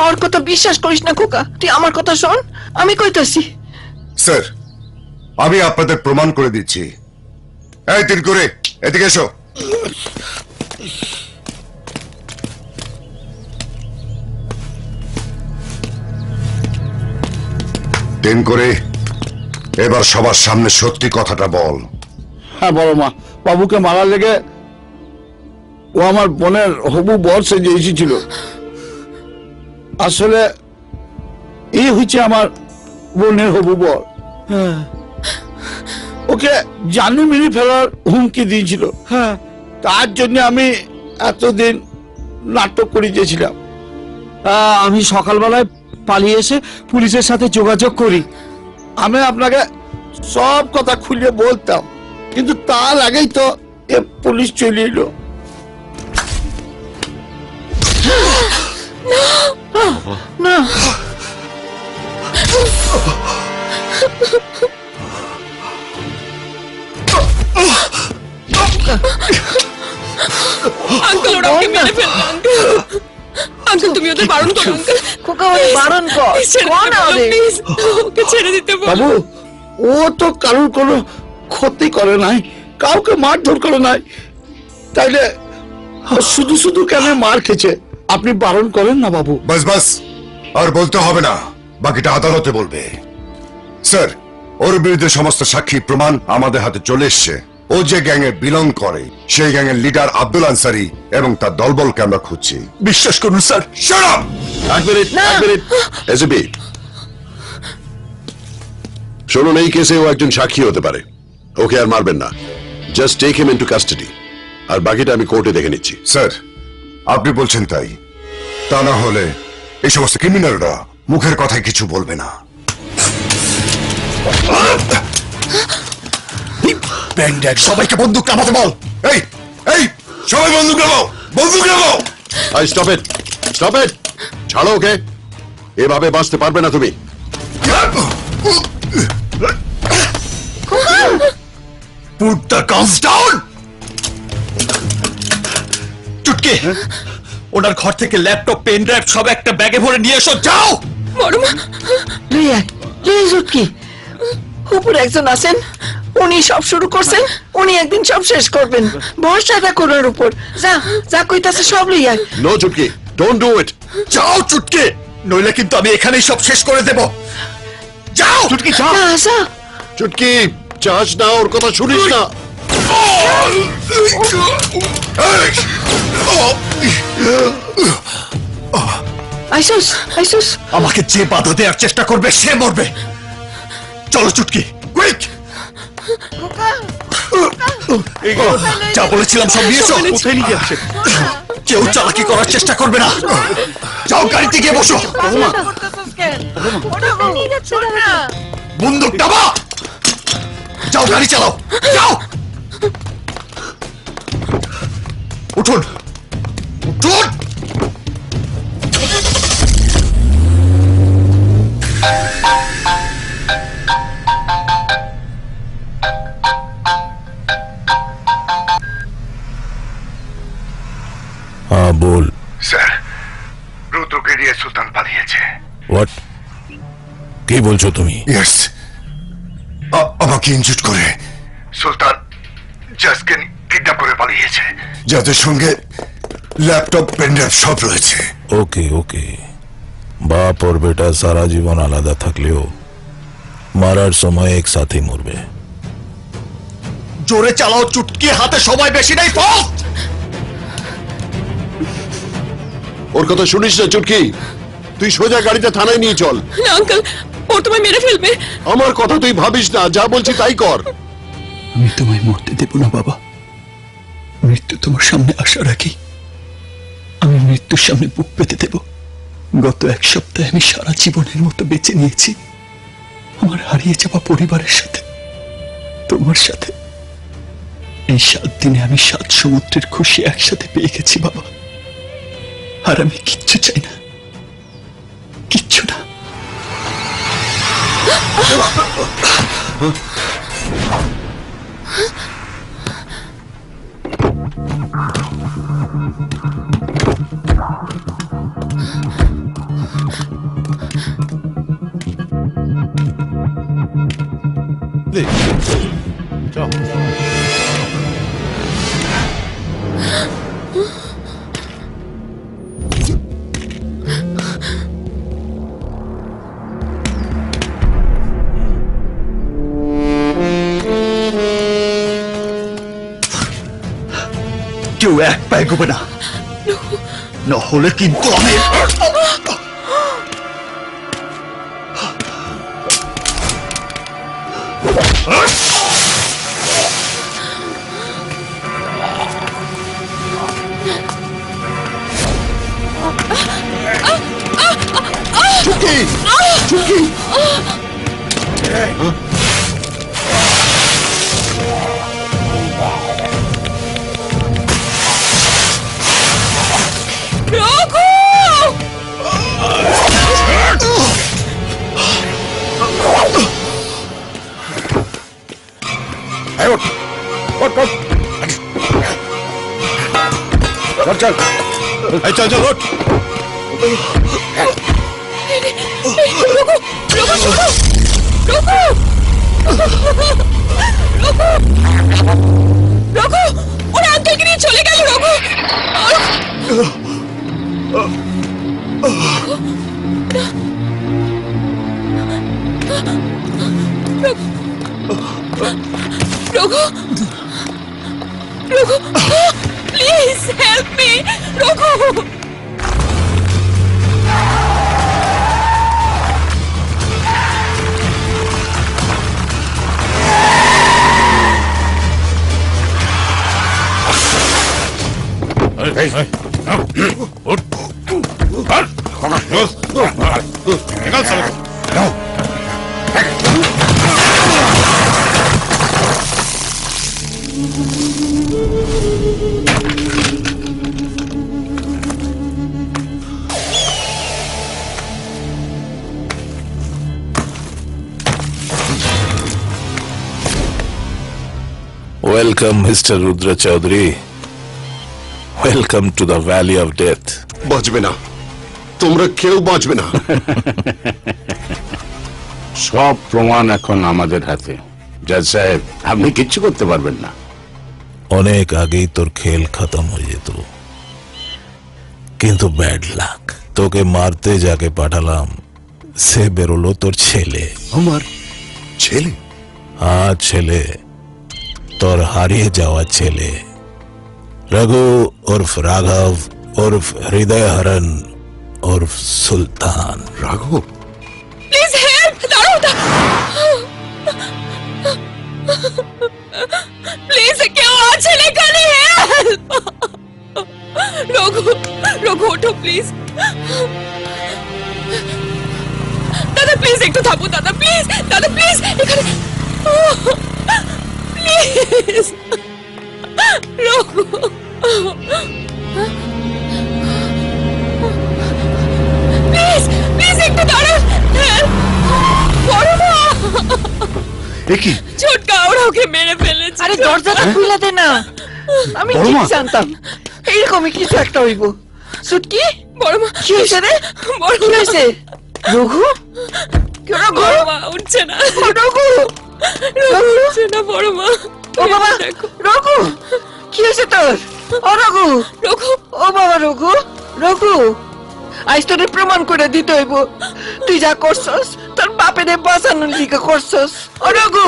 আমার কথা বিশ্বাস করিস না খোকা? তুই আমার কথা শোন আমি কইতাছি। স্যার আমি আপনাদের প্রমাণ করে দিচ্ছি। এই তিন করে এদিকে এসো। তিন করে এবার সবার সামনে সত্যি কথাটা বল। হ্যাঁ বড় মা বাবুকে মারা লেগে ও আমার বোনের হবু বর সেজে এসেছিল। আসলে এই হচ্ছে আমার বোনের হবু বর। ওকে জানি মেরে ফেলার হুমকি দিয়েছিল। হ্যাঁ। তার জন্য আমি এতদিন নাটক করে দিয়েছিলাম আমি সকালবেলায় পালিয়ে এসে পুলিশের সাথে যোগাযোগ করি। আমি আপনাকে সব কথা খুলে বলতাম কিন্তু তার আগেই তো এ পুলিশ চলে এলো। না আঙ্কেল ওরা মেরে ফেলল। আঙ্কেল তুমি ওদের বারণ করো আঙ্কেল খোকা ওরে বারণ কর। কোন ওকে ছেড়ে দিতে বলো। বাবু ও তো কারোর কোনো ক্ষতি করে নাই কাউকে মারধর করে নাই। তাইলে শুধু শুধু কেন মার খেছে আপনি বারণ করেন না বাবু। বাস বাস। আর বলতে হবে না বাকিটা আদালতে বলবে। স্যার ওর বিরুদ্ধে সমস্ত সাক্ষী প্রমাণ আমাদের হাতে চলে এসছে। ও যে গ্যাংয়ে বিলং করে সেই গ্যাংয়ের লিডার আব্দুল আনসারি এবং তার দলবলকে আমরা খুঁজছি। বিশ্বাস করুন স্যার। Up! এক মিনিট এক মিনিট এসএপি শুনুন এই কেসে ও একজন সাক্ষী হতে পারে। ওকে আর মারবেন না। Just take him into custody আর বাকিটা আমি কোর্টে দেখে নিচ্ছি। স্যার আপনি বলছেন তাই। তা না হলে এই সমস্ত ক্রিমিনালরা মুখের কথায় কিছু বলবে না। সবাইকে বন্দুক নামাতে বল। এই এই সবাই বন্দুক নামাও বন্দুক নামাও। I stop it stop it ছাড়ো ওকে। এভাবে বাঁচতে পারবে না তুমি। Put the guns down! চুটকি ওনার ঘর থেকে ল্যাপটপ পেন ড্রাইভ সব একটা ব্যাগে ভরে নিয়ে এসো যাও! বড় মা রিয়া রিয়া জুটকি উপরে একজন আছেন? উনি সব শুরু করছেন উনি একদিন সব শেষ করবেন। ভরসাটা করার উপর। যা যা কইতাছে সব লইয়া নো চুটকি ডোন্ট ডু ইট যাও চুটকি নইলে কিন্তু আমি এখানেই সব শেষ করে দেব। যাও! চুটকি যা যা যা। চুটকি চাস না ওর কথা শুনিস না। আইসুস আইসুস। আমাকে যে বাধা দেওয়ার চেষ্টা করবে সে মরবে। চলো চুটকি কুইক যা বলেছিলাম সব নিয়ে এসো কোথায় নিয়ে যাচ্ছে কেউ চালাকি করার চেষ্টা করবে না। যাও গাড়িতে গিয়ে বসো। বন্দুক ডাবা যাও গাড়ি চালাও। যাও। উঠুন। উঠুন। হ্যাঁ বল। স্যার রুদ্রকে দিয়ে সুলতান পালিয়েছে। হোয়াট কি বলছো তুমি? ইয়েস আমাকে ইনজুট করে। সুলতান জাসকে কিডন্যাপ করে পালিয়েছে। যাদের সঙ্গে ল্যাপটপ পেন্ডেন্ট সব রয়েছে। ওকে ওকে বাপ ওর বেটা সারা জীবন আলাদা থাকলেও মারার সময় একসাথে মরবে। জোরে চালাও চুটকি হাতে সবাই বেশি নাই ফাস্ট ওর কথা শুনিস না চুটকি? তুই সোজা গাড়িটা থানায় নিয়ে চল। না আঙ্কেল ও তোমায় মেরে ফেলবে। আমার কথা তুই ভাবিস না যা বলছি তাই কর। আমি তোমায় মরতে দেব না বাবা। মৃত্যু তোমার সামনে আসার আগেই আমি মৃত্যুর সামনে বুক পেতে দেব। গত এক সপ্তাহে আমি সারা জীবনের মতো বেঁচে নিয়েছি। আমার হারিয়ে যাওয়া পরিবারের সাথে তোমার সাথে। এই সাত দিনে আমি সাত সমুদ্রের খুশি একসাথে পেয়ে গেছি বাবা। 바람에 기초자이나 기초나 네. 자. আর আমি কিচ্ছু চাই না কিচ্ছু না কেউ এক পায়ে গোবে না না হলে কিন্তু আমি চুটকি এই চল চল ওঠ রঘু রঘু শোনো Raghu me Raghu welcome mister Rudra Chowdhury welcome to the valley of death বাঁচবে না। তোমরা কেউ বাঁচবে না। সব প্রমাণ এখন আমাদের হাতে। জাজ সাহেব আপনি কিচ্ছু করতে পারবেন না। অনেক আগেই তোর খেল খতম হয়ে যেত। কিন্তু ব্যাড লাক তোকে মারতে যাকে পাঠালাম সে বেরোলো তোর ছেলে। আমার ছেলে? হ্যাঁ ছেলে। তোর হারিয়ে যাওয়া ছেলে রঘু উর্ফ রাঘব উর্ফ হৃদয় হরণ উর্ফ সুলতান রাঘব প্লিজ হেল্প দাঁড়াও প্লিজ কেউ আছেন এখানে হেল্প রঘু রঘু ওঠো প্লিজ দাদা প্লিজ একটু থামো দাদা প্লিজ দাদা প্লিজ এখানে প্লিজ রঘু প্লিজ প্লিজ একটু দাঁড়ান। বড় মা একই ছোটকা ওরা ওকে মেরে ফেলেছে। আরে দরজাটা খুলে দে না। আমি ঠিক জানতাম। এইরকমই কিছু একটা হইব। সুটকি? বড় মা কি হয়েছে রে? বড় কি হয়েছে? রঘু? রঘু মা উঠছে না। রঘু! রঘু রঘু কি হয়েছে তোর? ও রঘু। রঘু। ও বাবা রঘু রঘু। আজ তোরে প্রমাণ করে দিতে হইব। তুই যা করছস তোর বাপেরে বাঁচানোর দিকে করছস। ও রঘু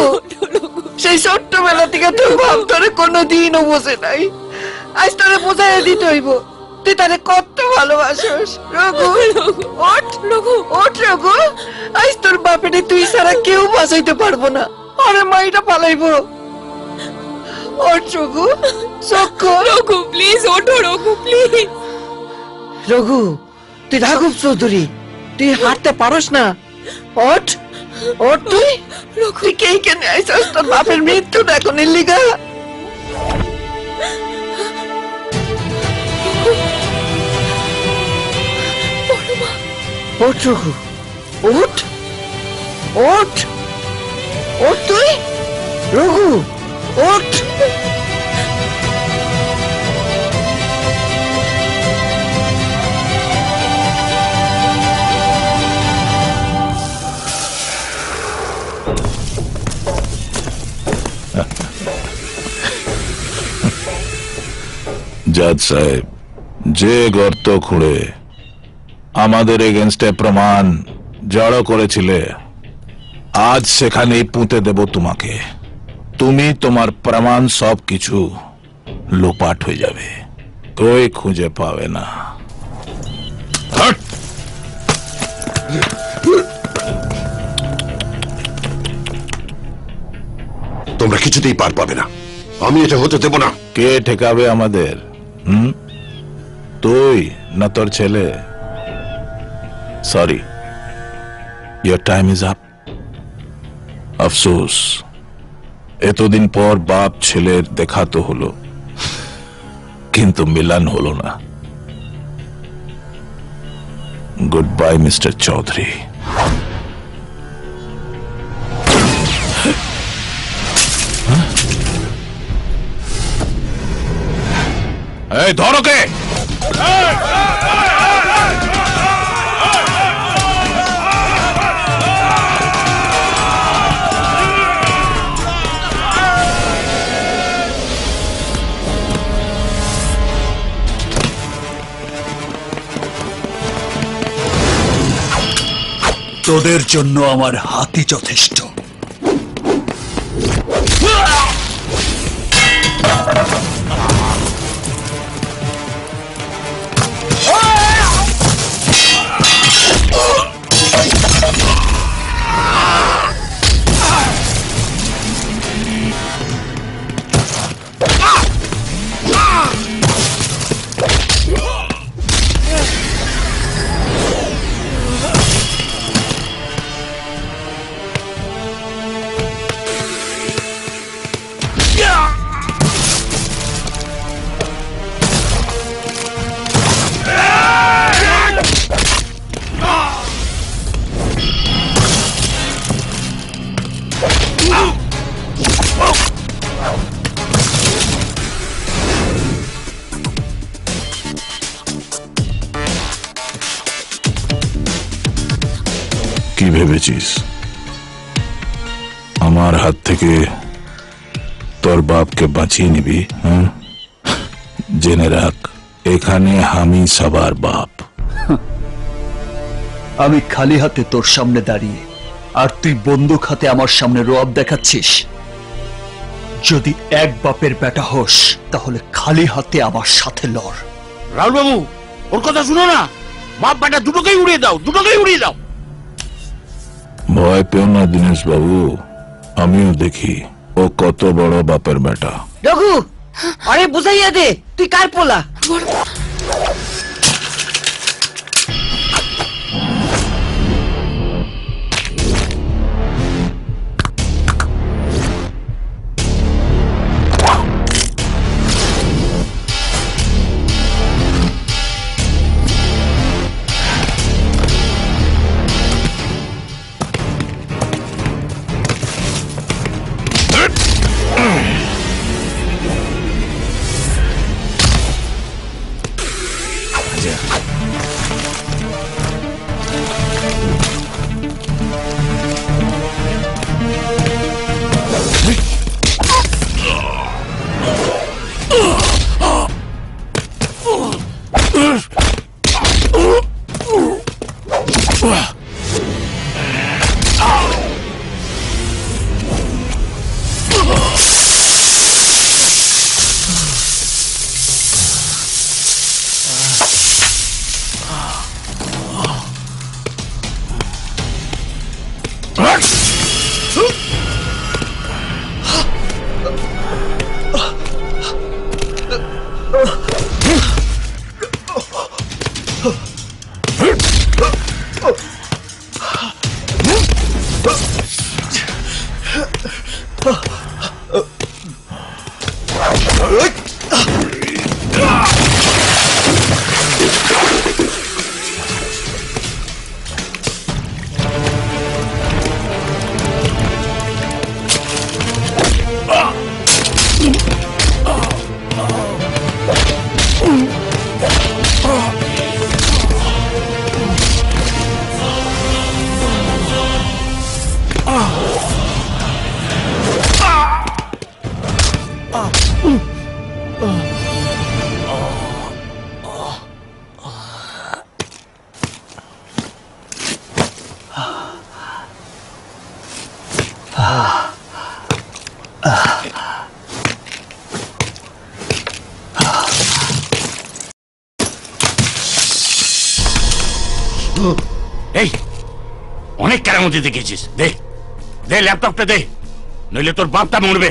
সেই ছোট্টবেলা থেকে তোর বাপ তোরে কোনোদিনও বোঝে নাই। আজ তোরে বোঝাই দিতে হইব। তুই তারে কত ভালোবাসস। রঘু ওঠ। রঘু। ওঠ রঘু। আজ তোর বাপেরে তুই ছাড়া কেউ বাঁচাইতে পারব না। আরে মাইটা পালাইবো। ওঠ রঘু চক্কু রঘু প্লিজ ওঠো রঘু প্লিজ রঘু তুই রাঘব চৌধুরী তুই হাঁটতে পারস না। ওঠ ওঠ তুই। তুই কে কেন আইসস? তোর বাপের মৃত্যু এখন লিগা ওঠ রঘু ওঠ ওঠ ওঠ তুই। রঘু ওঠ জাজ সাহেব, যে গর্ত খুঁড়ে আমাদের এগেনস্টে প্রমাণ জড়ো করেছিলে, আজ সেখানেই পুঁতে দেব তোমাকে। তুমি তোমার প্রমাণ সব কিছু লোপাট হয়ে যাবে। কই খুঁজে পাবে না। তোমরা কিছুতেই পার পাবে না। আমি এটা হতে দেব না। কে ঠেকাবে আমাদের? হুম? তুই না তোর ছেলে? সরি ইয়ার টাইম ইজ আপ আফসোস। এতদিন পর বাপ ছেলের দেখা তো হলো। কিন্তু মিলন হলো না। গুড বাই মিস্টার চৌধুরী এই ধরো কে! তোদের জন্য আমার হাতি যথেষ্ট। কি ভেবেছিস আমার হাত থেকে তোর বাপকে বাঁচিয়ে নিবি হ্যাঁ? জেনে রাখ এখানে আমি সবার বাপ। আমি খালি হাতে তোর সামনে দাঁড়িয়ে আর তুই বন্দুক হাতে আমার সামনে রোয়াব দেখাচ্ছিস। যদি এক বাপের বেটা হোস তাহলে খালি হাতে আমার সাথে লড়। রাহুল বাবু ওর কথা শুনো না। বাপ বেটা দুটোকেই উড়িয়ে দাও দুটোকেই উড়িয়ে দাও। ভয় পেও না দীনেশ বাবু আমিও দেখি ও কত বড় বাপের বেটা। রঘু আরে বুঝাইয়া দে তুই কার পোলা? দেখেছিস দে দে ল্যাপটপটা দে নইলে তোর বাপটা মরবে।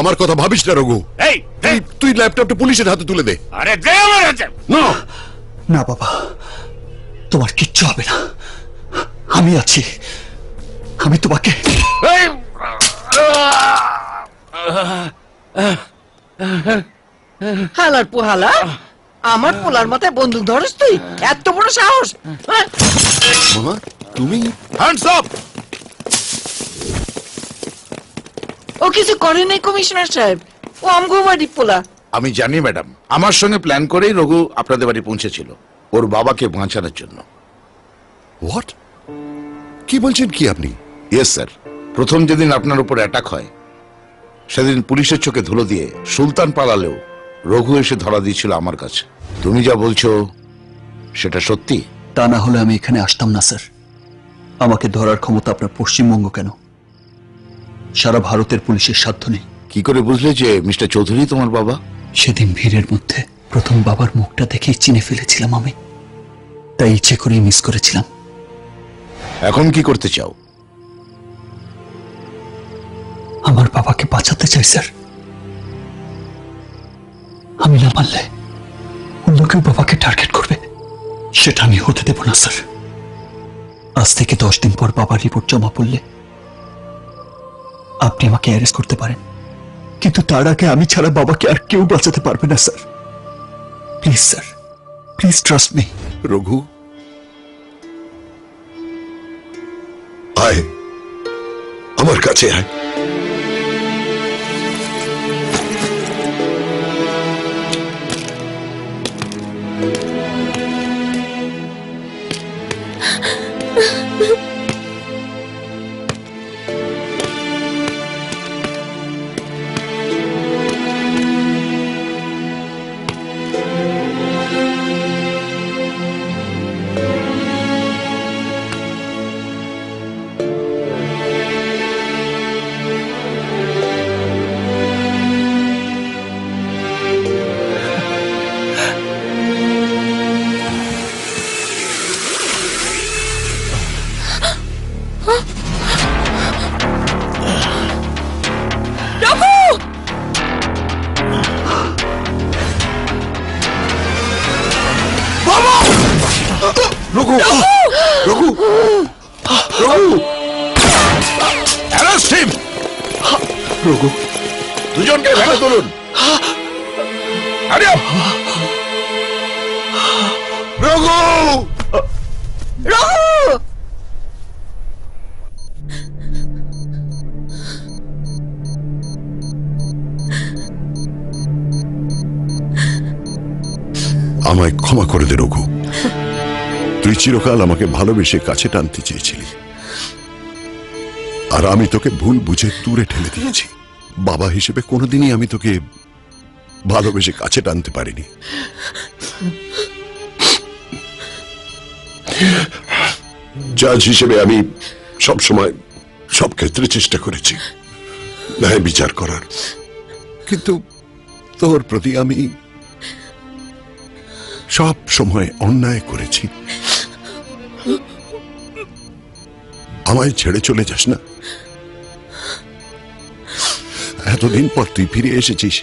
আমার কথা ভাবিস না রঘু। এই দে। তুই ল্যাপটপটা পুলিশের হাতে তুলে দে। আরে দে আমার হাতে। না। না বাবা তোমার কিচ্ছু হবে না। আমি আছি। আমি তোমাকে এই হালার পোহালা আমার পোলার মাথায় বন্দুক ধরস তুই? এত বড় সাহস। হ্যাঁ? মামা তুমি হ্যান্ডস আপ ও কিছু করে নাই কমিশনার সাহেব। ও আমগো বাড়ি পোলা। আমি জানি ম্যাডাম। আমার সঙ্গে প্ল্যান করেই রঘু আপনাদের বাড়ি পৌঁছেছিল ওর বাবাকে বাঁচানোর জন্য। হোয়াট? কি বলছেন কি আপনি? Yes sir. প্রথম যেদিন আপনার উপর অ্যাটাক হয় সেদিন পুলিশের চোখে ধুলো দিয়ে সুলতান পালালেও রঘু এসে ধরা দিয়েছিল আমার কাছে। তুমি যা বলছো সেটা সত্যি? তা না হলে আমি এখানে আসতাম না স্যার। আমাকে ধরার ক্ষমতা আপনার পশ্চিমবঙ্গ কেন? সারা ভারতের পুলিশের সাধ্য নেই। কি করে বুঝলে যে মিস্টার চৌধুরী তোমার বাবা? সেদিন ভিড়ের মধ্যে প্রথম বাবার মুখটা দেখে চিনে ফেলেছিলাম আমি। তাই ইচ্ছে করেই মিস করেছিলাম। এখন কি করতে চাও? আমার বাবাকে বাঁচাতে চাই স্যার। আমি না পারলে অন্য কেউ বাবাকে টার্গেট করবে সেটা আমি হতে দেব না স্যার। আজ থেকে দশ দিন পর বাবার রিপোর্ট জমা পড়লে আপনি আমাকে অ্যারেস্ট করতে পারেন। কিন্তু তার আগে আমি ছাড়া বাবাকে আর কেউ বাঁচাতে পারবে না sir. Please sir. Please trust me Raghu. আয়। আমার কাছে আয়। চিরকাল আমাকে ভালোবেসে কাছে টানতে চেয়েছিলি। আর আমি তোকে ভুল বুঝে দূরে ঠেলে দিয়েছি। বাবা হিসেবে কোনোদিনই আমি তোকে ভালোবেসে কাছে টানতে পারিনি। জাজ হিসেবে আমি সব সময় সব ক্ষেত্রে চেষ্টা করেছি ন্যায় বিচার করার। কিন্তু তোর প্রতি আমি সব সময় অন্যায় করেছি। আমায় ছেড়ে চলে যাস না। এতদিন পর তুই ফিরে এসেছিস।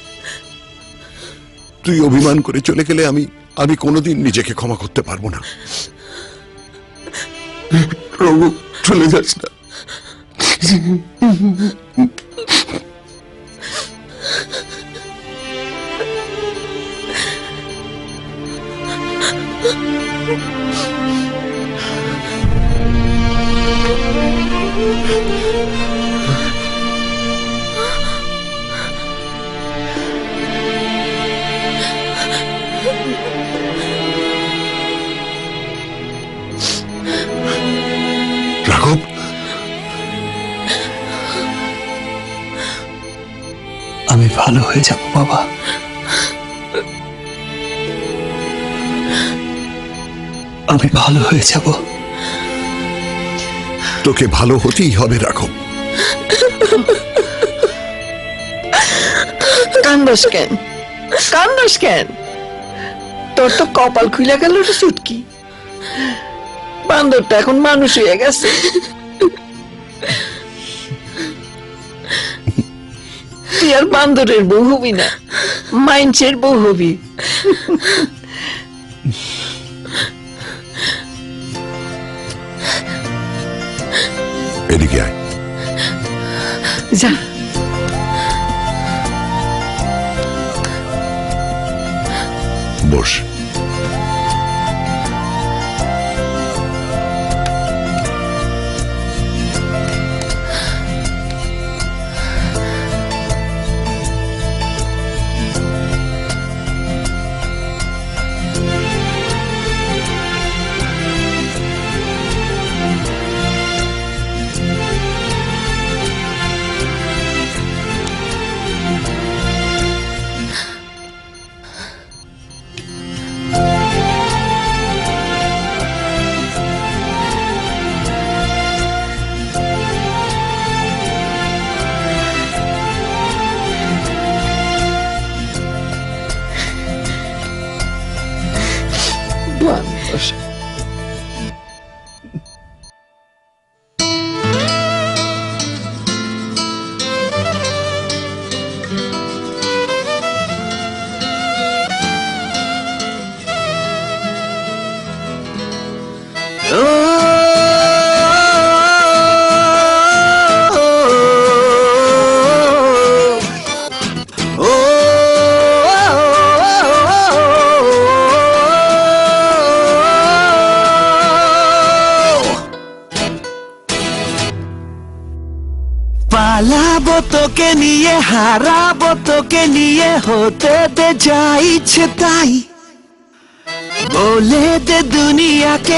তুই অভিমান করে চলে গেলে আমি আমি কোনোদিন নিজেকে ক্ষমা করতে পারব না। চলে যাস না। Thank you. রাঘব? আমি ভালো হয়ে যাব বাবা। আমি ভালো হয়ে যাব। তোকে ভালো হতেই হবে, রাঘব। কান্দাস কেন? কান্দাস কেন? তোর তো কপাল খুলে গেল সুটকি। বান্দরটা এখন মানুষ হয়ে গেছে। তুই আর বান্দরের বউ হবি না মাইন্সের বউ হবি। যা বস বান্দর হারাবো তোকে নিয়ে হতে দে যা ইচ্ছে তাই। বলে দে দুনিয়াকে